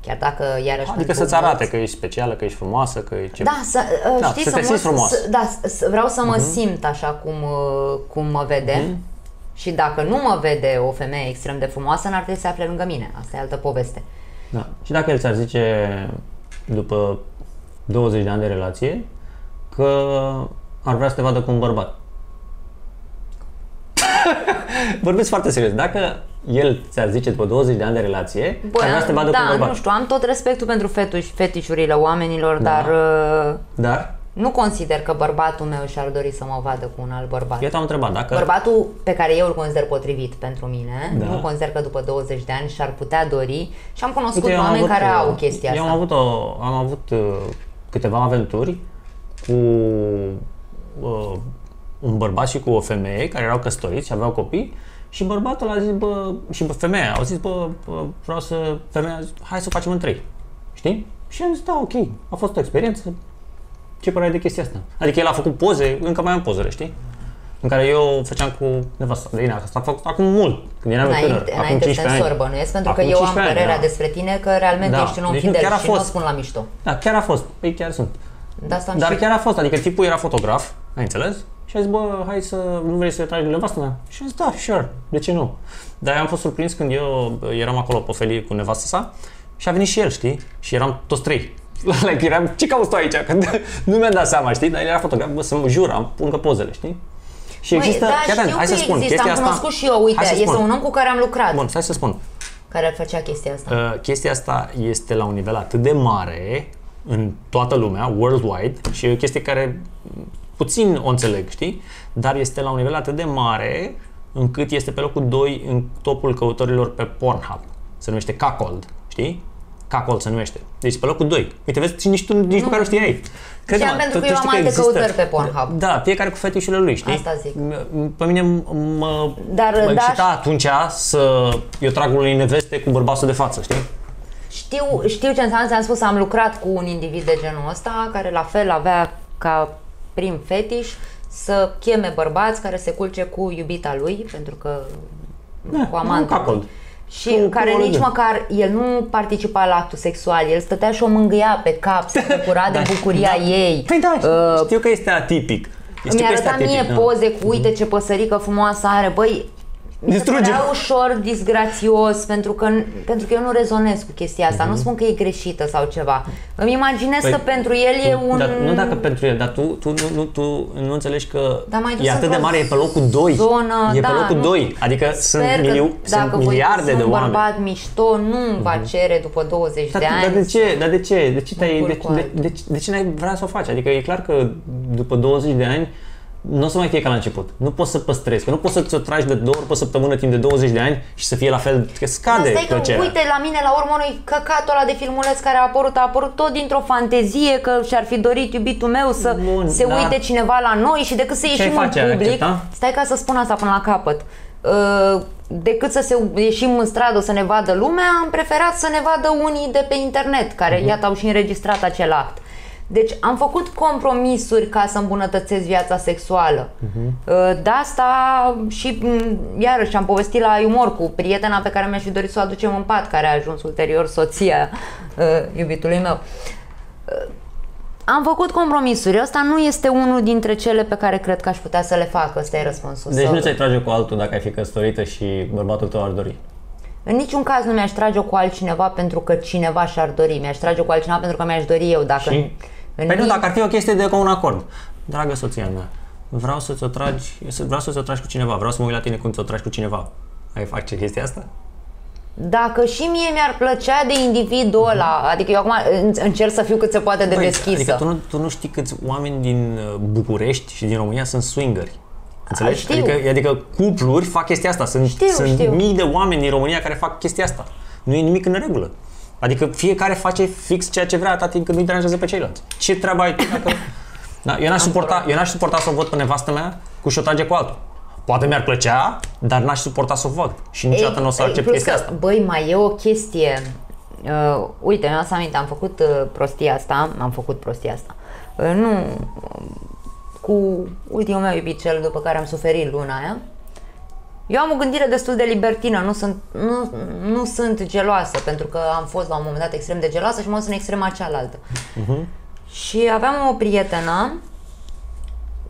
Speaker 2: Chiar dacă iarăși
Speaker 1: Adică
Speaker 2: pentru
Speaker 1: să-ți arate
Speaker 2: mulți-
Speaker 1: că ești specială, că ești frumoasă, că e ce...
Speaker 2: Da, să, uh,
Speaker 1: Da,
Speaker 2: știi,
Speaker 1: să te
Speaker 2: mă-
Speaker 1: simți frumos.
Speaker 2: Să, da, să, vreau să mă simt așa cum, uh, cum mă vede.
Speaker 1: Mhm.
Speaker 2: Și dacă nu mă vede o femeie extrem de frumoasă, n-ar trebui să se afle lângă mine. Asta e altă poveste.
Speaker 1: Da. Și dacă el ți-ar zice, după 20 de ani de relație, că ar vrea să te vadă cu un bărbat. [laughs] Vorbesc foarte serios. Dacă el ți-ar zice după 20 de ani de relație, că ar vrea să te vadă
Speaker 2: da,
Speaker 1: cu un bărbat.
Speaker 2: nu știu, am tot respectul pentru fetuș, fetișurile oamenilor,
Speaker 1: Da.
Speaker 2: dar uh,
Speaker 1: Dar,
Speaker 2: nu consider că bărbatul meu și-ar dori să mă vadă cu un alt bărbat.
Speaker 1: eu te-am întrebat, dacă...
Speaker 2: Bărbatul pe care eu îl consider potrivit pentru mine,
Speaker 1: Da.
Speaker 2: nu consider că după 20 de ani și-ar putea dori și am cunoscut
Speaker 1: Uite, eu am
Speaker 2: oameni
Speaker 1: avut,
Speaker 2: care
Speaker 1: uh,
Speaker 2: au chestia
Speaker 1: eu
Speaker 2: asta.
Speaker 1: am avut, o, am avut uh, câteva aventuri cu uh, un bărbat și cu o femeie care erau căsătoriți și aveau copii și bărbatul a zis, bă, și bă, femeia au zis, bă, bă vreau să, femeia a zis, hai să facem în trei. Știi? Și am zis, da, ok, a fost o experiență. Ce părere ai de chestia asta? Adică el a făcut poze, încă mai am pozele, știi? În care eu făceam cu nevasta de Ina. Asta a făcut acum mult, când eram eu tânăr,
Speaker 2: Înainte,
Speaker 1: acum
Speaker 2: înainte să
Speaker 1: 15
Speaker 2: te
Speaker 1: ani.
Speaker 2: însor bănuiesc, pentru că
Speaker 1: Acum
Speaker 2: eu am
Speaker 1: 15 ani,
Speaker 2: părerea
Speaker 1: da.
Speaker 2: despre tine că realmente
Speaker 1: Da,
Speaker 2: ești un om
Speaker 1: deci nu,
Speaker 2: fidel
Speaker 1: chiar a
Speaker 2: și nu o
Speaker 1: fost.
Speaker 2: spun la mișto.
Speaker 1: Da, chiar a fost. Păi chiar sunt.
Speaker 2: De asta am
Speaker 1: Dar
Speaker 2: și...
Speaker 1: chiar a fost, adică tipul era fotograf, ai înțeles? Și a zis, bă, hai să, nu vrei să tragi nevastă mea? Și a zis, da, sure, de ce nu? Dar eu am fost surprins când eu bă, eram acolo pe felie cu nevastă sa și a venit și el, știi? Și eram toți trei. [laughs] like, eram, ce cauți tu aici? Că [laughs] nu mi-am dat seama, știi? Dar el era fotograf, bă, să mă jur, am pun încă pozele, știi? Și
Speaker 2: Măi,
Speaker 1: există,
Speaker 2: da,
Speaker 1: chiar,
Speaker 2: știu
Speaker 1: hai
Speaker 2: că
Speaker 1: să spun,
Speaker 2: există,
Speaker 1: chestia
Speaker 2: am
Speaker 1: asta...
Speaker 2: cunoscut și eu, uite,
Speaker 1: Hai să
Speaker 2: este
Speaker 1: spun.
Speaker 2: un om cu care am lucrat.
Speaker 1: Bun, stai să spun.
Speaker 2: care făcea chestia asta.
Speaker 1: Uh, chestia asta este la un nivel atât de mare în toată lumea, worldwide, și e o chestie care puțin o înțeleg, știi? Dar este la un nivel atât de mare încât este pe locul 2 în topul căutărilor pe Pornhub. Se numește Cuckold, știi? Cuckold se numește. Deci pe locul 2. Uite, vezi, și nici tu nici măcar nu știai.
Speaker 2: Știam pentru că eu am alte căutări pe Pornhub.
Speaker 1: Da, fiecare cu fetișurile lui, știi?
Speaker 2: Asta zic.
Speaker 1: M- Pe mine m- mă,
Speaker 2: Dar,
Speaker 1: mă
Speaker 2: da,
Speaker 1: excita atunci să eu trag unei neveste cu bărbatul de față, știi?
Speaker 2: Știu, știu ce înseamnă, ți-am spus, am lucrat cu un individ de genul ăsta, care la fel avea ca prim fetiș să cheme bărbați care se culce cu iubita lui, pentru că
Speaker 1: Da,
Speaker 2: cu amantul
Speaker 1: un cuckold.
Speaker 2: lui. Și
Speaker 1: Cu- cu
Speaker 2: care
Speaker 1: o
Speaker 2: nici
Speaker 1: legă.
Speaker 2: măcar, el nu participa la actul sexual, el stătea și o mângâia pe cap, se bucura de bucuria ei.
Speaker 1: Păi da,
Speaker 2: Uh,
Speaker 1: știu că este atipic. Știu
Speaker 2: mi-a
Speaker 1: că este
Speaker 2: arătat mie
Speaker 1: atipic, da.
Speaker 2: poze cu uite ce păsărică frumoasă are, băi, mi se
Speaker 1: Distruge.
Speaker 2: părea ușor disgrațios pentru că, pentru că eu nu rezonez cu chestia asta, nu spun că e greșită sau ceva. Îmi imaginez
Speaker 1: Mhm. Păi,
Speaker 2: că pentru el e
Speaker 1: Tu-
Speaker 2: un...
Speaker 1: Dar, nu dacă pentru el, dar tu, tu, nu, nu, tu nu înțelegi că
Speaker 2: Dar mai dus
Speaker 1: e atât de
Speaker 2: într-o
Speaker 1: mare, e pe locul 2.
Speaker 2: zonă,
Speaker 1: e
Speaker 2: da,
Speaker 1: pe locul
Speaker 2: nu-
Speaker 1: 2. Adică sunt,
Speaker 2: Sper că
Speaker 1: miliu,
Speaker 2: dacă
Speaker 1: sunt
Speaker 2: voi
Speaker 1: miliarde
Speaker 2: găsi
Speaker 1: de
Speaker 2: un
Speaker 1: oameni. Mhm.
Speaker 2: bărbat mișto, nu va cere după 20
Speaker 1: Dar,
Speaker 2: de
Speaker 1: tu-
Speaker 2: ani.
Speaker 1: dar de ce? Dar de ce? De ce, te-ai,
Speaker 2: Mă
Speaker 1: de,
Speaker 2: culc cu
Speaker 1: de,
Speaker 2: alții.
Speaker 1: de, de, ce n-ai vrea să o faci? Adică e clar că după 20 de ani nu o să mai fie ca la început. Nu poți să păstrezi, că nu poți să ți-o tragi de două ori pe săptămână timp de 20 de ani și să fie la fel, că
Speaker 2: Dar
Speaker 1: scade
Speaker 2: stai că,
Speaker 1: plăcerea.
Speaker 2: uite, la mine, la urmă, noi căcatul ăla de filmuleț care a apărut, a apărut tot dintr-o fantezie că și-ar fi dorit iubitul meu să
Speaker 1: Bun,
Speaker 2: se
Speaker 1: dar-
Speaker 2: uite cineva la noi și decât să
Speaker 1: Ce
Speaker 2: ieșim
Speaker 1: ai face?
Speaker 2: în
Speaker 1: Ai
Speaker 2: public,
Speaker 1: accepta?
Speaker 2: stai ca să spun asta până la capăt, uh, decât să se ieșim în stradă să ne vadă lumea, am preferat să ne vadă unii de pe internet, care
Speaker 1: Mhm.
Speaker 2: iată au și înregistrat acel act. Deci am făcut compromisuri ca să îmbunătățesc viața sexuală.
Speaker 1: Mhm.
Speaker 2: Uh, De asta și m, iarăși am povestit la umor cu prietena pe care mi-aș fi dorit să o aducem în pat, care a ajuns ulterior soția uh, iubitului meu. Uh, Am făcut compromisuri. Ăsta nu este unul dintre cele pe care cred că aș putea să le fac. Ăsta e răspunsul.
Speaker 1: Deci
Speaker 2: Să-
Speaker 1: nu ți-ai trage cu altul dacă ai fi căsătorită și bărbatul tău ar dori.
Speaker 2: În niciun caz nu mi-aș trage cu altcineva pentru că cineva și-ar dori. Mi-aș trage cu altcineva pentru că mi-aș dori eu. Dacă
Speaker 1: Și?
Speaker 2: În
Speaker 1: Păi nu,
Speaker 2: nici-
Speaker 1: dacă ar fi o chestie de comun acord. Dragă soția mea, vreau să-ți o tragi, să- vreau să-ți o tragi cu cineva, vreau să mă uit la tine cum ți-o tragi cu cineva. Ai face chestia asta?
Speaker 2: Dacă și mie mi-ar plăcea de individul ăla, adică eu acum în- încerc să fiu cât se poate de
Speaker 1: Băi,
Speaker 2: deschisă.
Speaker 1: Adică tu nu, tu nu știi câți oameni din uh, București și din România sunt swingeri. Înțelegi?
Speaker 2: știu.
Speaker 1: Adică, adică cupluri fac chestia asta. Sunt,
Speaker 2: Știu,
Speaker 1: sunt
Speaker 2: știu.
Speaker 1: mii de oameni din România care fac chestia asta. Nu e nimic în regulă. Adică fiecare face fix ceea ce vrea atât timp cât nu-i deranjează pe ceilalți. Ce treabă ai tu dacă... [laughs] Da, eu, n-aș suporta, eu n-aș suporta să o văd pe nevastă mea cu și o trage cu altul. Poate mi-ar plăcea, dar n-aș suporta să o văd. Și niciodată nu o să
Speaker 2: Ei,
Speaker 1: accept
Speaker 2: plus
Speaker 1: chestia
Speaker 2: că,
Speaker 1: asta.
Speaker 2: Băi, mai e o chestie. Uh, uite, mi-am să aminte, am făcut uh, prostia asta, am făcut prostia asta. Uh, nu cu ultimul meu iubit, cel după care am suferit luna aia. Eu am o gândire destul de libertină, nu sunt, nu, nu sunt geloasă, pentru că am fost la un moment dat extrem de geloasă și mă sunt în extrema cealaltă.
Speaker 1: Mhm.
Speaker 2: Și aveam o prietenă,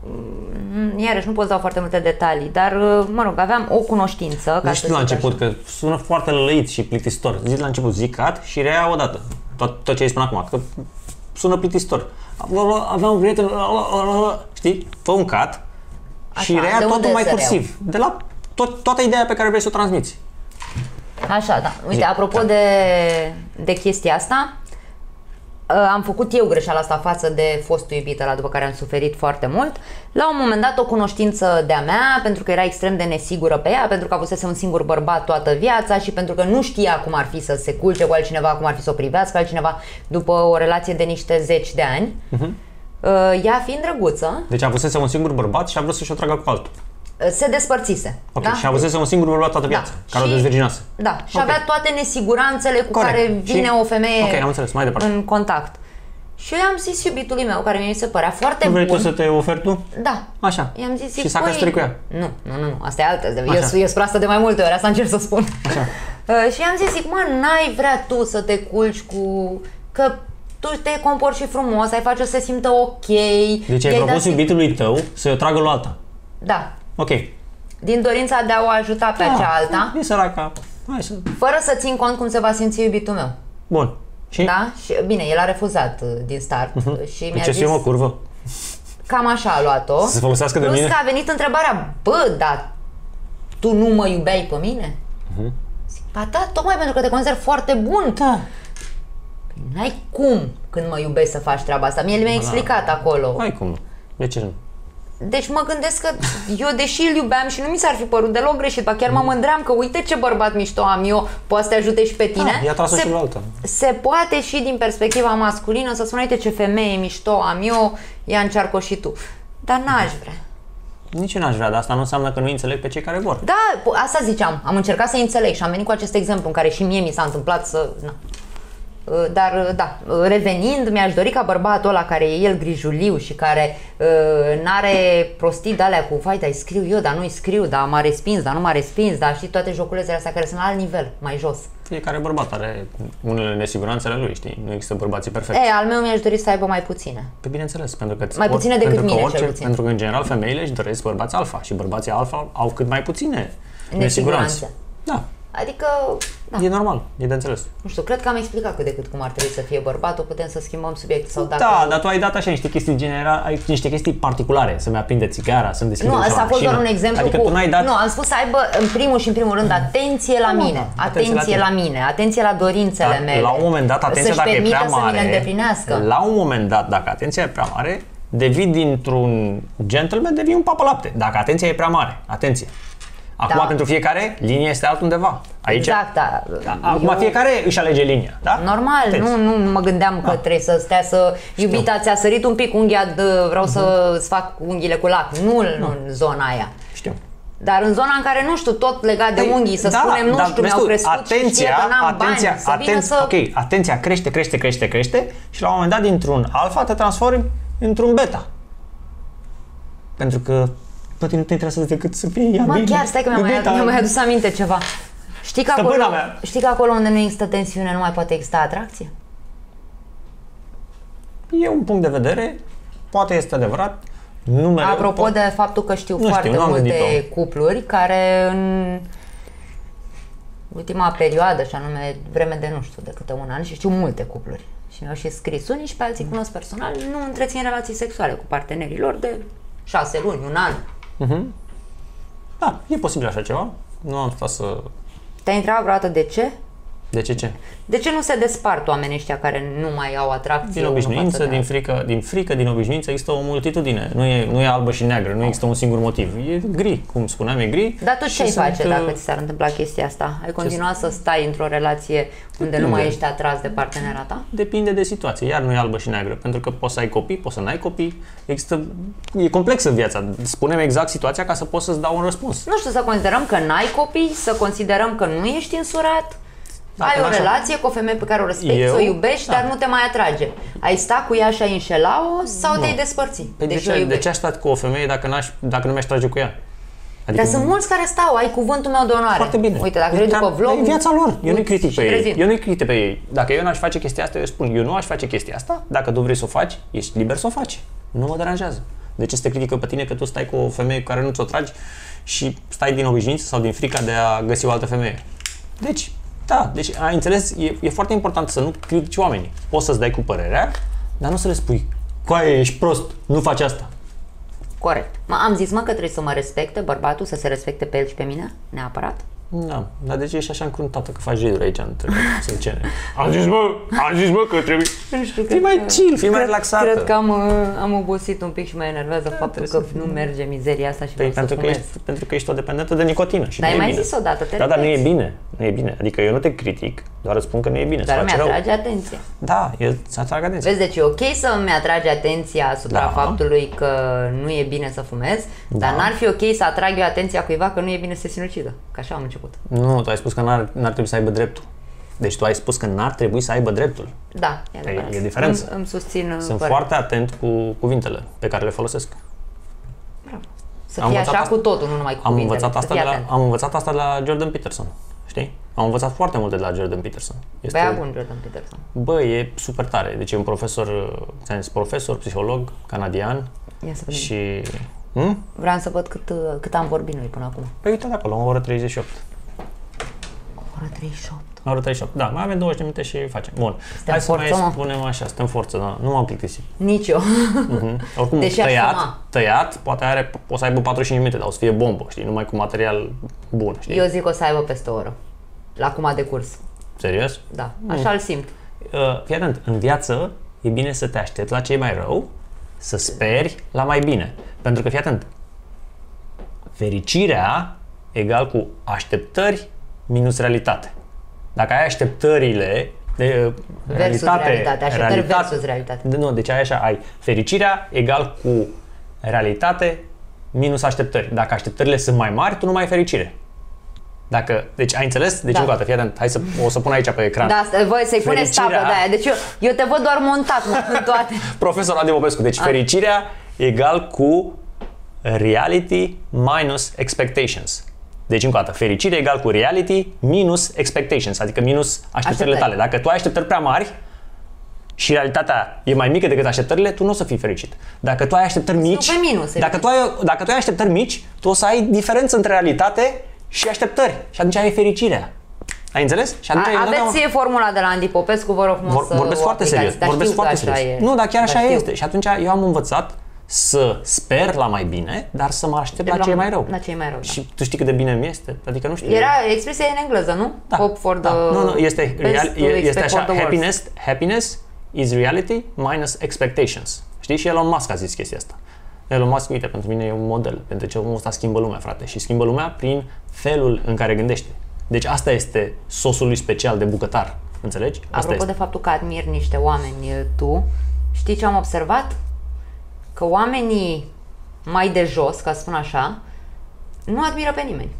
Speaker 2: mm, iarăși nu pot să dau foarte multe detalii, dar, uh, mă rog, aveam o cunoștință. Ca
Speaker 1: Nu
Speaker 2: să
Speaker 1: știu la
Speaker 2: zic
Speaker 1: început,
Speaker 2: așa.
Speaker 1: că sună foarte lăit și plictisitor. Zici la început, zic cat și rea odată. Tot, tot ce ai spus acum, că sună plictisitor. Aveam un prieten, știi, fă un cat și
Speaker 2: Așa,
Speaker 1: rea
Speaker 2: de unde
Speaker 1: totul mai
Speaker 2: să reau?
Speaker 1: cursiv. De la tot, toată ideea pe care vrei să o transmiți.
Speaker 2: Așa, da. Uite,
Speaker 1: Zi,
Speaker 2: apropo
Speaker 1: da.
Speaker 2: de, de chestia asta, uh, am făcut eu greșeala asta față de fostul iubit ăla după care am suferit foarte mult. La un moment dat o cunoștință de-a mea, pentru că era extrem de nesigură pe ea, pentru că avusese un singur bărbat toată viața și pentru că nu știa cum ar fi să se culce cu altcineva, cum ar fi să o privească altcineva după o relație de niște zeci de ani. Uh, Ea fiind drăguță,
Speaker 1: Deci avusese un singur bărbat și a vrut să-și o tragă cu altul.
Speaker 2: Uh, se despărțise.
Speaker 1: Ok,
Speaker 2: da?
Speaker 1: și avusese un singur bărbat toată viața, care o
Speaker 2: Și-
Speaker 1: dezvirginase.
Speaker 2: Da, și
Speaker 1: Ok.
Speaker 2: avea toate nesiguranțele cu
Speaker 1: Corect.
Speaker 2: care vine
Speaker 1: Și-
Speaker 2: o femeie
Speaker 1: Ok, am înțeles, mai departe.
Speaker 2: în contact. Și eu i-am zis iubitului meu, care mi se părea foarte
Speaker 1: Nu vrei
Speaker 2: bun.
Speaker 1: tu să te oferi tu?
Speaker 2: Da.
Speaker 1: Așa.
Speaker 2: I-am zis,
Speaker 1: Și
Speaker 2: zic,
Speaker 1: s-a
Speaker 2: "Băi,
Speaker 1: căsătorit cu ea.
Speaker 2: Nu, nu, nu, nu, asta e altă. Eu,
Speaker 1: Așa.
Speaker 2: eu sunt proastă de mai multe ori, asta încerc să spun.
Speaker 1: Așa. [laughs]
Speaker 2: Uh, și i-am zis, zic, mă, n-ai vrea tu să te culci cu... Că tu te comporți și frumos, ai face să se simtă ok.
Speaker 1: Deci ai
Speaker 2: i-ai
Speaker 1: propus
Speaker 2: dat-
Speaker 1: iubitului tău să-i o tragă lui alta.
Speaker 2: Da.
Speaker 1: Ok.
Speaker 2: Din dorința de a o ajuta pe acea alta,
Speaker 1: E săraca. Hai să...
Speaker 2: fără să țin cont cum se va simți iubitul meu.
Speaker 1: Bun. Și?
Speaker 2: Da? Și bine, el a refuzat uh, din start și mi-a
Speaker 1: Deci ce
Speaker 2: zis...
Speaker 1: să iau o curvă?
Speaker 2: Cam așa a luat-o.
Speaker 1: Să se folosească de
Speaker 2: Plus
Speaker 1: mine?
Speaker 2: că a venit întrebarea, bă, dar tu nu mă iubeai pe mine?
Speaker 1: Mhm.
Speaker 2: Zic, Ba da, tocmai pentru că te consider foarte bun.
Speaker 1: Da.
Speaker 2: N-ai cum când mă iubești să faci treaba asta. Mie mi-a explicat acolo.
Speaker 1: Ai cum nu. De ce nu?
Speaker 2: Deci mă gândesc că eu, deși îl iubeam și nu mi s-ar fi părut deloc greșit, ba chiar mă mândream că uite ce bărbat mișto am eu, poate să te ajute și pe tine.
Speaker 1: Da, i-a tras-o
Speaker 2: se,
Speaker 1: și la alta.
Speaker 2: se poate și din perspectiva masculină să spun, uite ce femeie mișto am eu, ia încearcă și tu. Dar n-aș vrea.
Speaker 1: Nici eu n-aș vrea, dar asta nu înseamnă că nu înțeleg pe cei care vor.
Speaker 2: Da, po- asta ziceam. Am încercat să înțeleg și am venit cu acest exemplu în care și mie mi s-a întâmplat să... Na. Uh, Dar, uh, da, uh, revenind, mi-aș dori ca bărbatul ăla care e el grijuliu și care uh, n-are prostii de alea cu fai, dar îi scriu eu, dar nu îi scriu, dar m-a respins, dar nu m-a respins, dar știi toate joculețele astea care sunt la alt nivel, mai jos.
Speaker 1: Fiecare bărbat are unele nesiguranțele lui, știi? Nu există bărbații perfecți.
Speaker 2: E, al meu mi-aș dori să aibă mai puține.
Speaker 1: Pe bineînțeles, pentru că
Speaker 2: Mai puține decât
Speaker 1: pentru că
Speaker 2: mine,
Speaker 1: orice,
Speaker 2: cel puțin.
Speaker 1: Pentru că în general femeile își doresc bărbați alfa și bărbații alfa au cât mai puține nesiguranțe.
Speaker 2: Nesiguranțe.
Speaker 1: Da,
Speaker 2: Adică, da,
Speaker 1: e normal, e de înțeles.
Speaker 2: nu știu, cred că am explicat cât de cât cum ar trebui să fie bărbatul, putem să schimbăm subiectul sau dacă...
Speaker 1: Da, dar tu ai dat așa niște chestii generale, ai niște chestii particulare, să-mi aprinde țigara, să-mi deschide
Speaker 2: Nu,
Speaker 1: ușa
Speaker 2: asta a
Speaker 1: la
Speaker 2: fost doar
Speaker 1: mașină.
Speaker 2: un exemplu
Speaker 1: Adică
Speaker 2: cu...
Speaker 1: tu n-ai dat...
Speaker 2: Nu, am spus să aibă în primul și în primul rând atenție la
Speaker 1: Da,
Speaker 2: mine,
Speaker 1: da,
Speaker 2: atenție,
Speaker 1: atenție la
Speaker 2: la,
Speaker 1: tine.
Speaker 2: mine, atenție la dorințele
Speaker 1: Dar
Speaker 2: mele.
Speaker 1: La un moment dat, atenția
Speaker 2: să-și
Speaker 1: dacă e
Speaker 2: permită
Speaker 1: prea
Speaker 2: să mi le
Speaker 1: mare,
Speaker 2: îndeplinească.
Speaker 1: la un moment dat, dacă atenția e prea mare, devii dintr-un gentleman, devii un papă lapte. Dacă atenția e prea mare, atenție. Acum,
Speaker 2: Da.
Speaker 1: pentru fiecare, linia este altundeva. Aici,
Speaker 2: Exact, da.
Speaker 1: Da, Acum
Speaker 2: Eu-
Speaker 1: fiecare își alege linia, da?
Speaker 2: Normal,
Speaker 1: Atenție.
Speaker 2: nu, nu mă gândeam că trebuie să stea să... Iubita, ți-a sărit un pic unghia, de, vreau să-ți fac unghiile cu lac. Nu, nu în zona aia.
Speaker 1: Știu.
Speaker 2: Dar în zona în care, nu știu, tot legat de
Speaker 1: Păi,
Speaker 2: unghii, să
Speaker 1: da,
Speaker 2: spunem, nu
Speaker 1: dar
Speaker 2: știu,
Speaker 1: vezi
Speaker 2: mi-au
Speaker 1: tu,
Speaker 2: crescut
Speaker 1: atenția,
Speaker 2: și știe că n-am
Speaker 1: atenția,
Speaker 2: bani, să vină
Speaker 1: atenția,
Speaker 2: să...
Speaker 1: ok, atenția crește, crește, crește, crește și la un moment dat dintr-un alfa te transformi într-un beta. Pentru că pe tine nu te interesează decât să fie ea
Speaker 2: Mă,
Speaker 1: bine.
Speaker 2: chiar, stai că mi-am
Speaker 1: E
Speaker 2: mai,
Speaker 1: beta.
Speaker 2: mi-am mai adus aminte ceva. Știi că,
Speaker 1: Stăpâna
Speaker 2: acolo,
Speaker 1: mea.
Speaker 2: știi că acolo unde nu există tensiune nu mai poate exista atracție?
Speaker 1: E un punct de vedere, poate este adevărat, nu mereu.
Speaker 2: Apropo
Speaker 1: poate-
Speaker 2: de faptul că știu
Speaker 1: Nu știu,
Speaker 2: foarte
Speaker 1: nu am
Speaker 2: multe
Speaker 1: gândit-o.
Speaker 2: cupluri care în ultima perioadă, și anume vreme de nu știu de câte un an, și știu multe cupluri și mi-au și scris unii și pe alții cunosc personal, nu întrețin relații sexuale cu partenerii lor de șase luni, un an.
Speaker 1: Da, e posibil așa ceva. Nu am stat să...
Speaker 2: Te-ai întrebat vreodată de ce?
Speaker 1: De ce ce?
Speaker 2: De ce nu se despart oamenii ăștia care nu mai au atracție?
Speaker 1: Din
Speaker 2: unul
Speaker 1: obișnuință,
Speaker 2: față de
Speaker 1: din
Speaker 2: altul?
Speaker 1: frică, din frică, din obișnuință există o multitudine. Nu e, nu e albă și neagră, nu există un singur motiv. E gri, cum spuneam, e gri.
Speaker 2: Dar tu
Speaker 1: și
Speaker 2: ce ai
Speaker 1: sunt,
Speaker 2: face
Speaker 1: uh,
Speaker 2: dacă ți s-ar întâmpla chestia asta? Ai continua să stai într-o relație unde nu mai
Speaker 1: Depinde.
Speaker 2: ești atras de partenera ta?
Speaker 1: Depinde de situație, iar nu e albă și neagră, pentru că poți să ai copii, poți să n-ai copii, există, e complexă viața. Spunem exact situația ca să poți să-ți dau un răspuns.
Speaker 2: Nu știu, să considerăm că n-ai copii, să considerăm că nu ești însurat,
Speaker 1: Dacă
Speaker 2: ai o
Speaker 1: n-așa-
Speaker 2: relație cu o femeie pe care o respecti,
Speaker 1: Eu?
Speaker 2: o iubești,
Speaker 1: Da.
Speaker 2: dar nu te mai atrage. Ai sta cu ea și ai înșela-o sau
Speaker 1: Nu.
Speaker 2: te-ai despărți?
Speaker 1: Păi de,
Speaker 2: Deși o
Speaker 1: ce, de
Speaker 2: iubești.
Speaker 1: ce aș stat cu o femeie dacă, n-aș, dacă nu mi-aș trage cu ea? Adică
Speaker 2: Dar sunt mulți care stau, ai cuvântul meu de onoare.
Speaker 1: Foarte bine.
Speaker 2: Uite, dacă
Speaker 1: E
Speaker 2: vrei
Speaker 1: treaba-
Speaker 2: după vlog...
Speaker 1: E viața lor. Eu nu-i critic
Speaker 2: și
Speaker 1: pe ei.
Speaker 2: prezint.
Speaker 1: Eu nu-i critic pe ei. Dacă eu n-aș face chestia asta, eu spun, eu nu aș face chestia asta. Dacă tu vrei să o faci, ești liber să o faci. Nu mă deranjează. De ce să te critică pe tine că tu stai cu o femeie cu care nu ți-o tragi și stai din obișnuință sau din frica de a găsi o altă femeie? Deci, da, deci ai înțeles, e, e foarte important să nu critici oamenii. Poți să-ți dai cu părerea, dar nu să le spui, coaie, ești prost, nu faci asta.
Speaker 2: Corect. Mă, am zis, mă, că trebuie să mă respecte bărbatul, să se respecte pe el și pe mine, neapărat.
Speaker 1: Da, dar de ce ești așa încruntată că faci jiduri aici între [laughs] sâncene? Am zis, mă, am zis, mă, că trebuie...
Speaker 2: Nu știu,
Speaker 1: Fii mai chill, fii mai relaxată.
Speaker 2: Cred că am, uh, am obosit un pic și mă enervează faptul că nu merge mizeria asta și
Speaker 1: Păi
Speaker 2: vreau să
Speaker 1: pentru că,
Speaker 2: fumez.
Speaker 1: ești, pentru că ești o dependentă de nicotină și
Speaker 2: Dar
Speaker 1: nu
Speaker 2: ai
Speaker 1: e
Speaker 2: mai
Speaker 1: bine.
Speaker 2: zis odată, te
Speaker 1: Da, dar nu e
Speaker 2: repeți.
Speaker 1: bine. Nu e bine. Adică eu nu te critic, doar îți spun că nu e bine.
Speaker 2: Dar
Speaker 1: îți face rău.
Speaker 2: mi-atrage atenția.
Speaker 1: Da, e, să atrag atenția.
Speaker 2: Vezi, deci e ok să-mi atrage atenția asupra
Speaker 1: Da.
Speaker 2: faptului că nu e bine să fumez, dar
Speaker 1: Da.
Speaker 2: n-ar fi ok să atrag eu atenția cuiva că nu e bine să se sinucidă. Că așa am început.
Speaker 1: Nu, tu ai spus că n-ar, n-ar trebui să aibă dreptul. Deci tu ai spus că n-ar trebui să aibă dreptul.
Speaker 2: Da, e adevărat.
Speaker 1: e diferență.
Speaker 2: Îmi, îmi susțin uh,
Speaker 1: Sunt
Speaker 2: părerea.
Speaker 1: foarte atent cu cuvintele pe care le folosesc.
Speaker 2: Să
Speaker 1: am
Speaker 2: fie
Speaker 1: învățat
Speaker 2: așa
Speaker 1: asta-
Speaker 2: cu totul, nu numai cu
Speaker 1: Am
Speaker 2: cuvintele.
Speaker 1: învățat,
Speaker 2: să
Speaker 1: asta
Speaker 2: fii
Speaker 1: de la,
Speaker 2: atent.
Speaker 1: am învățat asta de la Jordan Peterson. Știi? Am învățat foarte multe de la Jordan Peterson. Este,
Speaker 2: Băia bun, Jordan Peterson.
Speaker 1: Bă, e super tare. Deci e un profesor, ți-am zis, profesor, psiholog, canadian
Speaker 2: Ia să vedem.
Speaker 1: și... Hm?
Speaker 2: Vreau să văd cât, uh, cât am vorbit noi până acum.
Speaker 1: Păi uite de acolo, o oră 38.
Speaker 2: O oră 38.
Speaker 1: O oră 38. Da, mai avem 20 de minute și facem. Bun.
Speaker 2: Suntem
Speaker 1: Hai să
Speaker 2: forță,
Speaker 1: mai
Speaker 2: mă.
Speaker 1: spunem așa, suntem forță, da. Nu m-am plictisit.
Speaker 2: Nici eu.
Speaker 1: Mhm. Oricum,
Speaker 2: Deși aș
Speaker 1: tăiat,
Speaker 2: fuma.
Speaker 1: tăiat, poate are, poate să aibă 45 minute, dar o să fie bombă, știi? Numai cu material bun, știi?
Speaker 2: Eu zic o să aibă peste o oră. la cum a decurs.
Speaker 1: Serios?
Speaker 2: Da, așa îl simt.
Speaker 1: Uh, fii atent, în viață e bine să te aștepți la ce e mai rău, să speri la mai bine. Pentru că, fii atent, fericirea egal cu așteptări minus realitate. Dacă ai așteptările de uh, realitate,
Speaker 2: realitate, așteptări versus realitate.
Speaker 1: De- Nu, deci ai așa, ai fericirea egal cu realitate minus așteptări. Dacă așteptările sunt mai mari, tu nu mai ai fericire. Dacă, deci ai înțeles? Deci
Speaker 2: Da.
Speaker 1: încă o dată, fii atent, hai să, o să pun aici pe ecran.
Speaker 2: Da, asta- voi să-i puneți
Speaker 1: Fericirea-
Speaker 2: tabă de aia. Deci eu, eu te văd doar montat mă, în toate. [laughs]
Speaker 1: Profesor Adi Popescu. Deci fericirea egal cu reality minus expectations. Deci încă o dată, fericire egal cu reality minus expectations, adică minus așteptările
Speaker 2: Așteptări.
Speaker 1: tale. Dacă tu ai așteptări prea mari și realitatea e mai mică decât așteptările, tu nu o să fii fericit. Dacă tu ai așteptări mici,
Speaker 2: pe minus,
Speaker 1: dacă tu, ai, dacă tu ai așteptări mici, tu o să ai diferență între realitate și așteptări și atunci ai fericirea. Ai înțeles? Și atunci ai-
Speaker 2: A, aveți formula de la Andy Popescu, vă rog frumos
Speaker 1: vor,
Speaker 2: să
Speaker 1: vorbesc
Speaker 2: o
Speaker 1: foarte
Speaker 2: aplicați.
Speaker 1: serios.
Speaker 2: Dar
Speaker 1: vorbesc
Speaker 2: știu că
Speaker 1: foarte
Speaker 2: așa
Speaker 1: serios.
Speaker 2: E.
Speaker 1: Nu, dar chiar așa
Speaker 2: știu.
Speaker 1: este. Și atunci eu am învățat să sper la mai bine, dar să mă aștept la ce e mai rău.
Speaker 2: La ce e mai rău, da.
Speaker 1: Și tu știi cât de bine mi este? Adică nu știu.
Speaker 2: Era expresia în engleză, nu?
Speaker 1: da,
Speaker 2: Hope for
Speaker 1: da.
Speaker 2: the
Speaker 1: Nu, nu, este,
Speaker 2: best,
Speaker 1: real, e- este
Speaker 2: expect
Speaker 1: așa,
Speaker 2: for the worst.
Speaker 1: happiness, happiness is reality minus expectations. Știi? Și Elon Musk a zis chestia asta. Elon Musk, uite, pentru mine e un model, pentru ce omul ăsta schimbă lumea, frate. Și schimbă lumea prin felul în care gândește. Deci asta este sosul lui special de bucătar. Înțelegi? Asta
Speaker 2: Apropo
Speaker 1: este.
Speaker 2: de faptul că admir niște oameni e, tu, știi ce am observat? Că oamenii mai de jos, ca să spun așa, nu admiră pe nimeni.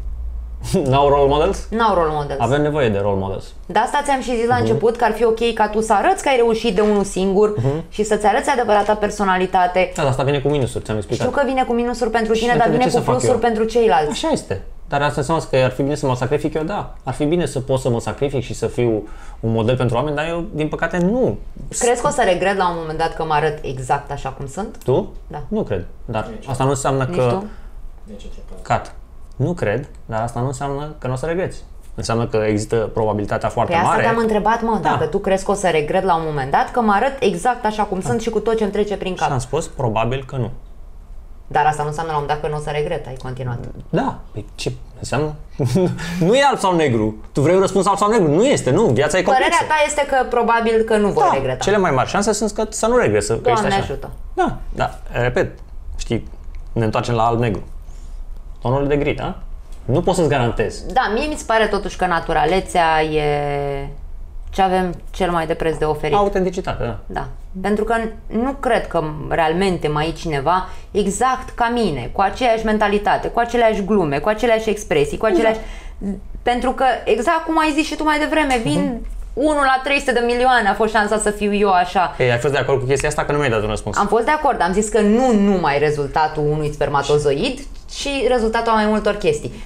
Speaker 2: [laughs]
Speaker 1: N-au role models?
Speaker 2: N-au role models.
Speaker 1: Avem nevoie de role models.
Speaker 2: De asta ți-am și zis la
Speaker 1: Mhm.
Speaker 2: început că ar fi ok ca tu să arăți că ai reușit de unul singur și să-ți arăți adevărata personalitate.
Speaker 1: Da, dar asta vine cu minusuri, ți-am explicat.
Speaker 2: Știu că vine cu minusuri pentru tine,
Speaker 1: Și
Speaker 2: dar
Speaker 1: de
Speaker 2: vine
Speaker 1: ce
Speaker 2: cu
Speaker 1: să fac
Speaker 2: plusuri
Speaker 1: eu?
Speaker 2: pentru ceilalți.
Speaker 1: Așa este. Dar asta înseamnă că ar fi bine să mă sacrific eu, da. Ar fi bine să pot să mă sacrific și să fiu un model pentru oameni, dar eu, din păcate, nu.
Speaker 2: Crezi că o să regret la un moment dat că mă arăt exact așa cum sunt?
Speaker 1: Tu?
Speaker 2: Da.
Speaker 1: Nu cred. Dar asta nu înseamnă
Speaker 2: Nici
Speaker 1: că...
Speaker 2: tu?
Speaker 3: Nici o
Speaker 1: Cat. Nu cred, dar asta nu înseamnă că nu o să regreți. Înseamnă că există probabilitatea foarte
Speaker 2: Pe asta
Speaker 1: mare.
Speaker 2: te-am întrebat, mă,
Speaker 1: Da.
Speaker 2: dacă tu crezi că o să regret la un moment dat că mă arăt exact așa cum sunt și cu tot ce îmi trece prin
Speaker 1: Și am
Speaker 2: cap.
Speaker 1: spus, probabil că nu.
Speaker 2: Dar asta nu înseamnă la un moment dat că nu o să regret, ai continuat.
Speaker 1: Da. Păi ce înseamnă? [laughs] nu e alb sau negru. Tu vrei un răspuns alb sau negru? Nu este, nu. Viața e complexă.
Speaker 2: Părerea ta este că probabil că nu voi
Speaker 1: da,
Speaker 2: regreta.
Speaker 1: cele mai mari șanse sunt că, să nu regreți, să, că ești
Speaker 2: Doamne
Speaker 1: așa.
Speaker 2: ajută.
Speaker 1: Da, da, repet, știi, ne întoarcem la alb-negru. Tonul de gri, da? Nu pot să-ți garantez.
Speaker 2: Da, mie mi se pare totuși că naturalețea e ce avem cel mai de preț de oferit.
Speaker 1: Autenticitate, da.
Speaker 2: Da. Pentru că nu cred că realmente mai e cineva exact ca mine, cu aceeași mentalitate, cu aceleași glume, cu aceleași expresii, cu aceleași... Pentru că, exact cum ai zis și tu mai devreme, vin 1 la 300 de milioane a fost șansa să fiu eu așa.
Speaker 1: Ei, ai fost de acord cu chestia asta că nu mi-ai dat un răspuns.
Speaker 2: Am fost de acord, am zis că nu numai rezultatul unui spermatozoid, ci rezultatul a mai multor chestii.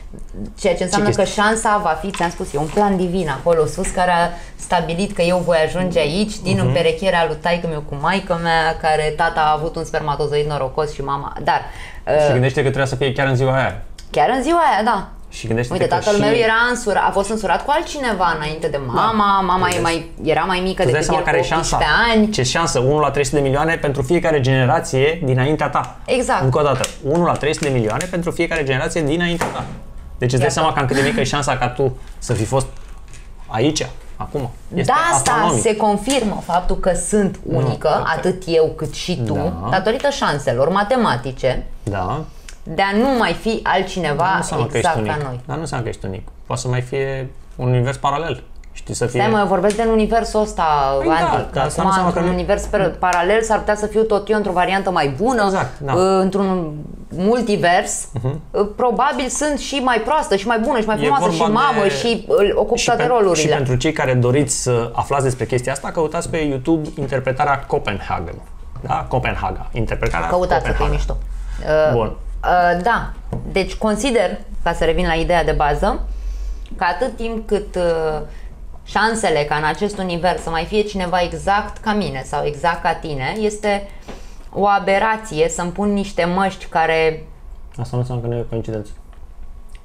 Speaker 2: Ceea ce înseamnă că
Speaker 1: chestii?
Speaker 2: șansa va fi, ți-am spus, e un plan divin acolo sus care a stabilit că eu voi ajunge aici din
Speaker 1: Mhm.
Speaker 2: uh-huh. împerecherea lui taică meu cu maică mea, care tata a avut un spermatozoid norocos și mama. Dar
Speaker 1: Și
Speaker 2: uh,
Speaker 1: gândește că trebuia să fie chiar în ziua aia.
Speaker 2: chiar în ziua aia, da.
Speaker 1: Și gândește
Speaker 2: Uite,
Speaker 1: că
Speaker 2: tatăl
Speaker 1: și...
Speaker 2: meu era însurat, a fost însurat cu altcineva înainte de mama, mama e mai, era mai mică
Speaker 1: Îți dai
Speaker 2: decât
Speaker 1: seama
Speaker 2: el
Speaker 1: care e
Speaker 2: cu
Speaker 1: șansa?
Speaker 2: 18 ani.
Speaker 1: Ce șansă? 1 la 300 de milioane pentru fiecare generație dinaintea ta.
Speaker 2: Exact.
Speaker 1: Încă o dată, 1 la 300 de milioane pentru fiecare generație dinaintea ta. Deci îți dai
Speaker 2: Iată.
Speaker 1: seama cam cât de mică e șansa ca tu să fi fost aici, acum. Este
Speaker 2: de asta
Speaker 1: astronomic.
Speaker 2: se confirmă faptul că sunt unică,
Speaker 1: perfect.
Speaker 2: atât eu cât și tu,
Speaker 1: Da.
Speaker 2: datorită șanselor matematice
Speaker 1: Da,
Speaker 2: de a nu mai fi altcineva
Speaker 1: nu înseamnă că ești
Speaker 2: exact
Speaker 1: unic.
Speaker 2: ca noi.
Speaker 1: Dar nu înseamnă că ești unic. Poate să mai fie un univers paralel. Știi să fie...
Speaker 2: Stai mă, eu vorbesc de universul ăsta,
Speaker 1: Păi da,
Speaker 2: Andy, că
Speaker 1: dar asta
Speaker 2: acum
Speaker 1: înseamnă că
Speaker 2: într-un
Speaker 1: nu-
Speaker 2: univers per- paralel s-ar putea să fiu tot eu într-o variantă mai bună,
Speaker 1: Exact, da.
Speaker 2: uh, într-un multivers, uh, probabil sunt și mai proastă, și mai bună, și mai
Speaker 1: Mhm. E
Speaker 2: frumoasă, și
Speaker 1: vorba
Speaker 2: mamă,
Speaker 1: de-
Speaker 2: și uh, ocup
Speaker 1: și,
Speaker 2: toate
Speaker 1: pen-
Speaker 2: rolurile.
Speaker 1: și pentru cei care doriți să aflați despre chestia asta, căutați pe YouTube interpretarea Copenhagen. Da? Copenhaga. Interpretarea
Speaker 2: Căutați că e
Speaker 1: Copenhaga.
Speaker 2: mișto. Uh,
Speaker 1: Bun.
Speaker 2: Uh, da, deci consider, ca să revin la ideea de bază, că atât timp cât uh, șansele ca în acest univers să mai fie cineva exact ca mine sau exact ca tine, este o aberație să-mi pun niște măști care
Speaker 1: Asta nu înseamnă că nu e o coincidență.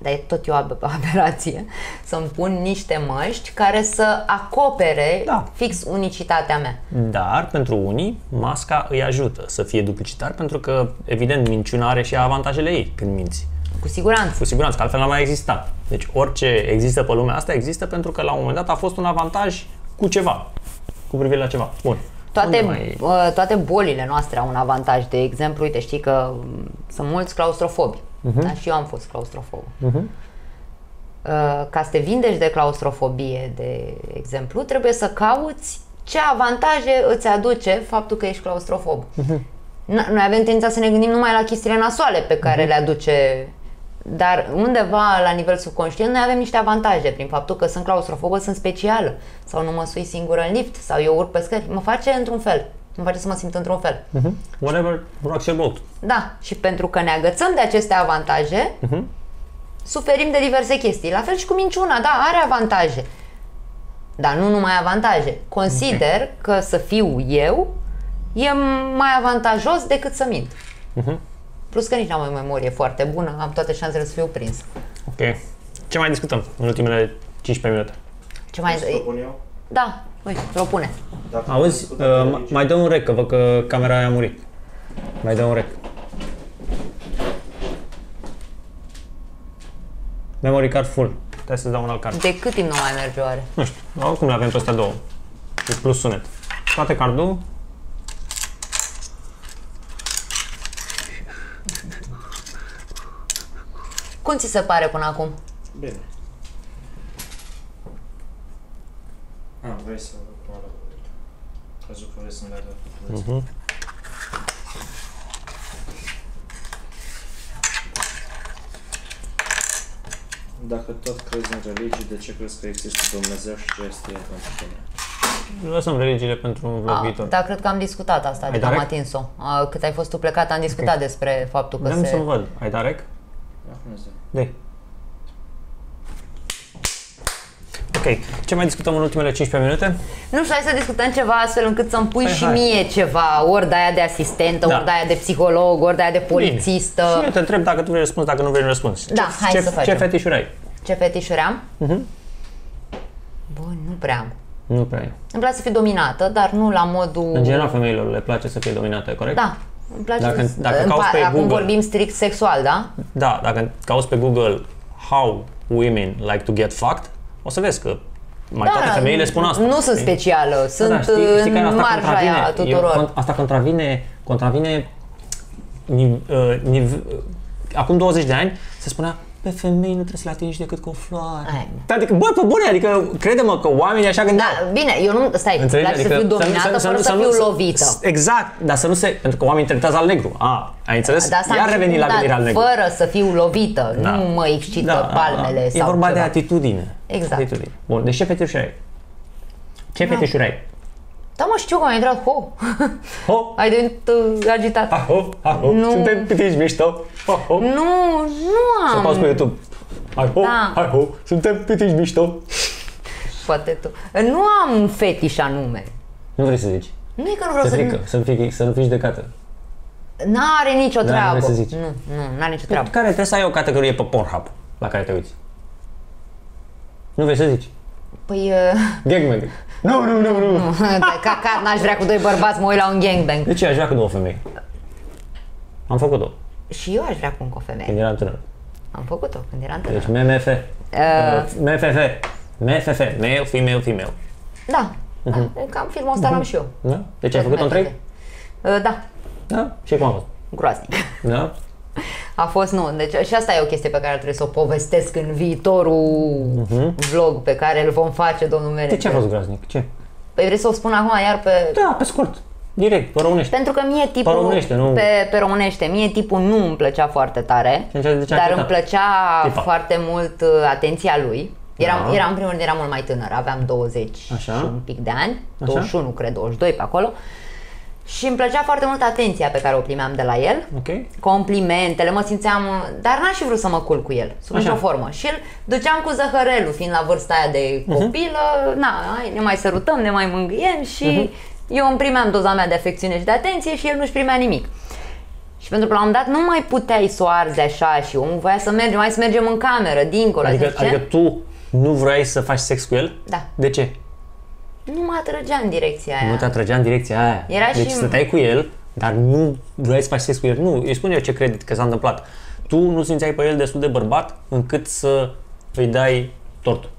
Speaker 2: Dar e tot eu ab- [laughs] aberație, să-mi pun niște măști care să acopere
Speaker 1: Da.
Speaker 2: fix unicitatea mea.
Speaker 1: Dar, pentru unii, masca îi ajută să fie duplicitar, pentru că, evident, minciuna are și avantajele ei când minți.
Speaker 2: Cu siguranță.
Speaker 1: Cu siguranță, că altfel n-a mai existat. Deci orice există pe lumea asta există pentru că la un moment dat a fost un avantaj cu ceva. Cu privire la ceva. Bun.
Speaker 2: Toate,
Speaker 1: Unde mai...
Speaker 2: uh, toate bolile noastre au un avantaj. De exemplu, uite, știi că mm, sunt mulți claustrofobi.
Speaker 1: Mhm.
Speaker 2: Da? Și eu am fost claustrofob. Uh, ca să te vindești de claustrofobie, de exemplu, trebuie să cauți ce avantaje îți aduce faptul că ești claustrofob.
Speaker 1: Mhm.
Speaker 2: N- Noi avem tendința să ne gândim numai la chestiile nasoale pe
Speaker 1: Mhm.
Speaker 2: care le aduce dar undeva la nivel subconștient noi avem niște avantaje prin faptul că sunt claustrofobă, sunt specială sau nu mă sui singură în lift sau eu urc pe scări. Mă face într-un fel. Mă face să mă simt într-un fel.
Speaker 1: Mhm. Whatever rocks your boat.
Speaker 2: Da, și pentru că ne agățăm de aceste avantaje, suferim de diverse chestii. La fel și cu minciuna, da, are avantaje. Dar nu numai avantaje. Consider că să fiu eu e mai avantajos decât să mint. Plus că nici n-am o memorie foarte bună, am toate șansele să fiu prins.
Speaker 1: Ok. Ce mai discutăm în ultimele 15 minute?
Speaker 2: Ce mai...
Speaker 3: Să propun eu?
Speaker 2: Da, uite, propune.
Speaker 3: Dacă
Speaker 1: Auzi,
Speaker 3: discutăm
Speaker 1: uh,
Speaker 3: de
Speaker 1: ma-
Speaker 3: religie-
Speaker 1: mai dă un rec, că văd că camera aia a murit. Mai dă un rec. Memory card full. Trebuie să dau un alt card.
Speaker 2: De cât timp nu mai merge oare?
Speaker 1: Nu știu, oricum le avem pe astea două. Deci plus sunet. Toate cardul.
Speaker 2: Cum ți se pare până acum?
Speaker 3: Bine. Ah, vrei să mă arăt. Crezut că vrei să-mi dai de
Speaker 1: Mhm.
Speaker 3: Dacă tot crezi în religii, de ce crezi că există Dumnezeu și ce este El pentru tine?
Speaker 1: Lăsăm religiile pentru un vlog
Speaker 2: A,
Speaker 1: viitor.
Speaker 2: da, cred că am discutat asta, adică
Speaker 1: dat
Speaker 2: am
Speaker 1: rec?
Speaker 2: atins-o. A, Cât ai fost tu plecat, am discutat despre faptul că
Speaker 1: Dăm
Speaker 2: se...
Speaker 1: să-l văd. Ai dat rec?
Speaker 3: Acum îți dau.
Speaker 1: De. Ok, ce mai discutăm în ultimele 15 minute?
Speaker 2: Nu știu, hai să discutăm ceva astfel încât să-mi pui
Speaker 1: Hai,
Speaker 2: și
Speaker 1: hai.
Speaker 2: mie ceva, ori de aia de asistentă,
Speaker 1: Da.
Speaker 2: ori de aia de psiholog, ori de aia de
Speaker 1: Și
Speaker 2: polițistă.
Speaker 1: eu te întreb dacă tu vrei răspuns, dacă nu vrei răspuns.
Speaker 2: Da, hai
Speaker 1: ce,
Speaker 2: să
Speaker 1: Ce
Speaker 2: facem.
Speaker 1: fetișuri ai?
Speaker 2: Ce fetișuri am?
Speaker 1: Mhm.
Speaker 2: Bun, nu prea am.
Speaker 1: Nu prea ai.
Speaker 2: Îmi place să fiu dominată, dar nu la modul...
Speaker 1: În general, femeilor le place să fie dominate, corect?
Speaker 2: Da, îmi place
Speaker 1: Dacă-
Speaker 2: să...
Speaker 1: dacă
Speaker 2: Îmi
Speaker 1: cauți
Speaker 2: pa-
Speaker 1: pe
Speaker 2: Acum
Speaker 1: Google-
Speaker 2: vorbim strict sexual, da?
Speaker 1: Da, dacă cauți pe Google how women like to get fucked, o să vezi că mai toate femeile spun asta.
Speaker 2: Da, Nu sunt
Speaker 1: știi?
Speaker 2: specială, sunt
Speaker 1: da, știi, știi care
Speaker 2: în
Speaker 1: asta
Speaker 2: marja aia a
Speaker 1: contravine,
Speaker 2: tuturor.
Speaker 1: e, con- asta contravine, contravine niv, uh, niv, uh, acum 20 de ani se spunea pe femei nu trebuie să le atingi decât cu o floare.
Speaker 2: Ai.
Speaker 1: Adică, bă, pe bune, adică crede-mă că oamenii așa gândeau.
Speaker 2: Da, bine, eu nu, stai, îmi
Speaker 1: Înțelegi?
Speaker 2: place să fiu dominată fără să,
Speaker 1: nu-
Speaker 2: fiu lovită.
Speaker 1: Exact, dar să nu se... Pentru că oamenii interpretează al negru. A, ai înțeles?
Speaker 2: De asta
Speaker 1: Iar
Speaker 2: am
Speaker 1: reveni la
Speaker 2: dat,
Speaker 1: gândirea al negru.
Speaker 2: Fără să fiu lovită,
Speaker 1: Da.
Speaker 2: nu mă excită palmele
Speaker 1: E
Speaker 2: sau
Speaker 1: vorba
Speaker 2: ceva.
Speaker 1: de atitudine.
Speaker 2: Exact.
Speaker 1: Atitudine. Bun, deci ce fetișuri ai? Ce
Speaker 2: Da.
Speaker 1: fetișuri ai?
Speaker 2: Da, mă, știu că am intrat, ho,
Speaker 1: Ho, [laughs]
Speaker 2: ai devenit uh, agitat.
Speaker 1: ha, ho, ha, ho,
Speaker 2: Nu.
Speaker 1: suntem pitici mișto. Ho, ho.
Speaker 2: Nu, nu
Speaker 1: Să
Speaker 2: am.
Speaker 1: pauzi pe YouTube. Hai ho,
Speaker 2: Da.
Speaker 1: hai ho, suntem pitici mișto.
Speaker 2: Poate tu. Nu am un fetiș anume.
Speaker 1: Nu vrei să zici.
Speaker 2: Nu e că nu vreau
Speaker 1: Te
Speaker 2: să...
Speaker 1: frică, să nu fii, să nu fiți judecată.
Speaker 2: N-are nicio
Speaker 1: Da, nu
Speaker 2: treabă.
Speaker 1: vrei să zici.
Speaker 2: Nu, nu, n-are nicio treabă.
Speaker 1: Care trebuie să ai o categorie pe Pornhub la care te uiți. Nu vrei să zici.
Speaker 2: Păi,
Speaker 1: Gangbang. Nu, nu, nu, nu.
Speaker 2: uh, [laughs] ca car n-aș vrea cu doi bărbați mă uit la un gangbang.
Speaker 1: De ce aș vrea cu două femei? Am făcut-o
Speaker 2: Și eu aș vrea cu încă o femeie.
Speaker 1: când eram tânăr.
Speaker 2: Am făcut-o când eram
Speaker 1: Deci
Speaker 2: tânăr.
Speaker 1: MMF.
Speaker 2: Uh,
Speaker 1: MFF. MFF. Male, female, female.
Speaker 2: da, da, cam filmul ăsta l-am și eu.
Speaker 1: Da? Deci ai făcut-o în trei?
Speaker 2: Uh, Da,
Speaker 1: Da? Și cum a fost?
Speaker 2: groaznic.
Speaker 1: Da?
Speaker 2: A fost, nu, deci și asta e o chestie pe care trebuie să o povestesc în viitorul vlog pe care îl vom face, domnul
Speaker 1: De
Speaker 2: manager.
Speaker 1: ce a fost groaznic? Ce?
Speaker 2: Păi vrei să o spun acum iar pe...
Speaker 1: Da, pe scurt. Direct, pe românește.
Speaker 2: Pentru că mie tipul...
Speaker 1: Pe românește, nu-
Speaker 2: Pe, pe românește. Mie tipul nu îmi plăcea foarte tare,
Speaker 1: Și atunci de ce ai
Speaker 2: dar
Speaker 1: quitat?
Speaker 2: îmi plăcea
Speaker 1: Tipa.
Speaker 2: foarte mult uh, atenția lui. Eram,
Speaker 1: Da.
Speaker 2: eram, în primul rând, eram mult mai tânăr, aveam 20
Speaker 1: Așa.
Speaker 2: și un pic de ani,
Speaker 1: Așa.
Speaker 2: 21, cred, 22 pe acolo. Și îmi plăcea foarte mult atenția pe care o primeam de la el.
Speaker 1: Ok?
Speaker 2: complimentele, mă simțeam, dar n-aș fi vrut să mă culc cu el, sub
Speaker 1: Așa.
Speaker 2: nicio formă. Și îl duceam cu zăhărelul, fiind la vârsta aia de
Speaker 1: Mhm.
Speaker 2: copilă, na, hai, ne mai sărutăm, ne mai mângâiem și
Speaker 1: Mhm.
Speaker 2: eu îmi primeam doza mea de afecțiune și de atenție și el nu-și primea nimic. Și pentru că la un moment dat nu mai puteai să o arzi așa și omul voia să mergem, mai să mergem în cameră, dincolo,
Speaker 1: Adică,
Speaker 2: zice,
Speaker 1: adică tu nu vrei să faci sex cu el?
Speaker 2: Da.
Speaker 1: De ce?
Speaker 2: Nu mă atrăgea în direcția aia.
Speaker 1: Nu te atrăgea în direcția aia.
Speaker 2: Era
Speaker 1: deci
Speaker 2: și-
Speaker 1: stăteai cu el, dar nu vrei să faci sex cu el. Nu, îi spun eu ce cred că s-a întâmplat. tu nu simțeai pe el destul de bărbat încât să îi dai tortul.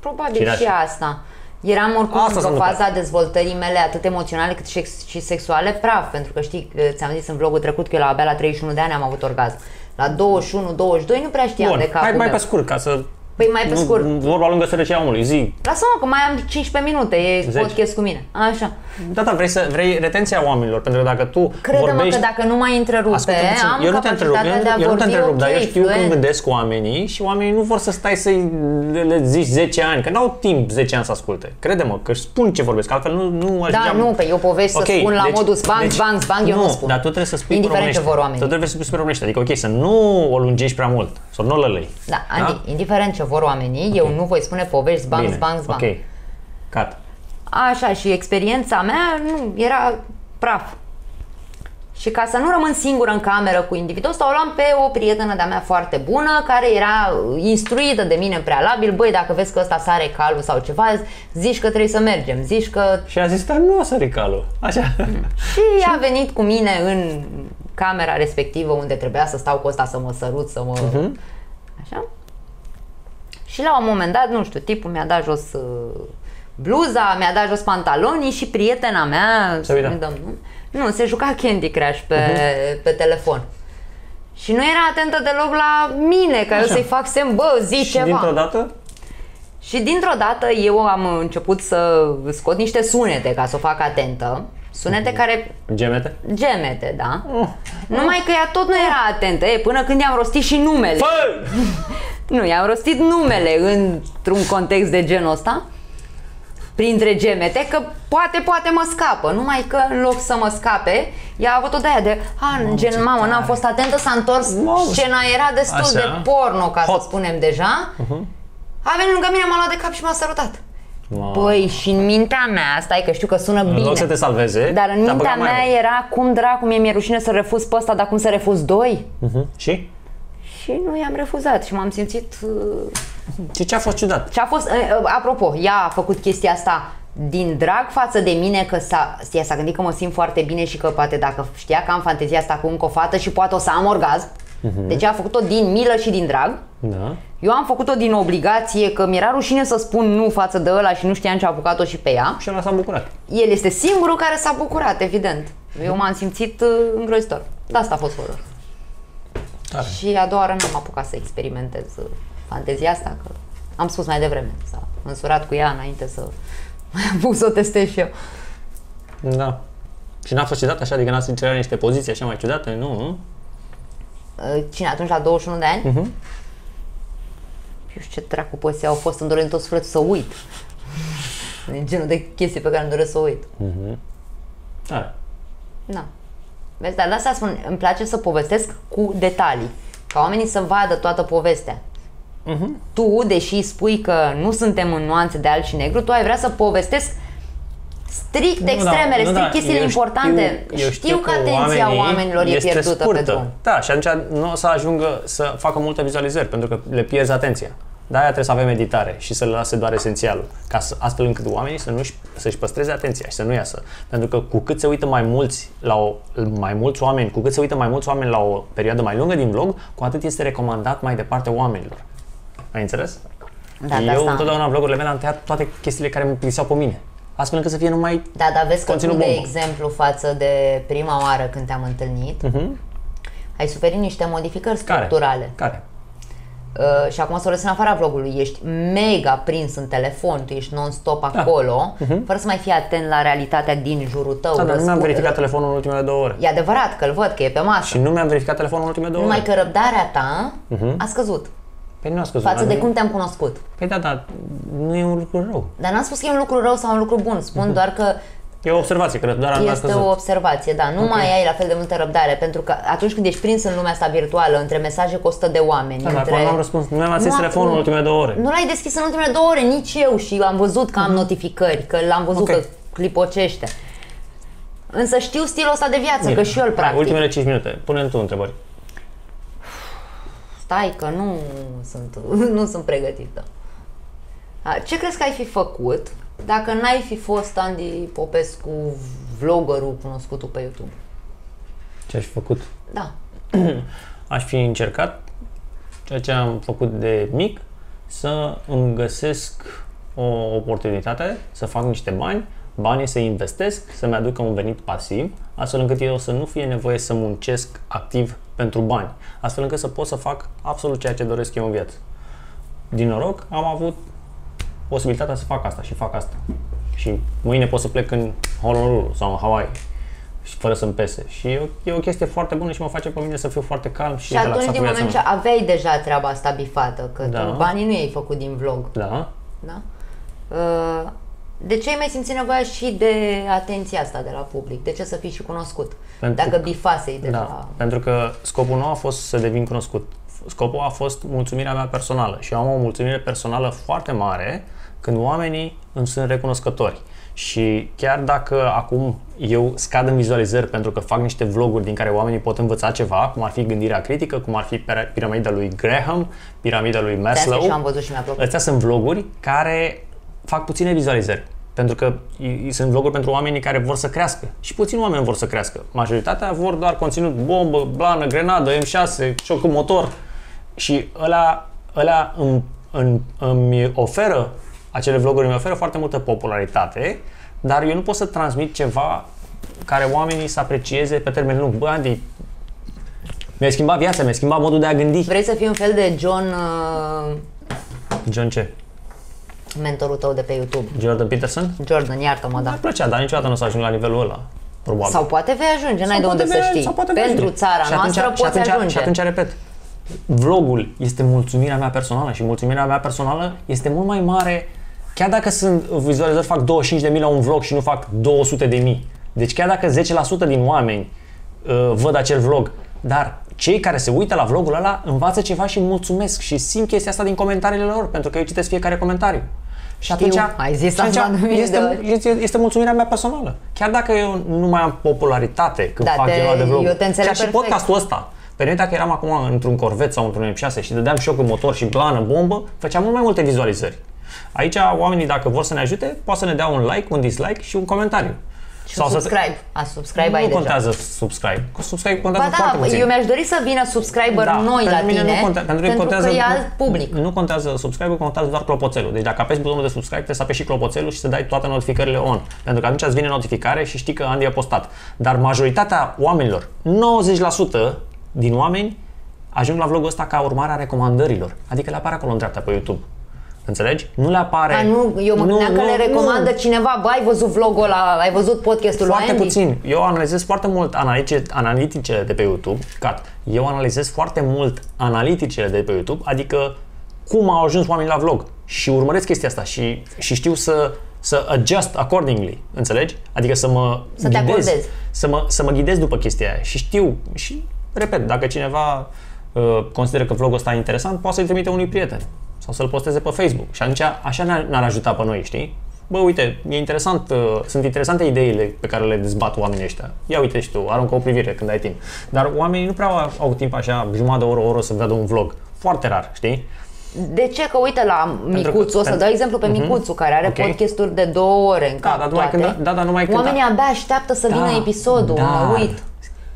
Speaker 2: Probabil
Speaker 1: Cireaș.
Speaker 2: și asta. Eram oricum
Speaker 1: Asta s-a
Speaker 2: într-o
Speaker 1: întâmplat.
Speaker 2: fază a dezvoltării mele atât emoționale cât și, și sexuale praf, pentru că știi, că ți-am zis în vlogul trecut că eu la abia la 31 de ani am avut orgasm. La 21, 22 nu prea știam
Speaker 1: Bun,
Speaker 2: de capul
Speaker 1: hai mai
Speaker 2: meu.
Speaker 1: pe scurt, ca să...
Speaker 2: Păi mai pe
Speaker 1: nu,
Speaker 2: scurt.
Speaker 1: Vorba lungă sărăcia omului, zi.
Speaker 2: Lasă-mă că mai am 15 minute, e
Speaker 1: Zece.
Speaker 2: podcast cu mine. Așa.
Speaker 1: Da, da, vrei, să, vrei retenția oamenilor, pentru că dacă tu
Speaker 2: Crede-mă
Speaker 1: vorbești...
Speaker 2: că dacă nu mai întrerupe,
Speaker 1: Ascultă puțin,
Speaker 2: am
Speaker 1: eu nu te întrerup,
Speaker 2: capacitatea
Speaker 1: eu,
Speaker 2: de a
Speaker 1: eu nu te
Speaker 2: vorbi
Speaker 1: întrerup,
Speaker 2: ok,
Speaker 1: dar eu știu
Speaker 2: fluent.
Speaker 1: când gândesc cu oamenii și oamenii nu vor să stai să-i le, le zici 10 ani, că n-au timp 10 ani să asculte. Crede-mă, că își spun ce vorbesc, altfel nu, nu
Speaker 2: Da,
Speaker 1: ajungeam-
Speaker 2: nu, pe eu povești
Speaker 1: Ok,
Speaker 2: să spun la
Speaker 1: deci-
Speaker 2: modul spang,
Speaker 1: deci-
Speaker 2: spang, spang, eu nu spun.
Speaker 1: dar tu trebuie să spui
Speaker 2: Indiferent
Speaker 1: pe
Speaker 2: ce
Speaker 1: românește.
Speaker 2: vor oamenii.
Speaker 1: Tu trebuie să spui pe românește, adică ok, să nu o lungești prea mult, să nu o lălăi.
Speaker 2: Da, Andy, indiferent ce vor oamenii, eu nu voi spune povești, zbang,
Speaker 1: Bine,
Speaker 2: zbang, zbang.
Speaker 1: ok, cat.
Speaker 2: Așa, și experiența mea nu, era praf. Și ca să nu rămân singură în cameră cu individul ăsta, o luam pe o prietenă de-a mea foarte bună, care era instruită de mine în prealabil, băi, dacă vezi că ăsta sare calul sau ceva, zici că trebuie să mergem, zici că...
Speaker 1: Și a zis, dar nu o să calul. Așa. [laughs]
Speaker 2: Și a venit cu mine în camera respectivă unde trebuia să stau cu ăsta să mă sărut, să mă... Așa? Și la un moment dat, nu știu, tipul mi-a dat jos uh, bluza, mi-a dat jos pantalonii și prietena mea, să
Speaker 1: uita.
Speaker 2: nu dăm, nu? Nu, se juca Candy Crush pe, pe telefon. Și nu era atentă deloc la mine, ca eu
Speaker 1: Așa.
Speaker 2: să-i fac semn, bă, zi
Speaker 1: Și
Speaker 2: ceva.
Speaker 1: dintr-o dată,
Speaker 2: Și dintr-o dată eu am început să scot niște sunete ca să o fac atentă. Sunete care
Speaker 1: gemete.
Speaker 2: gemete, da? Numai că ea tot nu era atentă, e, până când i-am rostit și numele.
Speaker 1: Fă! [laughs]
Speaker 2: Nu, i-am rostit numele într-un context de genul ăsta printre gemete, că poate, poate mă scapă, numai că în loc să mă scape, ea a avut o de aia de, a, gen, mamă, n-am fost atentă, s-a întors,
Speaker 1: Mamă.
Speaker 2: scena era destul
Speaker 1: Așa.
Speaker 2: de porno, ca
Speaker 1: Hot.
Speaker 2: să spunem deja. A venit lângă mine, m-a luat de cap și m-a sărutat.
Speaker 1: Mamă.
Speaker 2: Băi, și în mintea mea, stai că știu că sună
Speaker 1: În
Speaker 2: bine.
Speaker 1: loc să te salveze,
Speaker 2: Dar în
Speaker 1: te-a
Speaker 2: mintea
Speaker 1: băgat mai
Speaker 2: mea
Speaker 1: rău.
Speaker 2: era cum dracu mie mi-e rușine să refuz pe ăsta, dar cum să refuz doi?
Speaker 1: Mhm. Și?
Speaker 2: Și nu i-am refuzat și m-am simțit... uh,
Speaker 1: Și ce a fost ciudat?
Speaker 2: Și a fost, uh, uh, apropo, ea a făcut chestia asta din drag față de mine că s-a, ea s-a gândit că mă simt foarte bine și că poate dacă știa că am fantezia asta cu încă o fată și poate o să am orgasm. Deci a făcut-o din milă și din drag.
Speaker 1: Da.
Speaker 2: Eu am făcut-o din obligație, că mi-era rușine să spun nu față de ăla și nu știam ce a apucat-o și pe ea.
Speaker 1: Și ăla s-a bucurat.
Speaker 2: El este singurul care s-a bucurat, evident. Eu m-am simțit uh, îngrozitor. De asta a fost horror.
Speaker 1: Tare.
Speaker 2: Și a doua oară n-am apucat să experimentez uh, fantezia asta, că am spus mai devreme. S-a însurat cu ea înainte să [laughs] mai apuc să o testez și eu.
Speaker 1: Da. Și n-a fost ciudat așa, adică n-a cerea niște poziții așa mai ciudate, nu? Nu?
Speaker 2: Uh, Cine atunci la 21 de ani?
Speaker 1: Mhm.
Speaker 2: Eu știu ce dracu poziții au fost, îmi doresc tot sufletul să uit. Din genul de chestii pe care îmi doresc să uit.
Speaker 1: Tare.
Speaker 2: Da. Vezi, dar de asta spun, îmi place să povestesc cu detalii, ca oamenii să vadă toată povestea. Tu, deși spui că nu suntem în nuanțe de alb și negru, tu ai vrea să povestesc strict
Speaker 1: Nu, da,
Speaker 2: extremele,
Speaker 1: nu,
Speaker 2: strict
Speaker 1: da,
Speaker 2: chestiile
Speaker 1: eu
Speaker 2: importante.
Speaker 1: Știu, eu
Speaker 2: știu că atenția
Speaker 1: oamenii
Speaker 2: oamenilor e
Speaker 1: este
Speaker 2: pierdută
Speaker 1: scurtă.
Speaker 2: pe drum.
Speaker 1: Da, și atunci nu o să ajungă să facă multe vizualizări, pentru că le pierzi atenția. De-aia trebuie să avem meditare și să le lase doar esențialul, ca să, astfel încât oamenii să nu să-și păstreze atenția și să nu iasă. Pentru că cu cât se uită mai mulți la o, mai mulți oameni, cu cât se uită mai mulți oameni la o perioadă mai lungă din vlog, cu atât este recomandat mai departe oamenilor. Ai înțeles?
Speaker 2: Da, de
Speaker 1: Eu
Speaker 2: asta.
Speaker 1: întotdeauna în vlogurile mele am tăiat toate chestiile care mă plictiseau pe mine. Astfel încât să fie numai
Speaker 2: Da, dar vezi că tu,
Speaker 1: Conținut
Speaker 2: de
Speaker 1: bombă.
Speaker 2: exemplu, față de prima oară când te-am întâlnit, ai suferit niște modificări
Speaker 1: Mhm. care.
Speaker 2: structurale.
Speaker 1: Care?
Speaker 2: Uh, și acum să o lăsăm în afara vlogului, ești mega prins în telefon, tu ești non-stop acolo, fără să mai fii atent la realitatea din jurul tău.
Speaker 1: Da, dar nu mi-am
Speaker 2: Răspu-
Speaker 1: verificat telefonul în ultimele două ore.
Speaker 2: E adevărat că îl văd, că e pe masă.
Speaker 1: Și nu mi-am verificat telefonul în ultimele două
Speaker 2: Numai
Speaker 1: ore.
Speaker 2: că răbdarea ta a scăzut
Speaker 1: Păi nu a scăzut.
Speaker 2: față
Speaker 1: dar
Speaker 2: de
Speaker 1: nu-
Speaker 2: cum te-am cunoscut.
Speaker 1: Păi da, dar nu e un lucru rău.
Speaker 2: Dar n-am spus că e un lucru rău sau un lucru bun, spun doar că
Speaker 1: E o observație, cred, doar am
Speaker 2: este
Speaker 1: scăzut.
Speaker 2: o observație, da, nu mai ai la fel de multă răbdare, pentru că atunci când ești prins în lumea asta virtuală, între mesaje cu 100 de oameni,
Speaker 1: Da, dar
Speaker 2: între...
Speaker 1: acum n-am răspuns. Nu mi-am atins
Speaker 2: Nu
Speaker 1: telefonul în
Speaker 2: acum.
Speaker 1: ultimele două ore.
Speaker 2: Nu l-ai deschis în ultimele două ore, nici eu și am văzut că am notificări, că l-am văzut
Speaker 1: Ok.
Speaker 2: că clipocește. Însă știu stilul ăsta de viață, că și eu îl
Speaker 1: Hai,
Speaker 2: practic.
Speaker 1: Ultimele 5 minute. Pune-mi tu întrebări.
Speaker 2: Stai că nu sunt, [laughs] nu sunt pregătită. A, Ce crezi că ai fi făcut dacă n-ai fi fost Andy Popescu, vloggerul cunoscutul pe YouTube?
Speaker 1: Ce ai fi făcut?
Speaker 2: Da. [clears throat]
Speaker 1: aș fi încercat ceea ce am făcut de mic, să îmi găsesc o oportunitate, să fac niște bani, banii să investesc, să-mi aducă un venit pasiv, astfel încât eu să nu fie nevoie să muncesc activ pentru bani, astfel încât să pot să fac absolut ceea ce doresc eu în viață. Din noroc, am avut posibilitatea să fac asta și fac asta. Și mâine pot să plec în Honolulu sau în Hawaii și fără să-mi pese. Și e o, e o chestie foarte bună și mă face pe mine să fiu foarte calm și,
Speaker 2: Și atunci,
Speaker 1: relaxat
Speaker 2: din
Speaker 1: cu viața
Speaker 2: moment ce
Speaker 1: mea.
Speaker 2: aveai deja treaba asta bifată, că
Speaker 1: Da.
Speaker 2: tu banii nu i-ai făcut din vlog,
Speaker 1: Da,
Speaker 2: da? Uh, De ce ai mai simțit nevoia și de atenția asta de la public? De ce să fii și cunoscut?
Speaker 1: Pentru
Speaker 2: Dacă bifasei deja...
Speaker 1: Da, pentru că scopul nu a fost să devin cunoscut. Scopul a fost mulțumirea mea personală și eu am o mulțumire personală foarte mare când oamenii îmi sunt recunoscători. Și chiar dacă acum eu scad în vizualizări pentru că fac niște vloguri din care oamenii pot învăța ceva, cum ar fi gândirea critică, cum ar fi pira- piramida lui Graham, piramida lui
Speaker 2: De asta
Speaker 1: Maslow,
Speaker 2: și am văzut și mi-a plăcut.
Speaker 1: Astea sunt vloguri care fac puține vizualizări. Pentru că i- i- sunt vloguri pentru oamenii care vor să crească. Și puțini oameni vor să crească. Majoritatea vor doar conținut bombă, blană, grenadă, M6, șoc cu motor. Și ăla, ăla îmi, îmi, îmi oferă, acele vloguri îmi oferă foarte multă popularitate, dar eu nu pot să transmit ceva care oamenii să aprecieze pe termen lung. Bă, Andy, mi-a schimbat viața, mi-a schimbat modul de a gândi.
Speaker 2: Vrei să fii un fel de John, uh,
Speaker 1: John ce?
Speaker 2: Mentorul tău de pe YouTube?
Speaker 1: Jordan Peterson?
Speaker 2: Jordan, iartă-mă, da.
Speaker 1: Mi-ar plăcea, dar niciodată nu o să ajung la nivelul ăla. Probabil.
Speaker 2: Sau poate vei ajunge, n-ai de
Speaker 1: Sau
Speaker 2: unde
Speaker 1: poate
Speaker 2: să
Speaker 1: vei-
Speaker 2: știi.
Speaker 1: sau poate vei
Speaker 2: Pentru
Speaker 1: ajunge.
Speaker 2: țara
Speaker 1: Și atunci-
Speaker 2: noastră
Speaker 1: și
Speaker 2: poți
Speaker 1: atunci,
Speaker 2: ajunge.
Speaker 1: Și atunci, repet, vlogul este mulțumirea mea personală și mulțumirea mea personală este mult mai mare chiar dacă sunt vizualizări fac 25.000 la un vlog și nu fac 200.000. Deci chiar dacă 10% din oameni uh, văd acel vlog, dar cei care se uită la vlogul ăla învață ceva și mulțumesc și simt chestia asta din comentariile lor, pentru că eu citesc fiecare comentariu. Și
Speaker 2: Știu, ai zis
Speaker 1: și atunci
Speaker 2: asta de mii de
Speaker 1: este,
Speaker 2: ori.
Speaker 1: este, este mulțumirea mea personală. Chiar dacă eu nu mai am popularitate când
Speaker 2: Da,
Speaker 1: fac
Speaker 2: te-
Speaker 1: genul de vlog.
Speaker 2: eu te înțeleg
Speaker 1: Chiar și
Speaker 2: perfect.
Speaker 1: podcastul ăsta. Pe noi dacă eram acum într-un corvet sau într-un M6 și dădeam șoc în motor și blană, bombă, făceam mult mai multe vizualizări. Aici oamenii dacă vor să ne ajute, pot să ne dea un like, un dislike și un comentariu.
Speaker 2: Și un subscribe. A, subscribe
Speaker 1: nu
Speaker 2: ai deja.
Speaker 1: contează subscribe. Cu subscribe contează
Speaker 2: Ba
Speaker 1: foarte
Speaker 2: da,
Speaker 1: puțin.
Speaker 2: eu mi-aș dori să vină subscriber noi la
Speaker 1: pentru mine
Speaker 2: tine,
Speaker 1: nu contează, pentru, mine
Speaker 2: pentru
Speaker 1: contează,
Speaker 2: că e alt public.
Speaker 1: Nu contează subscribe, contează doar clopoțelul. Deci dacă apeși butonul de subscribe, trebuie să apeși și clopoțelul și să dai toate notificările on. Pentru că atunci îți vine notificare și știi că Andy a postat. Dar majoritatea oamenilor, 90% din oameni, ajung la vlogul ăsta ca urmare a recomandărilor. Adică le apare acolo în dreapta pe YouTube. Înțelegi? Nu le apare...
Speaker 2: A, nu, eu mă gândeam că le recomandă cineva, bă, ai văzut vlogul ăla, ai văzut podcastul lui
Speaker 1: Foarte
Speaker 2: Andy?
Speaker 1: puțin. Eu analizez foarte mult analitice, analiticele de pe YouTube. Cat. Eu analizez foarte mult analiticele de pe YouTube, adică cum au ajuns oamenii la vlog. Și urmăresc chestia asta și, și știu să, să adjust accordingly. Înțelegi? Adică să mă
Speaker 2: Să te
Speaker 1: ghidez.
Speaker 2: acordezi.
Speaker 1: Să mă, să mă ghidez după chestia aia. Și știu. Și, repet, dacă cineva uh, consideră că vlogul ăsta e interesant, poate să-i trimite unui prieten. Sau să-l posteze pe Facebook. Și atunci așa ne-ar, ne-ar ajuta pe noi, știi? Bă, uite, e interesant, uh, sunt interesante ideile pe care le dezbat oamenii ăștia. Ia uite și tu, aruncă o privire când ai timp. Dar oamenii nu prea au, au timp așa, jumătate de oră, o oră să vadă un vlog. Foarte rar, știi?
Speaker 2: De ce? Că uite la Micuțu, o să
Speaker 1: pentru-
Speaker 2: dau exemplu pe Micuțu, care are
Speaker 1: Ok.
Speaker 2: podcasturi de două ore în
Speaker 1: Da,
Speaker 2: cap
Speaker 1: dar numai
Speaker 2: toate.
Speaker 1: când- da, dar numai când-
Speaker 2: Oamenii abia așteaptă să vină episodul, mă uit.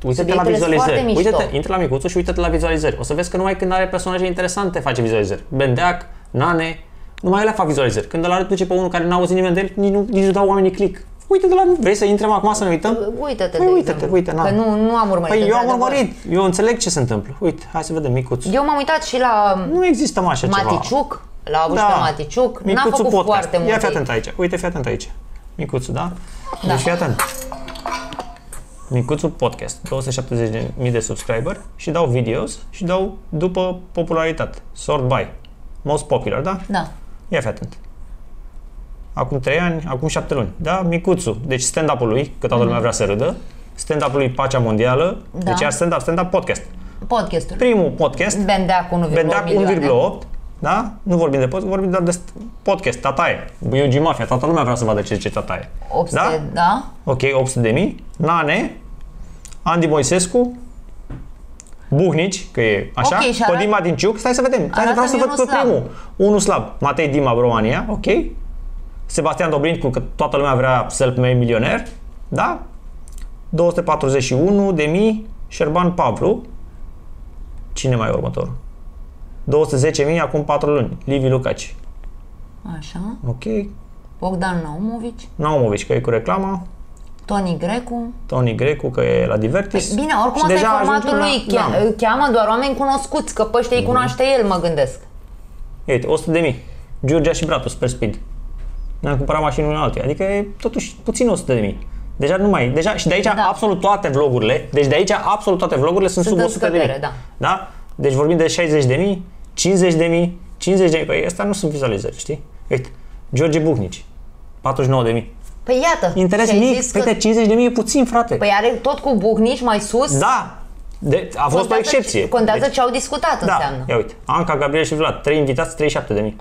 Speaker 1: Uite-te la
Speaker 2: Subiectele sunt
Speaker 1: vizualizări.
Speaker 2: foarte mișto.
Speaker 1: Uite-te, intră la micuțul și uite-te la vizualizări. O să vezi că numai când are personaje interesante face vizualizări. Bendeac, Nane, numai ele fac vizualizări. Când îl duce pe unul care n-a auzit nimeni de el, nici nu, nici nu dau oamenii click. Uite-te la... Vrei să intrăm acum să ne uităm?
Speaker 2: Uită-te,
Speaker 1: Păi
Speaker 2: de
Speaker 1: uite-te,
Speaker 2: exemplu,
Speaker 1: uite, na.
Speaker 2: Că nu, nu am urmărit.
Speaker 1: Păi eu am
Speaker 2: într-adevăr.
Speaker 1: urmărit, eu înțeleg ce se întâmplă. Uite, hai să vedem micuțul.
Speaker 2: Eu m-am uitat și la
Speaker 1: Nu există mă așa ceva.
Speaker 2: Maticiuc, l-a avut și pe Maticiuc. N-a
Speaker 1: Micuțul
Speaker 2: făcut
Speaker 1: podcast.
Speaker 2: foarte multe.
Speaker 1: Ia fi atent aici. Uite, fi atent aici. Micuțul, da? Deci fii atent. Micuțul podcast, 270.000 de subscriber și dau videos și dau după popularitate. Sort by. Most popular, da?
Speaker 2: Da.
Speaker 1: Ia fi atent. Acum 3 ani, acum 7 luni. Da? Micuțul. Deci stand-up-ul lui, că toată lumea vrea să râdă. Stand-up-ul lui Pacea Mondială.
Speaker 2: Da.
Speaker 1: Deci iar stand-up, stand-up podcast.
Speaker 2: Podcastul.
Speaker 1: Primul podcast
Speaker 2: Bendeac 1,8
Speaker 1: Vendeam
Speaker 2: milioane.
Speaker 1: 1,8, da? Nu vorbim de podcast, vorbim doar de podcast, tataie. Eugi Mafia, toată lumea vrea să vadă ce zice tataie.
Speaker 2: 800,
Speaker 1: Da?
Speaker 2: da?
Speaker 1: Ok, 800 de mii. Nane, Andy Moisescu, Buhnici, că e așa,
Speaker 2: Ok, și arată-
Speaker 1: Codima Dinciuc, stai să vedem, stai,
Speaker 2: Arată-mi
Speaker 1: vreau să văd
Speaker 2: unul
Speaker 1: pe
Speaker 2: slab.
Speaker 1: primul. Unul slab, Matei Dima, România, ok. Sebastian Dobrincu, că toată lumea vrea self-made milioner, da? 241 de mii, Șerban Pavlu, Cine mai e următorul? 210.000 acum 4 luni. Livi Lucaci.
Speaker 2: Așa.
Speaker 1: Ok.
Speaker 2: Bogdan Naumovic,
Speaker 1: Naumovici, că e cu reclama.
Speaker 2: Toni Grecu.
Speaker 1: Tony Grecu, că e la Divertis.
Speaker 2: Bine, oricum
Speaker 1: Și
Speaker 2: asta e
Speaker 1: deja
Speaker 2: formatul
Speaker 1: ajungem
Speaker 2: lui.
Speaker 1: la-
Speaker 2: Chea-
Speaker 1: da.
Speaker 2: Cheamă doar oameni cunoscuți, că pe ăștia îi cunoaște el, mă gândesc.
Speaker 1: Uite, 100 de mii. Giurgia și Bratu, Super Speed. Ne-am cumpărat mașini unul altuia. Adică e totuși puțin 100 de mii. Deja nu mai, deja, și de aici
Speaker 2: Da.
Speaker 1: da. absolut toate vlogurile, deci de aici absolut toate vlogurile sunt,
Speaker 2: Sunt
Speaker 1: sub
Speaker 2: în
Speaker 1: 100 de mii.
Speaker 2: scădere, da.
Speaker 1: da? Deci vorbim de 60 de mii, 50 de mii, 50 de mii, păi astea nu sunt vizualizări, știi? Uite, George Buhnici, 49 de mii.
Speaker 2: Păi iată.
Speaker 1: Interes
Speaker 2: și ai
Speaker 1: mic,
Speaker 2: zis
Speaker 1: păi
Speaker 2: că-
Speaker 1: de 50 de mii e puțin, frate.
Speaker 2: Păi are tot cu Buhnici mai sus.
Speaker 1: da, de, a fost o
Speaker 2: Contează-
Speaker 1: excepție.
Speaker 2: Contează
Speaker 1: Deci-
Speaker 2: ce au discutat,
Speaker 1: Da,
Speaker 2: înseamnă.
Speaker 1: ia uite. Anca, Gabriel și Vlad, trei invitați, 37 de mii.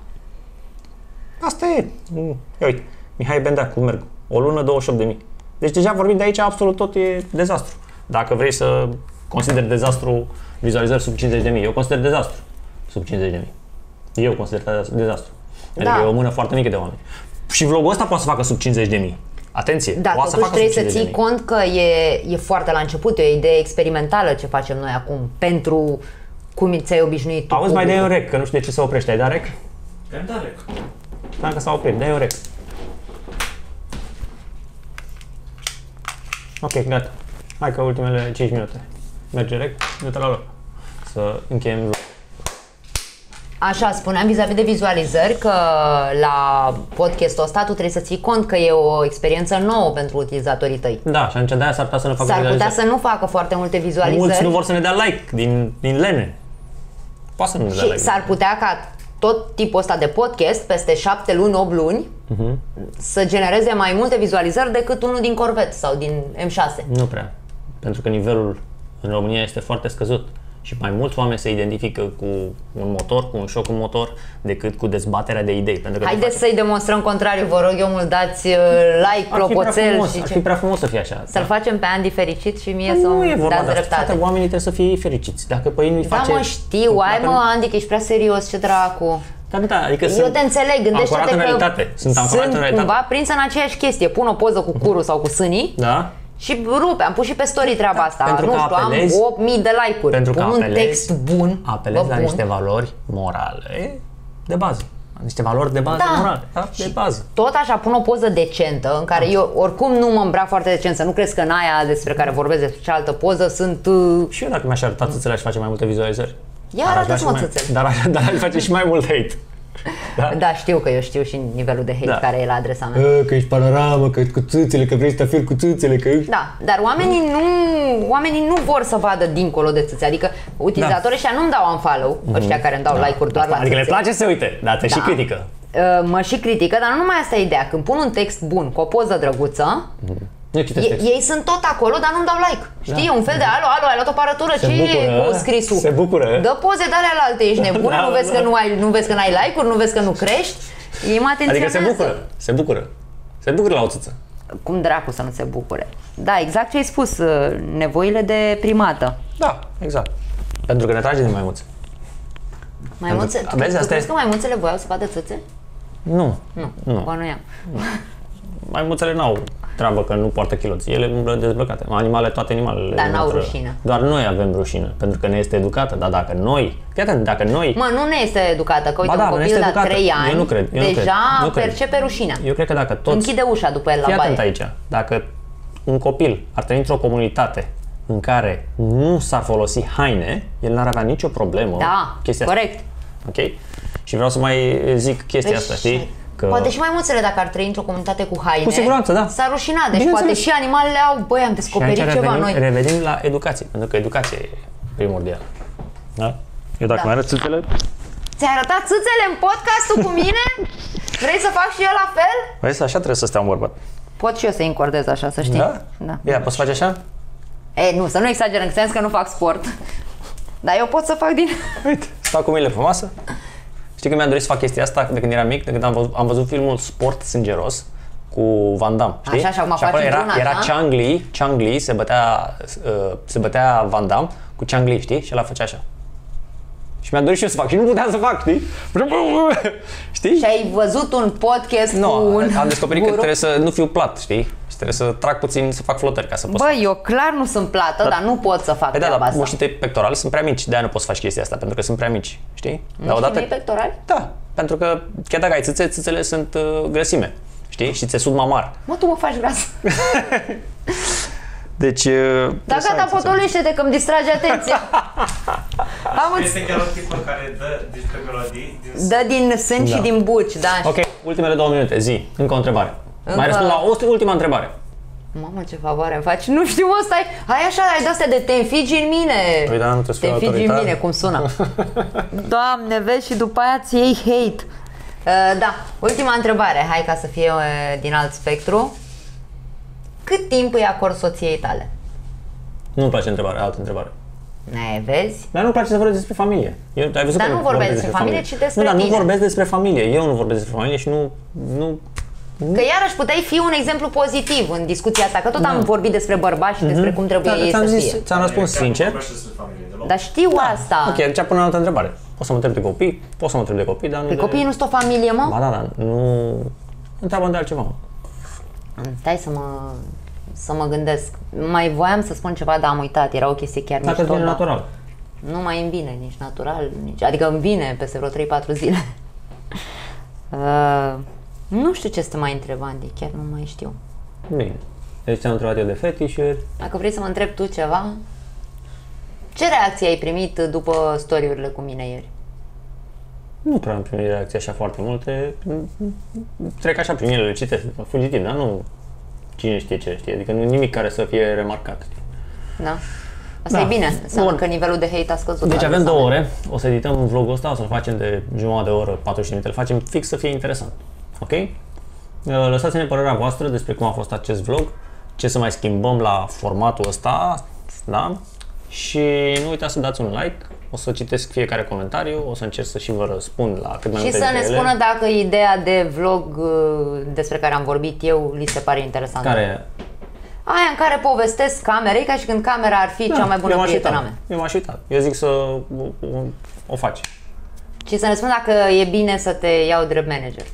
Speaker 1: Asta e. Mm, Ia uite. Mihai Bendea cu merg. O lună, 28 de mii. Deci deja vorbim de aici, absolut tot e dezastru. Dacă vrei să consideri dezastru vizualizări sub 50 de mii, eu consider dezastru sub 50 de mii. Eu consider dezastru. Adică
Speaker 2: Da.
Speaker 1: e o mână foarte mică de oameni. Și vlogul ăsta poate să facă sub 50 de mii. Atenție,
Speaker 2: Da,
Speaker 1: poate să
Speaker 2: totuși
Speaker 1: facă sub
Speaker 2: trebuie să
Speaker 1: 50 de
Speaker 2: ții
Speaker 1: mii.
Speaker 2: cont că e, e foarte la început, e o idee experimentală ce facem noi acum pentru cum ți-ai obișnuit tu
Speaker 1: Auzi, mai dai un
Speaker 2: publicul.
Speaker 1: rec, că nu știu de ce se oprește. Ai dat rec?
Speaker 3: Cam tare.
Speaker 1: Da, că s-a oprit. Dai un rec. Ok, gata. Hai că ultimele 5 minute. Merge rec, du-te la loc. Să încheiem vlog.
Speaker 2: Așa, spuneam vis-a-vis de vizualizări că la podcastul ăsta tu trebuie să ții cont că e o experiență nouă pentru utilizatorii tăi.
Speaker 1: Da, și atunci de-aia s-ar putea să ne facă
Speaker 2: S-ar putea
Speaker 1: vizualizări.
Speaker 2: să nu facă foarte multe
Speaker 1: Mulți
Speaker 2: vizualizări
Speaker 1: nu vor să ne dea like din, din lene. Poate să nu ne dea
Speaker 2: și
Speaker 1: like.
Speaker 2: s-ar putea ca tot tipul ăsta de podcast, peste 7 luni, 8 luni,
Speaker 1: Mhm.
Speaker 2: să genereze mai multe vizualizări decât unul din Corvette sau din M6.
Speaker 1: Nu prea. Pentru că nivelul în România este foarte scăzut. Și mai mulți oameni se identifică cu un motor, cu un șoc în motor, decât cu dezbaterea de idei. Pentru că de
Speaker 2: Haideți
Speaker 1: fapt,
Speaker 2: să-i demonstrăm contrariu, vă rog eu mult, dați uh, like,
Speaker 1: ar fi prea
Speaker 2: clopoțel
Speaker 1: frumos,
Speaker 2: și
Speaker 1: ar
Speaker 2: ce.
Speaker 1: fi prea frumos să fie așa.
Speaker 2: Să-l facem pe Andy fericit și mie să
Speaker 1: nu e vorba
Speaker 2: dați
Speaker 1: de asta.
Speaker 2: dreptate.
Speaker 1: Toate oamenii trebuie să fie fericiți. Dacă pe ei nu-i
Speaker 2: Da,
Speaker 1: face...
Speaker 2: mă, știu, ai
Speaker 1: Dacă
Speaker 2: mă,
Speaker 1: nu-
Speaker 2: Andy, că ești prea serios, ce dracu.
Speaker 1: Da, da, adică
Speaker 2: Eu
Speaker 1: sunt
Speaker 2: te înțeleg,
Speaker 1: ancorat
Speaker 2: gândește-te
Speaker 1: în
Speaker 2: că
Speaker 1: realitate. Sunt ancorat
Speaker 2: sunt
Speaker 1: în realitate.
Speaker 2: cumva prins în aceeași chestie. Pun o poză cu curul sau cu sânii
Speaker 1: Da?
Speaker 2: Și rupe. Am pus și pe story treaba asta.
Speaker 1: pentru
Speaker 2: nu
Speaker 1: că
Speaker 2: știu,
Speaker 1: apelezi-
Speaker 2: am 8000 de like-uri.
Speaker 1: Pentru că
Speaker 2: Pun un
Speaker 1: apelezi-
Speaker 2: text bun.
Speaker 1: Apelezi
Speaker 2: vă
Speaker 1: la
Speaker 2: pun.
Speaker 1: niște valori morale de bază. Niște valori de bază
Speaker 2: Da.
Speaker 1: morale. Da? De bază.
Speaker 2: Tot așa pun o poză decentă în care eu oricum nu mă îmbrac foarte decent, să nu crezi că în aia despre care vorbesc despre cealaltă poză sunt... uh,
Speaker 1: Și eu dacă mi-aș arăta țâțele aș face mai multe vizualizări.
Speaker 2: Ia
Speaker 1: Dar aș
Speaker 2: arată-ți,
Speaker 1: vrea
Speaker 2: mă,
Speaker 1: și mai-
Speaker 2: țâțele.
Speaker 1: Dar, aș- dar aș face și mai mult hate. Da? [laughs]
Speaker 2: Da, știu că eu știu și nivelul de hate
Speaker 1: Da.
Speaker 2: care e la adresa mea.
Speaker 1: Că ești panoramă, că cu țâțele, că vrei să te afiri cu țâțele, că...
Speaker 2: Da, dar oamenii nu, oamenii nu vor să vadă dincolo de țâțe. Adică utilizatorii ăștia nu-mi dau unfollow, ăștia care îmi dau like-uri doar la
Speaker 1: Adică le
Speaker 2: țâțe.
Speaker 1: place să se uite, dar te și
Speaker 2: Da.
Speaker 1: critică.
Speaker 2: Uh, mă și critică, dar nu numai asta e ideea. Când pun un text bun cu o poză drăguță,
Speaker 1: Nu citesc
Speaker 2: e,
Speaker 1: text.
Speaker 2: ei sunt tot acolo, dar nu-mi dau like. Știi, e un fel de alo, alo, ai luat o parătură,
Speaker 1: Se
Speaker 2: ce e
Speaker 1: bucură,
Speaker 2: cu scrisul?
Speaker 1: se bucură.
Speaker 2: Dă poze de alea la alte, ești nebună,
Speaker 1: Da,
Speaker 2: nu vezi
Speaker 1: da.
Speaker 2: că nu ai, nu vezi că n-ai like-uri, nu vezi că nu crești? Ei mă
Speaker 1: Adică
Speaker 2: atenționează.
Speaker 1: se bucură, se bucură. Se bucură la o țâță.
Speaker 2: Cum dracu să nu se bucure? Da, exact ce ai spus, uh, nevoile de primată.
Speaker 1: Da, exact. Pentru că ne trage din maimuțe.
Speaker 2: Maimuțe,
Speaker 1: Pentru-
Speaker 2: tu,
Speaker 1: vezi,
Speaker 2: tu
Speaker 1: asta
Speaker 2: crezi
Speaker 1: e-
Speaker 2: că maimuțele voiau să vadă țâțe?
Speaker 1: Nu.
Speaker 2: Nu,
Speaker 1: Nu.
Speaker 2: bănuiam.
Speaker 1: Maimuțele n-au treabă că nu poartă chiloți. Ele umblă dezbrăcate. Animale, toate animalele.
Speaker 2: Dar n-au
Speaker 1: intră-
Speaker 2: rușine.
Speaker 1: Doar noi avem rușine, pentru că ne este educată. Dar dacă noi, fii atent, dacă noi,
Speaker 2: Mă, nu ne este educată, că uite,
Speaker 1: Ba da,
Speaker 2: un
Speaker 1: nu
Speaker 2: copil
Speaker 1: este
Speaker 2: la
Speaker 1: educată.
Speaker 2: 3 ani
Speaker 1: Eu nu cred, eu nu cred,
Speaker 2: deja
Speaker 1: nu cred.
Speaker 2: percepe rușinea.
Speaker 1: eu cred că dacă toți,
Speaker 2: Închide ușa după el la
Speaker 1: fii
Speaker 2: baie.
Speaker 1: atent aici, dacă un copil ar trăi într-o comunitate în care nu s-ar folosi haine, el n-ar avea nicio problemă.
Speaker 2: Da,
Speaker 1: chestia
Speaker 2: corect.
Speaker 1: Asta. Ok? Și vreau să mai zic chestia
Speaker 2: Deci,
Speaker 1: asta, știi? Că
Speaker 2: Poate și mai mulțele dacă ar trăi într-o comunitate cu haine.
Speaker 1: Cu siguranță, da.
Speaker 2: S-ar rușina, deci
Speaker 1: Bineînțeles.
Speaker 2: poate și animalele au, băi, am
Speaker 1: și
Speaker 2: descoperit
Speaker 1: aici
Speaker 2: ceva
Speaker 1: revenim,
Speaker 2: noi.
Speaker 1: revenim la educație, pentru că educația e primordială. Da? Eu dacă
Speaker 2: Da.
Speaker 1: mai arăt țâțele,
Speaker 2: Ți-ai arătat țâțele în podcastul cu mine? Vrei să fac și eu la fel?
Speaker 1: vezi, așa trebuie să stea un bărbat.
Speaker 2: Pot și eu să încordez așa, să știi.
Speaker 1: Da?
Speaker 2: da.
Speaker 1: Ia, poți face așa?
Speaker 2: E, nu, să nu exagerăm, în sens că nu fac sport. Dar eu pot să fac din...
Speaker 1: Uite, stau cu mâinile frumoasă. Știi că mi-am dorit să fac chestia asta de când eram mic, de când am văzut, am văzut filmul Sport Sângeros cu Van Damme, știi?
Speaker 2: Așa, și acum
Speaker 1: acolo
Speaker 2: faci
Speaker 1: era,
Speaker 2: într-una,
Speaker 1: era
Speaker 2: așa?
Speaker 1: Chang Li, Chang Li se bătea, uh, se bătea Van Damme cu Chang Li, știi? Și el a făcea așa. Și mi-a dorit și eu să fac și nu puteam să fac, știi? [laughs] Știi?
Speaker 2: Și ai văzut un podcast
Speaker 1: Nu,
Speaker 2: cu un
Speaker 1: am descoperit că
Speaker 2: guru?
Speaker 1: trebuie să nu fiu plat, știi? Și trebuie să trag puțin, să fac flotări ca să pot să
Speaker 2: Bă, eu clar nu sunt plată, dar nu pot să fac
Speaker 1: Păi da,
Speaker 2: treaba
Speaker 1: dar
Speaker 2: asta.
Speaker 1: mușchii tăi pectorali sunt prea mici, de-aia nu poți să faci chestia asta, pentru că sunt prea mici, știi?
Speaker 2: Mușchii mei pectorali?
Speaker 1: Da, pentru că chiar dacă ai țâțe, țâțele sunt uh, grăsime, știi? Și ți-e sud mamar.
Speaker 2: Mă, tu mă faci gras. [laughs]
Speaker 1: Deci... Uh,
Speaker 2: Dar gata, potolește-te că îmi distrage atenția. [laughs] Am înț-
Speaker 4: Este chiar o tipă care dă niște melodii din
Speaker 2: Dă din sân și
Speaker 1: Da.
Speaker 2: din buci, da.
Speaker 1: Ok, ultimele două minute, zi, încă o întrebare.
Speaker 2: Încă-
Speaker 1: Mai răspund la o ultima întrebare.
Speaker 2: Mamă, ce favoare îmi faci. Nu știu, mă, stai. Hai așa, ai de-astea de te înfigi în mine.
Speaker 1: Păi da, nu trebuie să
Speaker 2: Te
Speaker 1: fiu
Speaker 2: înfigi în
Speaker 1: autoritar.
Speaker 2: mine, cum sună. [laughs] Doamne, vezi și după aia ți iei hate. Uh, da, ultima întrebare, hai ca să fie uh, din alt spectru. Cât timp îi acord soției tale?
Speaker 1: Nu-mi place întrebarea, altă întrebare.
Speaker 2: Ne, vezi?
Speaker 1: Dar nu-mi place să vorbesc despre familie. Eu, ai văzut
Speaker 2: Dar
Speaker 1: că
Speaker 2: nu vorbești despre familie, ci despre
Speaker 1: Nu, dar nu
Speaker 2: tine.
Speaker 1: vorbesc despre familie. Eu nu vorbesc despre familie și nu... nu
Speaker 2: Că iarăși puteai fi un exemplu pozitiv în discuția asta, că tot am vorbit despre bărbați și despre cum trebuie
Speaker 1: da,
Speaker 2: ei
Speaker 1: ți-am
Speaker 2: să
Speaker 1: zis,
Speaker 2: fie.
Speaker 1: ți-am răspuns
Speaker 4: Chiar nu
Speaker 1: sincer.
Speaker 4: vorbește despre familie deloc.
Speaker 2: Dar știu asta.
Speaker 1: Ok, atunci până la altă întrebare. Poți să mă întreb de copii, poți să mă întreb de copii, dar nu
Speaker 2: Pe
Speaker 1: de...
Speaker 2: copiii nu sunt o familie, mă?
Speaker 1: Ba da, da, nu... Întreabă de altceva. Mă.
Speaker 2: Stai să mă, să mă gândesc. Mai voiam să spun ceva, dar am uitat. Era o chestie chiar
Speaker 1: Dacă îți
Speaker 2: mișto.
Speaker 1: vine
Speaker 2: dar
Speaker 1: natural.
Speaker 2: Nu mai îmi vine nici natural, nici, adică îmi vine peste vreo 3-4 zile. [laughs] uh, nu știu ce să te mai întreb, Andy, chiar nu mai știu.
Speaker 1: Bine. Deci ți-am întrebat eu de fetișuri.
Speaker 2: Dacă vrei să mă întreb tu ceva, ce reacție ai primit după storiurile cu mine ieri?
Speaker 1: Nu prea am primit reacții așa foarte multe. Trec așa prin ele, le citesc, fugitiv, dar nu cine știe ce știe. Adică nu nimic care să fie remarcat. știi?
Speaker 2: Da? Asta
Speaker 1: Da.
Speaker 2: e bine, înseamnă
Speaker 1: Bun.
Speaker 2: că nivelul de hate a scăzut.
Speaker 1: Deci
Speaker 2: la
Speaker 1: avem
Speaker 2: adresa
Speaker 1: două
Speaker 2: mea.
Speaker 1: ore, o să edităm vlogul ăsta, o să-l facem de jumătate de oră, 40 de minute, îl facem fix să fie interesant. Ok? Uh, Lăsați-ne părerea voastră despre cum a fost acest vlog, ce să mai schimbăm la formatul ăsta, da? Și nu uitați să dați un like, o să citesc fiecare comentariu, o să încerc să și vă răspund la cât mai
Speaker 2: Și
Speaker 1: multe
Speaker 2: să ne
Speaker 1: dintre ele.
Speaker 2: spună dacă ideea de vlog uh, despre care am vorbit eu li se pare interesantă.
Speaker 1: care
Speaker 2: Aia în care povestesc camerei ca și când camera ar fi cea mai bună
Speaker 1: eu m-aș
Speaker 2: prietena
Speaker 1: uita.
Speaker 2: mea.
Speaker 1: Eu m-aș uita. Eu zic să o, o, o faci.
Speaker 2: Și să ne spună dacă e bine să te iau drept manager.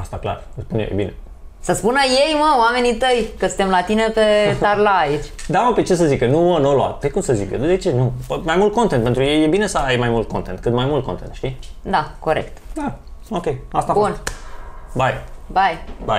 Speaker 1: Asta clar, îți spun eu, e bine.
Speaker 2: Să spună ei, mă, oamenii tăi, că suntem la tine pe [laughs] tarla aici.
Speaker 1: Da, mă, pe ce să zică? Nu, mă, nu o lua. Pe cum să zică? De ce? Nu. Păi, Mai mult content. Pentru ei e bine să ai mai mult content. Cât mai mult content, știi?
Speaker 2: Da, corect.
Speaker 1: Da. Ok. Asta a
Speaker 2: Bun.
Speaker 1: fost. Bye.
Speaker 2: Bye.
Speaker 1: Bye.